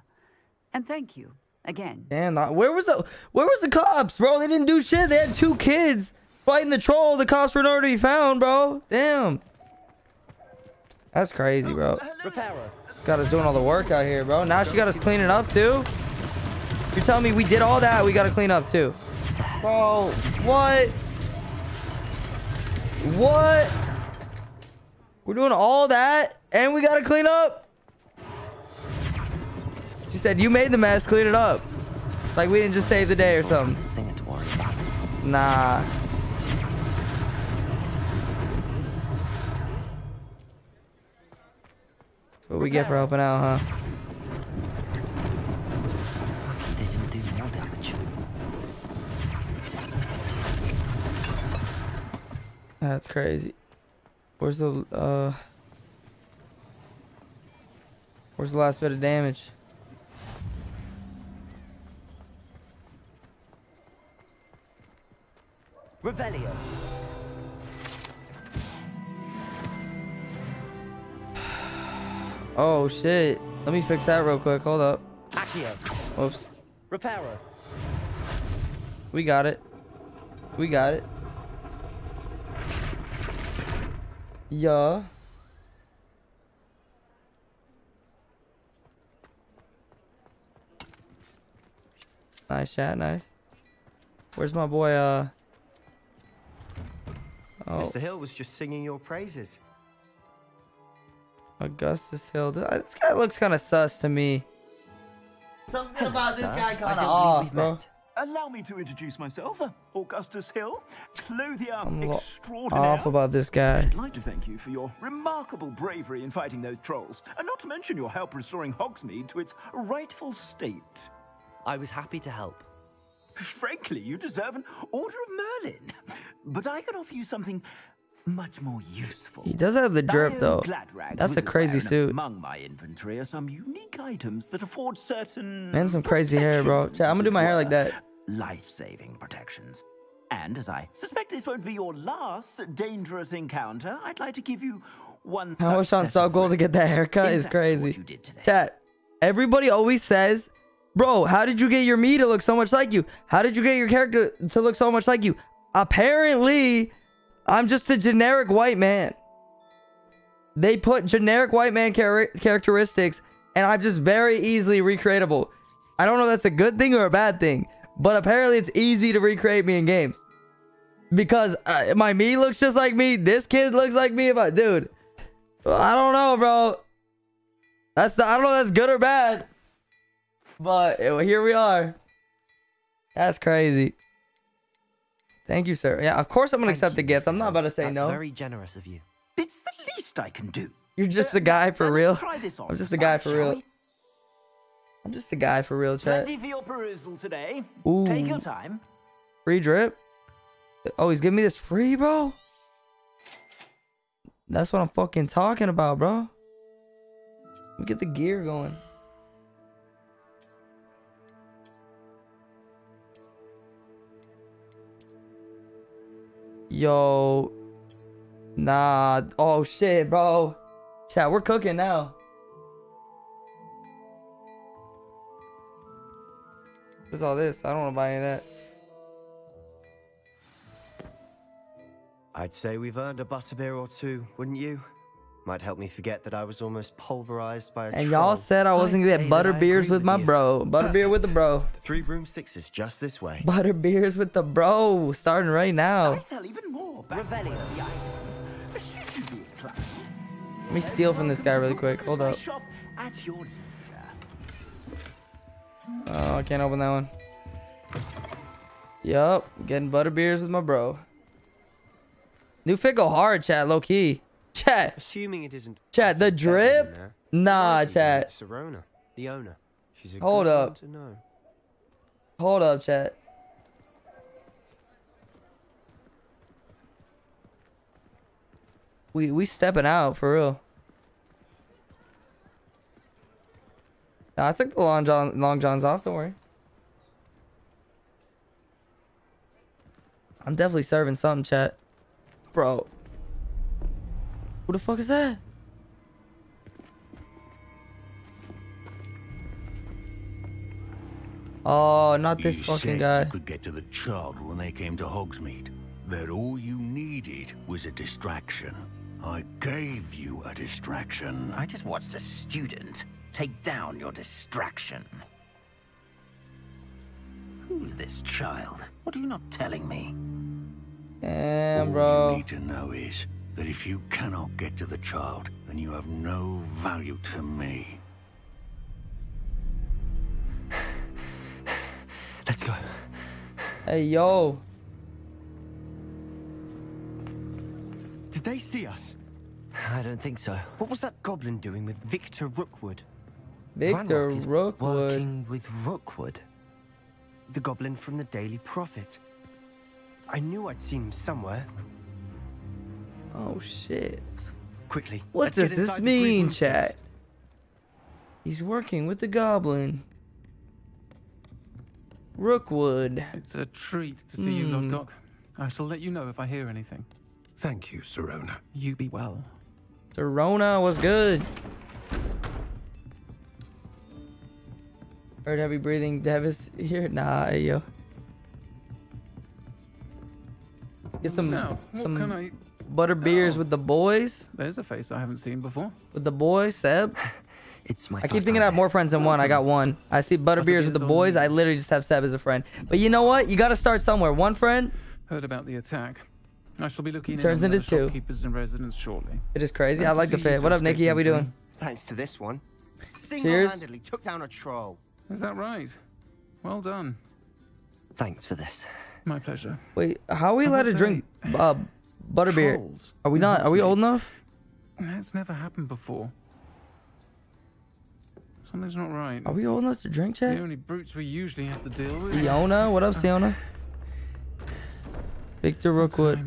And thank you. Again. Damn, where was the where was the cops, bro? They didn't do shit. They had two kids fighting the troll. The cops were nowhere to be found, bro. Damn. That's crazy, bro. This got us doing all the work out here, bro. Now she got us cleaning up too. You're telling me we did all that? We got to clean up too, bro? What? What? We're doing all that and we got to clean up? She said you made the mess, clean it up. Like we didn't just save the day or something. Nah. What we get for helping out, huh? They didn't do more damage. That's crazy. Where's the uh? Where's the last bit of damage? Revelio. Oh shit. Let me fix that real quick. Hold up. Accio. Whoops. Reparo. We got it. We got it. Yeah. Nice chat, nice. Where's my boy, uh... Oh, Mr. Hill was just singing your praises. Augustus Hill. Uh, This guy looks kind of sus to me. Something Hello, about this guy I kind don't of believe off, we've bro. met. Allow me to introduce myself, uh, Augustus Hill, clothier I'm extraordinaire. off about this guy. I'd like to thank you for your remarkable bravery in fighting those trolls, and not to mention your help restoring Hogsmeade to its rightful state. I was happy to help. Frankly, you deserve an Order of Merlin. But I can offer you something much more useful. He does have the drip, though. That's a crazy suit. Among my inventory are some unique items that afford certain And some crazy hair, bro. Chat, I'm gonna do my hair like that. life-saving protections. And as I suspect this won't be your last dangerous encounter, I'd like to give you one. How much on Sub Gold to get that haircut is crazy. Chat, everybody always says, bro, how did you get your me to look so much like you? How did you get your character to look so much like you? Apparently, I'm just a generic white man. They put generic white man char- characteristics, and I'm just very easily recreatable. I don't know if that's a good thing or a bad thing, but apparently it's easy to recreate me in games. Because uh, my me looks just like me. This kid looks like me. But dude, I don't know, bro. That's the, I don't know if that's good or bad. But here we are. That's crazy. Thank you, sir. Yeah, of course I'm gonna accept the gift. I'm not about to say That's no. very generous of you. It's the least I can do. You're just uh, a guy for real. try this on I'm just a guy for real. we? I'm just a guy for real, chat. Plenty for your perusal today. Ooh. Take your time. Free drip. Oh, he's giving me this free, bro. That's what I'm fucking talking about, bro. Let me get the gear going. Yo. Nah. Oh shit, bro. Chat, we're cooking now. What's all this? I don't want to buy any of that. I'd say we've earned a butterbeer or two, wouldn't you? Might help me forget that I was almost pulverized by a And y'all said I wasn't gonna get butter beers with my bro. Butter beer with the bro. Three broomsticks is just this way. Butter beers with the bro. Starting right now. Sell even more back the items. Should be? Let me steal from this guy really quick. Hold up. Shop at your leisure. Oh, I can't open that one. Yup, getting butter beers with my bro. New fit go hard, chat, low key. Chat. Assuming it isn't. Chat, the drip? Nah, Might even be chat. Sirona, the owner. She's a Hold up. to know. Hold up, chat. We we stepping out for real. Nah, I took the long john long johns off. Don't worry. I'm definitely serving something, chat. Bro. Who the fuck is that? Oh, not this you fucking said guy. You could get to the child when they came to Hogsmeade. That all you needed was a distraction. I gave you a distraction. I just watched a student take down your distraction. Who's this child? What are you not telling me? Damn, all bro. you need to know is that if you cannot get to the child, then you have no value to me. Let's go. Hey, yo. Did they see us? I don't think so. What was that goblin doing with Victor Rookwood? Victor Ranrock is Rookwood. Working with Rookwood. The goblin from the Daily Prophet. I knew I'd seen him somewhere. Oh shit. Quickly. What does this inside the three mean, chat? He's working with the goblin. Rookwood. It's a treat to see you, Hmm. Lodgok. I shall let you know if I hear anything. Thank you, Sirona. You be well. Sirona was good. Heard heavy breathing. Davis here? Nah, yo. Get some Now, what some can I- butter beers with the boys. There's a face I haven't seen before. With the boys, Seb. It's my I keep thinking I have more friends than one. I got one. I see butter beers with the boys. I literally just have Seb as a friend. But you know what? You got to start somewhere. One friend. Heard about the attack. I shall be looking Turns in on the into two. shopkeepers and residents shortly. It is crazy. Glad I like the fit. What up, Nikki? How we doing? Thanks to this one. Cheers. Single-handedly took down a troll. Is that right? Well done. Thanks for this. My pleasure. Wait, how are we allowed will to drink uh, butterbeer? Trolls Are we not? Are we old enough? That's never happened before. Something's not right. Are we old enough to drink, The only brutes we usually have to deal with. Sirona, what up, Sirona? Victor Rookwood.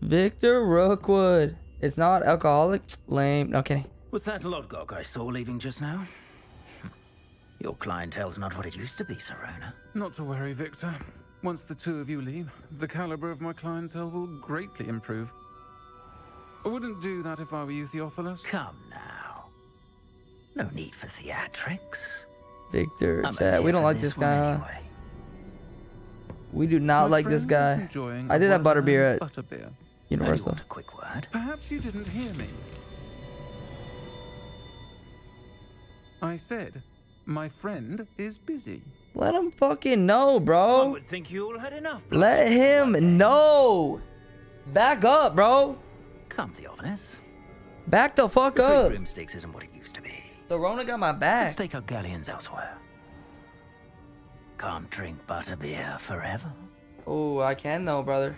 Victor Rookwood. It's not alcoholic. Lame. No kidding. Was that Lodgok I saw leaving just now? Your clientele's not what it used to be, Sirona. Not to worry, Victor. Once the two of you leave, the caliber of my clientele will greatly improve. I wouldn't do that if I were you, Theophilus. Come now. No need for theatrics. Victor, chat. We don't like this this guy, one huh? We do not My like this friend guy. is enjoying I a did have well-earned butterbeer at butterbeer. Universal. quick word? Perhaps you didn't hear me. I said, my friend is busy. Let him fucking know, bro. would think you all had enough. Let him know. Back up, bro. Come, Theophilus. Back the fuck The Three up. Broomsticks isn't what it used to be. The Rona got my back. Let's back. take our galleons elsewhere. Can't drink butterbeer forever. Oh, I can though, brother.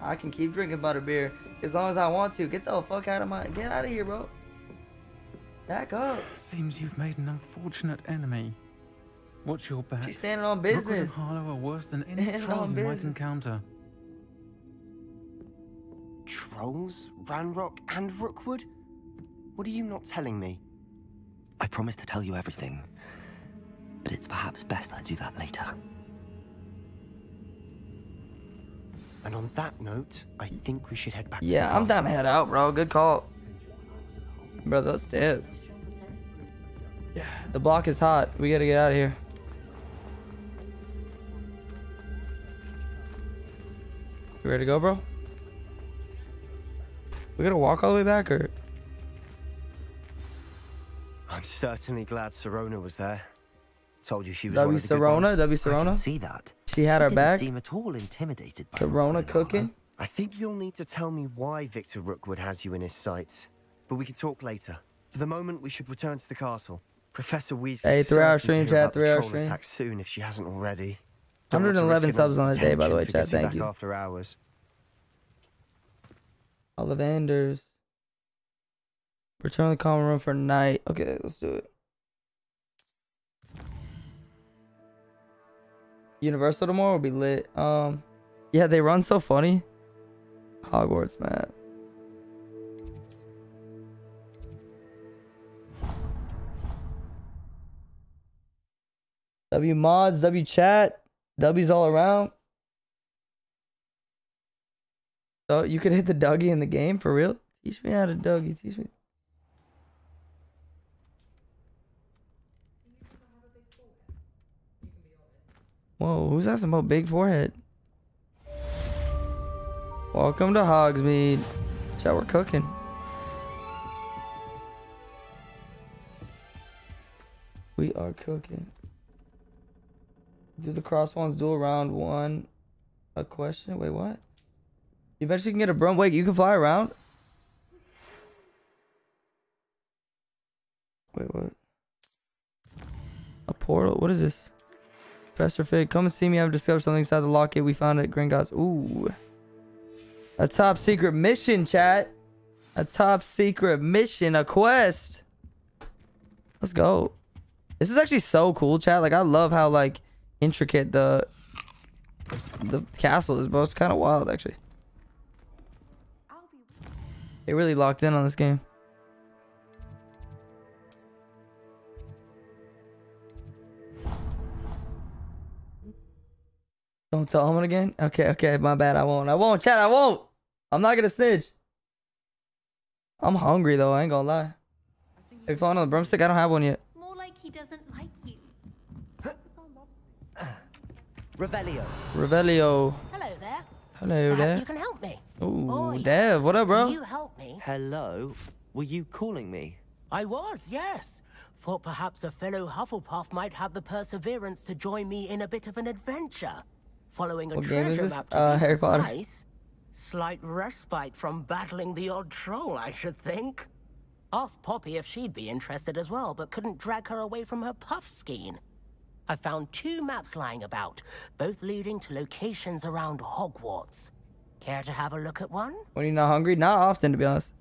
I can keep drinking butterbeer as long as I want to. Get the fuck out of my. Get out of here, bro. Back up. Seems you've made an unfortunate enemy. Watch your back. She's standing on Rookwood business. and Harlow are worse than any Standing troll on you might business. encounter. Trolls, Ranrock, and Rookwood? What are you not telling me? I promise to tell you everything, but it's perhaps best I do that later. And on that note, I think we should head back to Yeah, I'm down to head out, bro. Good call. Brother, let's dip. Yeah, the block is hot. We gotta get out of here. You ready to go, bro? We gotta walk all the way back, or I'm certainly glad Sirona was there. Told you she was W one of the good Sirona? W Sirona? see that. She had our didn't back. seem at all intimidated Sirona cooking. I think you'll need to tell me why Victor Rookwood has you in his sights. But we can talk later. For the moment, we should return to the castle. Professor Weasley Hey, three-hour stream, chat, three-hour stream. attack soon if she hasn't already. Don't want to 111 subs on the day, by the way, chat. Thank you. After hours. Ollivanders. Return to the common room for night. Okay, let's do it. Universal tomorrow will be lit. Um, yeah, they run so funny. Hogwarts, man. W mods, W chat, W's all around. So you could hit the Dougie in the game for real? Teach me how to Dougie. Teach me. Whoa, who's asking about big forehead? Welcome to Hogsmeade. Chat, we're cooking. We are cooking. Do the cross ones duel round one? A question? Wait, what? You eventually can get a broom. Wait, you can fly around? Wait, what? A portal? What is this? Professor Fig, come and see me. I've discovered something inside the locket we found at Gringotts. Ooh. A top secret mission, chat. A top secret mission, a quest. Let's go. This is actually so cool, chat. Like, I love how, like, intricate the the castle is, bro. It's kind of wild, actually. They really locked in on this game. Don't tell him again? Okay, okay, my bad. I won't. I won't, chat. I won't. I'm not gonna snitch. I'm hungry though, I ain't gonna lie. Have you fallen on the broomstick? I don't have one yet. More like he doesn't like you. Revelio. Revelio. Hello there. Hello Perhaps there. you can help me. Ooh, Dev, what up, bro? Can you help me? Hello? Were you calling me? I was, yes. Thought perhaps a fellow Hufflepuff might have the perseverance to join me in a bit of an adventure. Following a What game is treasure map to Uh, Harry Potter. precise. Slight respite from battling the odd troll, I should think. Asked Poppy if she'd be interested as well, but couldn't drag her away from her Puffskein. I found two maps lying about, both leading to locations around Hogwarts. Care to have a look at one? When you're not hungry? Not often, to be honest.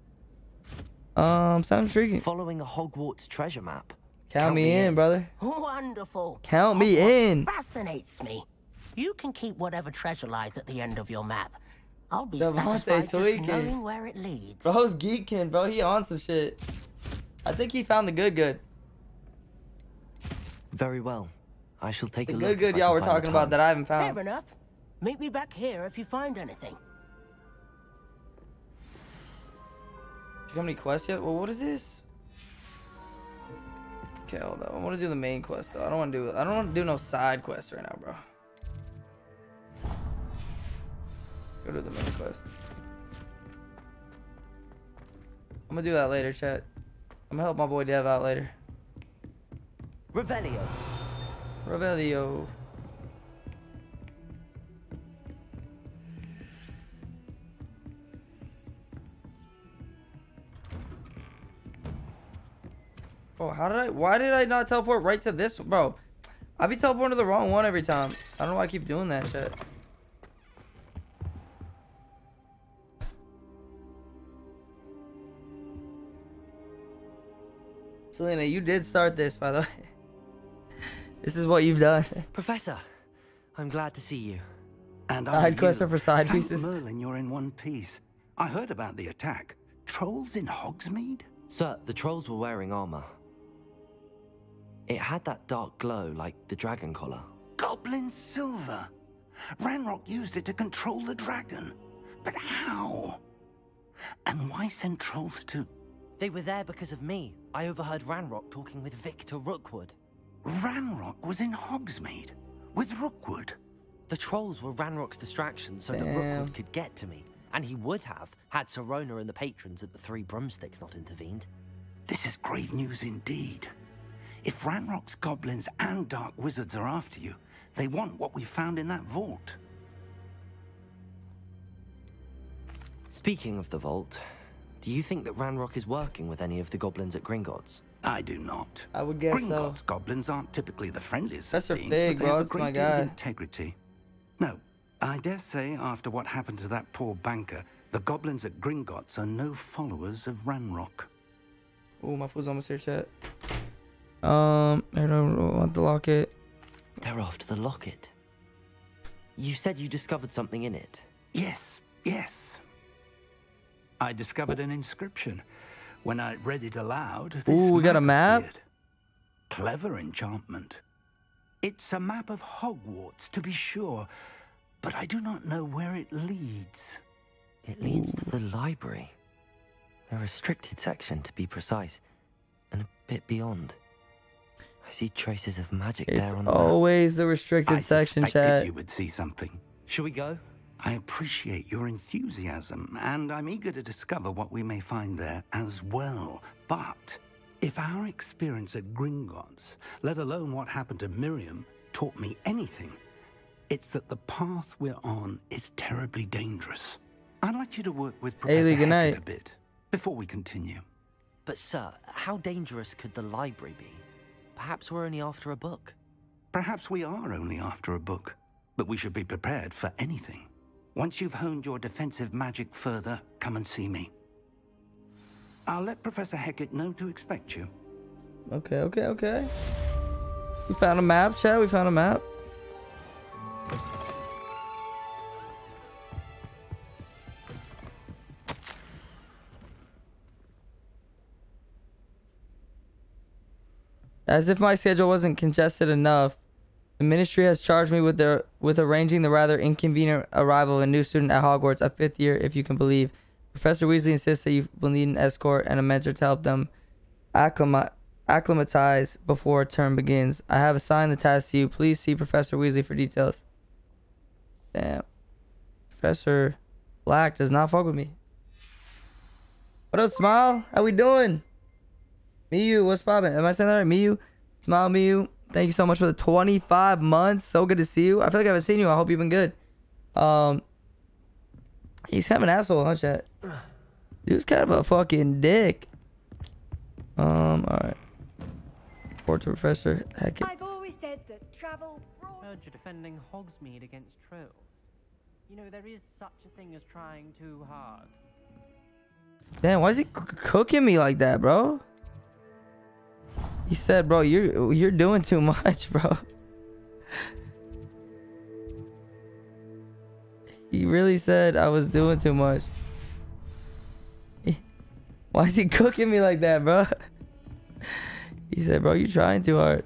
Um, sounds intriguing. Following a Hogwarts treasure map. Count, me in, brother. Wonderful. Count me in. Fascinates me. You can keep whatever treasure lies at the end of your map. I'll be Devonte satisfied just knowing where it leads. Bro's geeking, bro. He on some shit. I think he found the good good. Very well. I shall take The a good look. good y'all were talking about that I haven't found. Fair enough. Meet me back here if you find anything. Do you have any quests yet? Well, what is this? Okay, hold on. I want to do the main quest though. I don't want to do. I don't want to do no side quests right now, bro. Go to the main quest. I'm gonna do that later, chat. I'm gonna help my boy Dev out later. Revelio. Revelio. Oh, how did I? Why did I not teleport right to this, bro? I be teleporting to the wrong one every time. I don't know why I keep doing that shit. Selena, you did start this, by the way. This is what you've done. Professor, I'm glad to see you. And I had you. are for side Thank pieces. Merlin, you're in one piece. I heard about the attack. Trolls in Hogsmeade? Sir, the trolls were wearing armor. It had that dark glow like the dragon collar. Goblin silver. Ranrock used it to control the dragon. But how? And why send trolls to... They were there because of me. I overheard Ranrock talking with Victor Rookwood. Ranrock was in Hogsmeade with Rookwood. The trolls were Ranrock's distraction so that Rookwood could get to me. And he would have, had Sirona and the patrons at the Three Broomsticks not intervened. This is grave news indeed. If Ranrock's goblins and dark wizards are after you, they want what we found in that vault. Speaking of the vault, do you think that Ranrock is working with any of the goblins at Gringotts? I do not. I would guess so. Gringotts goblins aren't typically the friendliest Professor of beings, Fig, but they bro, have a great deal of integrity. No, I dare say after what happened to that poor banker, the goblins at Gringotts are no followers of Ranrock. Oh, my food's almost here, chat. Um, I don't want the locket. They're after the locket. You said you discovered something in it. Yes, yes. I discovered an inscription. When I read it aloud, this Ooh, we got a map? appeared. Clever enchantment. It's a map of Hogwarts, to be sure, but I do not know where it leads. It leads to the library. A restricted section, to be precise, and a bit beyond. I see traces of magic It's there on the map. always the restricted I section, suspected chat. you would see something. Should we go? I appreciate your enthusiasm, and I'm eager to discover what we may find there as well. But if our experience at Gringotts, let alone what happened to Miriam, taught me anything, it's that the path we're on is terribly dangerous. I'd like you to work with Professor Haley, good Hecat a bit before we continue. But, sir, how dangerous could the library be? Perhaps we're only after a book. Perhaps we are only after a book, but we should be prepared for anything. Once you've honed your defensive magic further, come and see me. I'll let Professor Hecat know to expect you. Okay, okay, okay. We found a map, Chad. We found a map. As if my schedule wasn't congested enough, the ministry has charged me with the with arranging the rather inconvenient arrival of a new student at Hogwarts, a fifth year, if you can believe. Professor Weasley insists that you will need an escort and a mentor to help them acclima- acclimatize before term begins. I have assigned the task to you. Please see Professor Weasley for details. Damn. Professor Black does not fuck with me. What up, Smile? How we doing? Miyu, what's poppin'? Am I saying that right? Miyu? Smile, Miyu. Thank you so much for the 25 months. So good to see you. I feel like I haven't seen you. I hope you've been good. Um, he's kind of an asshole, huh, chat? Dude's kind of a fucking dick. Um, alright. Report to Professor Hecat. I've always said that travel Heard you're defending Hogsmeade against trolls. You know, there is such a thing as trying too hard. Damn, why is he c- cooking me like that, bro? He said, bro, you're you're doing too much, bro. He really said I was doing too much. Why is he cooking me like that, bro? He said, bro, you're trying too hard.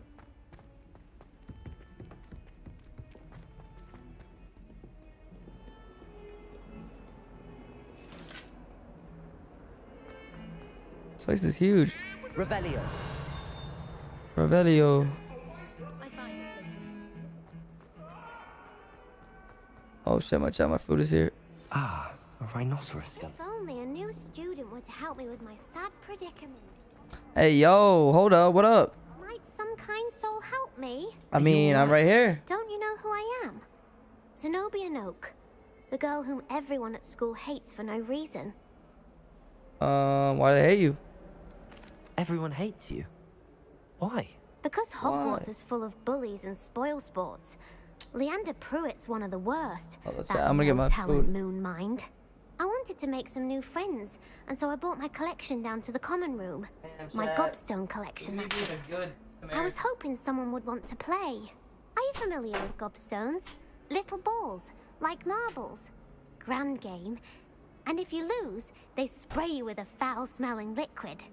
This place is huge. Revelio. Revelio. Oh shit, my child, my food is here. Ah, a rhinoceros skull. If only a new student were to help me with my sad predicament. Hey, yo, hold up, what up? Might some kind soul help me? I mean, I'm right here. Don't you know who I am? Zenobia Noke, the girl whom everyone at school hates for no reason. Um, why do they hate you? Everyone hates you. Why? Because Hogwarts is full of bullies and spoil sports. Leander Prewett's one of the worst. Oh, that. I'm gonna get my talent food. moon mind. I wanted to make some new friends, and so I brought my collection down to the common room. my Chad. gobstone collection, that is. Good. I was hoping someone would want to play. Are you familiar with gobstones? Little balls, like marbles. Grand game. And if you lose, they spray you with a foul-smelling liquid.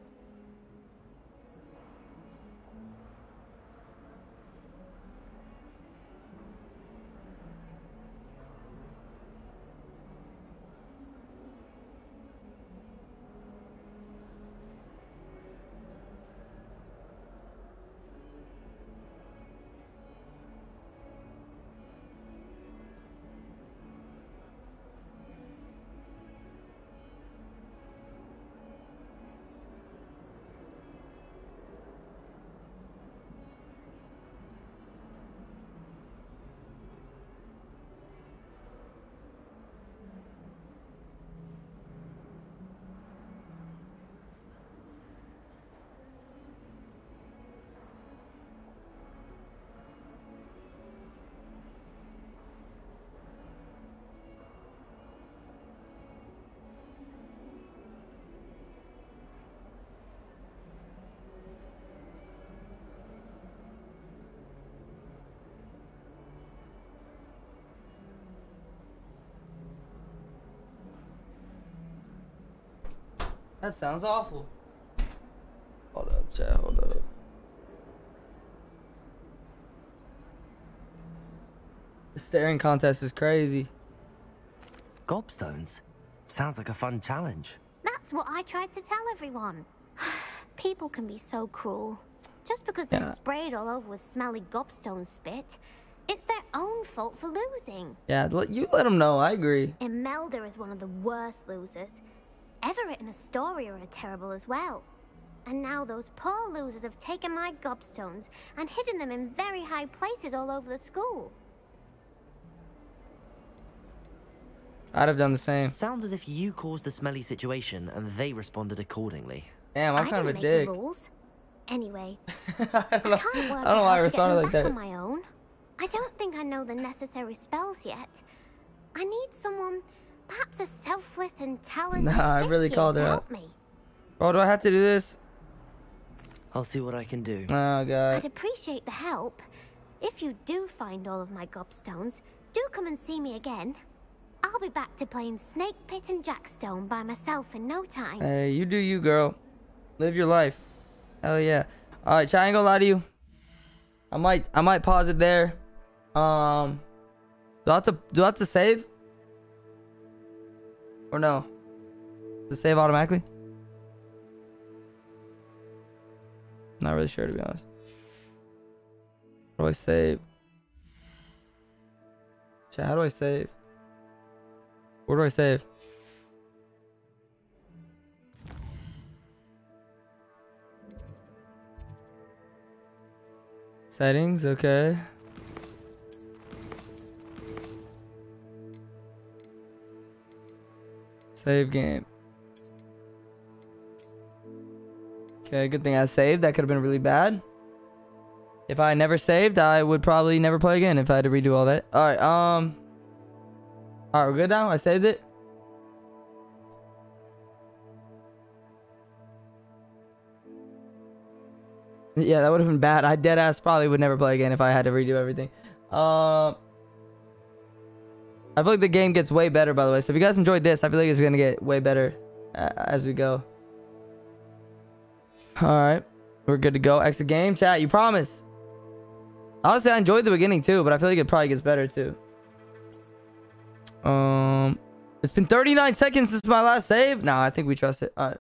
That sounds awful. Hold up, chat, hold up. The staring contest is crazy. Gobstones? Sounds like a fun challenge. That's what I tried to tell everyone. People can be so cruel. Just because they're Yeah. sprayed all over with smelly gobstone spit, it's their own fault for losing. Yeah, you let them know. I agree. Imelda is one of the worst losers. Everett story or are terrible as well. And now those poor losers have taken my gobstones and hidden them in very high places all over the school. I'd have done the same. Sounds as if you caused the smelly situation and they responded accordingly. Damn, I'm I kind of a didn't dick. make the rules. Anyway, I don't know, I can't work I don't know why I how to get responded like that. on my own. I don't think I know the necessary spells yet. I need someone, perhaps a selfless and talented Nah, I really called to her help out. me. Oh, do I have to do this? I'll see what I can do. Oh, God. I'd appreciate the help. If you do find all of my gobstones, do come and see me again. I'll be back to playing Snake Pit and Jackstone by myself in no time. Hey, you do you, girl. Live your life. Hell yeah. All right, chat. I ain't gonna lie to you. I might, I might pause it there. Um, do I have to, do I have to save? Or no? Does it save automatically? Not really sure to be honest. How do I save? Chat, how do I save? Where do I save? Settings, okay. Save game. Okay, good thing I saved. That could have been really bad. If I never saved, I would probably never play again if I had to redo all that. Alright, um... Alright, we're good now? I saved it? Yeah, that would have been bad. I dead ass probably would never play again if I had to redo everything. Um... I feel like the game gets way better, by the way. So if you guys enjoyed this, I feel like it's gonna get way better uh, as we go. All right, we're good to go. Exit game, chat. You promise? Honestly, I enjoyed the beginning too, but I feel like it probably gets better too. Um, it's been 39 seconds since my last save. Nah, I think we trust it. All right.